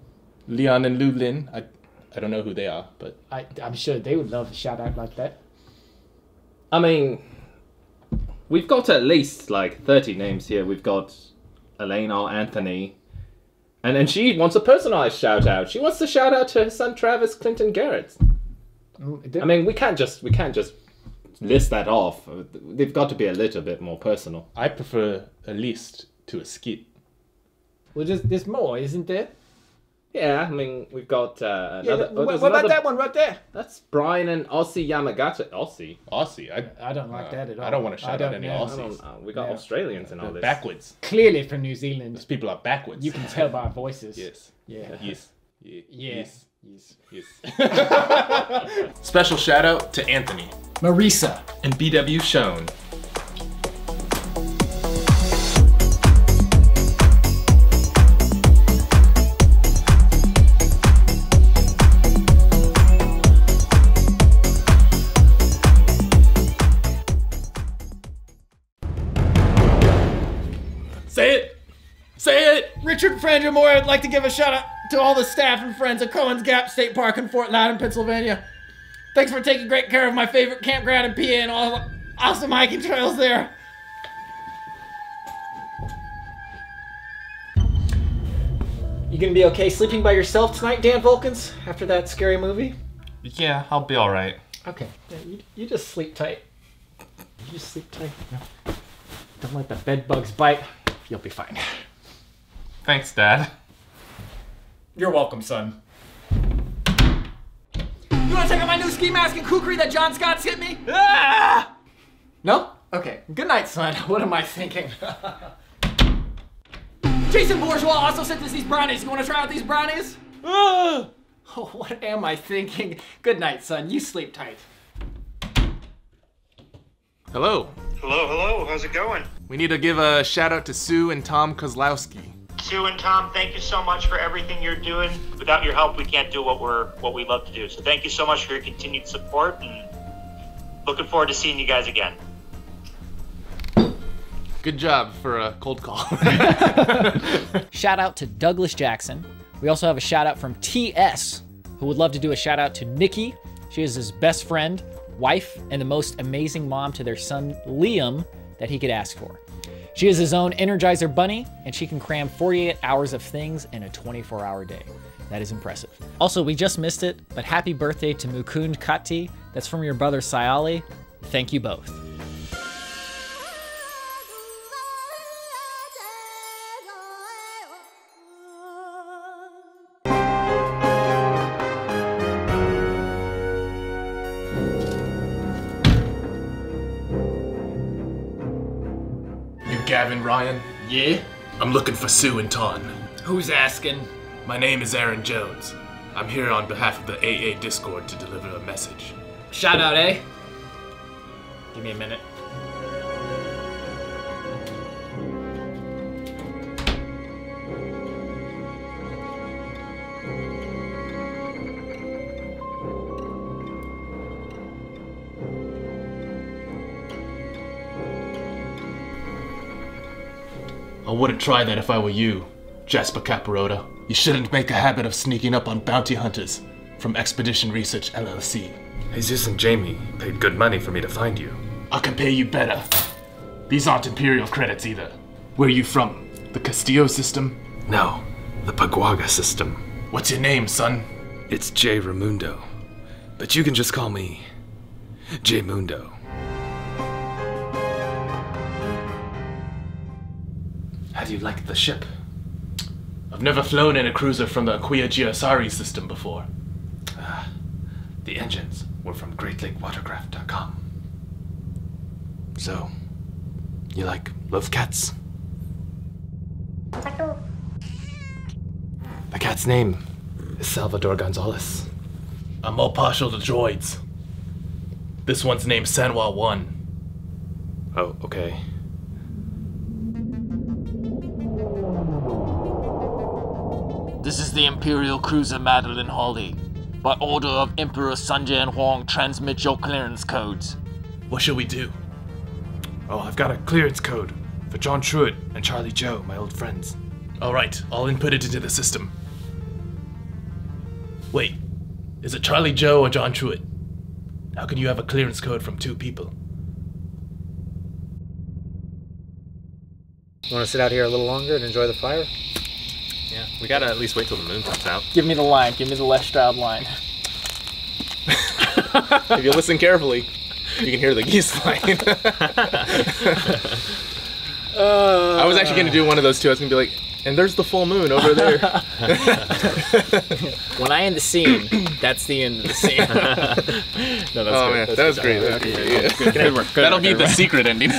Leon and Lulin. I I don't know who they are, but I, I'm sure they would love a shout out like that. I mean, we've got at least like 30 names here. We've got Elaine R. Anthony. And then she wants a personalized shout out. She wants to shout out to her son Travis Clinton Garrett. I mean, we can't just we can't just list that off. They've got to be a little bit more personal. I prefer a list to a skit. Well, there's, there's more, isn't there? Yeah, I mean, we've got uh, Yeah, another. th- oh, what, there's about another- that one right there? That's Brian and Aussie Yamagata. Aussie. Aussie. I I don't like that at all. I don't want to shout don't out any know. Aussies. I uh, we got No. Australians and all They're this. backwards. Clearly from New Zealand. Those people are backwards. You can tell by our voices. Yes. Yeah. Yes. Ye- Yeah. Yes. Yes. Yes. Special shout out to Anthony Marisa. and BW Shown. Richard Frangimore, I'd like to give a shout out to all the staff and friends at Cowans Gap State Park in Fort Loudon, Pennsylvania. Thanks for taking great care of my favorite campground in PA and all the awesome hiking trails there. You gonna be okay sleeping by yourself tonight, Dan Vulcans, after that scary movie? Yeah, I'll be all right. Okay. Yeah, you, you just sleep tight. You just sleep tight. Don't let the bed bugs bite. You'll be fine. Thanks, Dad. You're welcome, son. You wanna check out my new ski mask and kukri that John Scott sent me? Ah! No? Okay. Good night, son. What am I thinking? Jason Bourgeois also sent us these brownies. You wanna try out these brownies? Ah! Oh, what am I thinking? Good night, son. You sleep tight. Hello. Hello, hello. How's it going? We need to give a shout out to Sue and Tom Kozlowski. Sue and Tom, thank you so much for everything you're doing. Without your help, we can't do what we're what we love to do. So thank you so much for your continued support, and looking forward to seeing you guys again. Good job for a cold call. Shout out to Douglas Jackson. We also have a shout out from TS, who would love to do a shout out to Nikki. She is his best friend, wife, and the most amazing mom to their son Liam that he could ask for. She is his own Energizer Bunny, and she can cram 48 hours of things in a 24 hour day. That is impressive. Also, we just missed it, but happy birthday to Mukund Kati. That's from your brother Sayali. Thank you both. Ryan? Yeah? I'm looking for Sue and Ton. Who's asking? My name is Aaron Jones. I'm here on behalf of the AA Discord to deliver a message. Shout out, eh? Give me a minute. Wouldn't try that if I were you, Jasper Caparota. You shouldn't make a habit of sneaking up on bounty hunters from Expedition Research LLC. Jesus and Jamie paid good money for me to find you. I can pay you better. These aren't Imperial credits either. Where are you from? The Castillo system? No, the Paguaga system. What's your name, son? It's J. Ramundo. But you can just call me J. Mundo. How do you like the ship? I've never flown in a cruiser from the Aquia Giosari system before. Ah, the engines were from GreatLakeWatercraft.com. So, you like love cats? The cat's name is Salvador Gonzalez. I'm more partial to droids. This one's named Sanwa 1. Oh, okay. This is the Imperial Cruiser Madeline Holly. By order of Emperor Sunjan Huang, transmit your clearance codes. What shall we do? Oh, I've got a clearance code for John Truitt and Charlie Joe, my old friends. Alright, I'll input it into the system. Wait, is it Charlie Joe or John Truitt? How can you have a clearance code from two people? You want to sit out here a little longer and enjoy the fire? Yeah, we gotta at least wait till the moon comes out. Give me the line. Give me the Les Stroud line. if you listen carefully, you can hear the geese flying. I was actually gonna do one of those two. I was gonna be like, and there's the full moon over there. when I end the scene, that's the end of the scene. no, that's oh good. man, That's that was great. That was okay, great. good. Good work. Good That'll work, be the everyone. secret ending.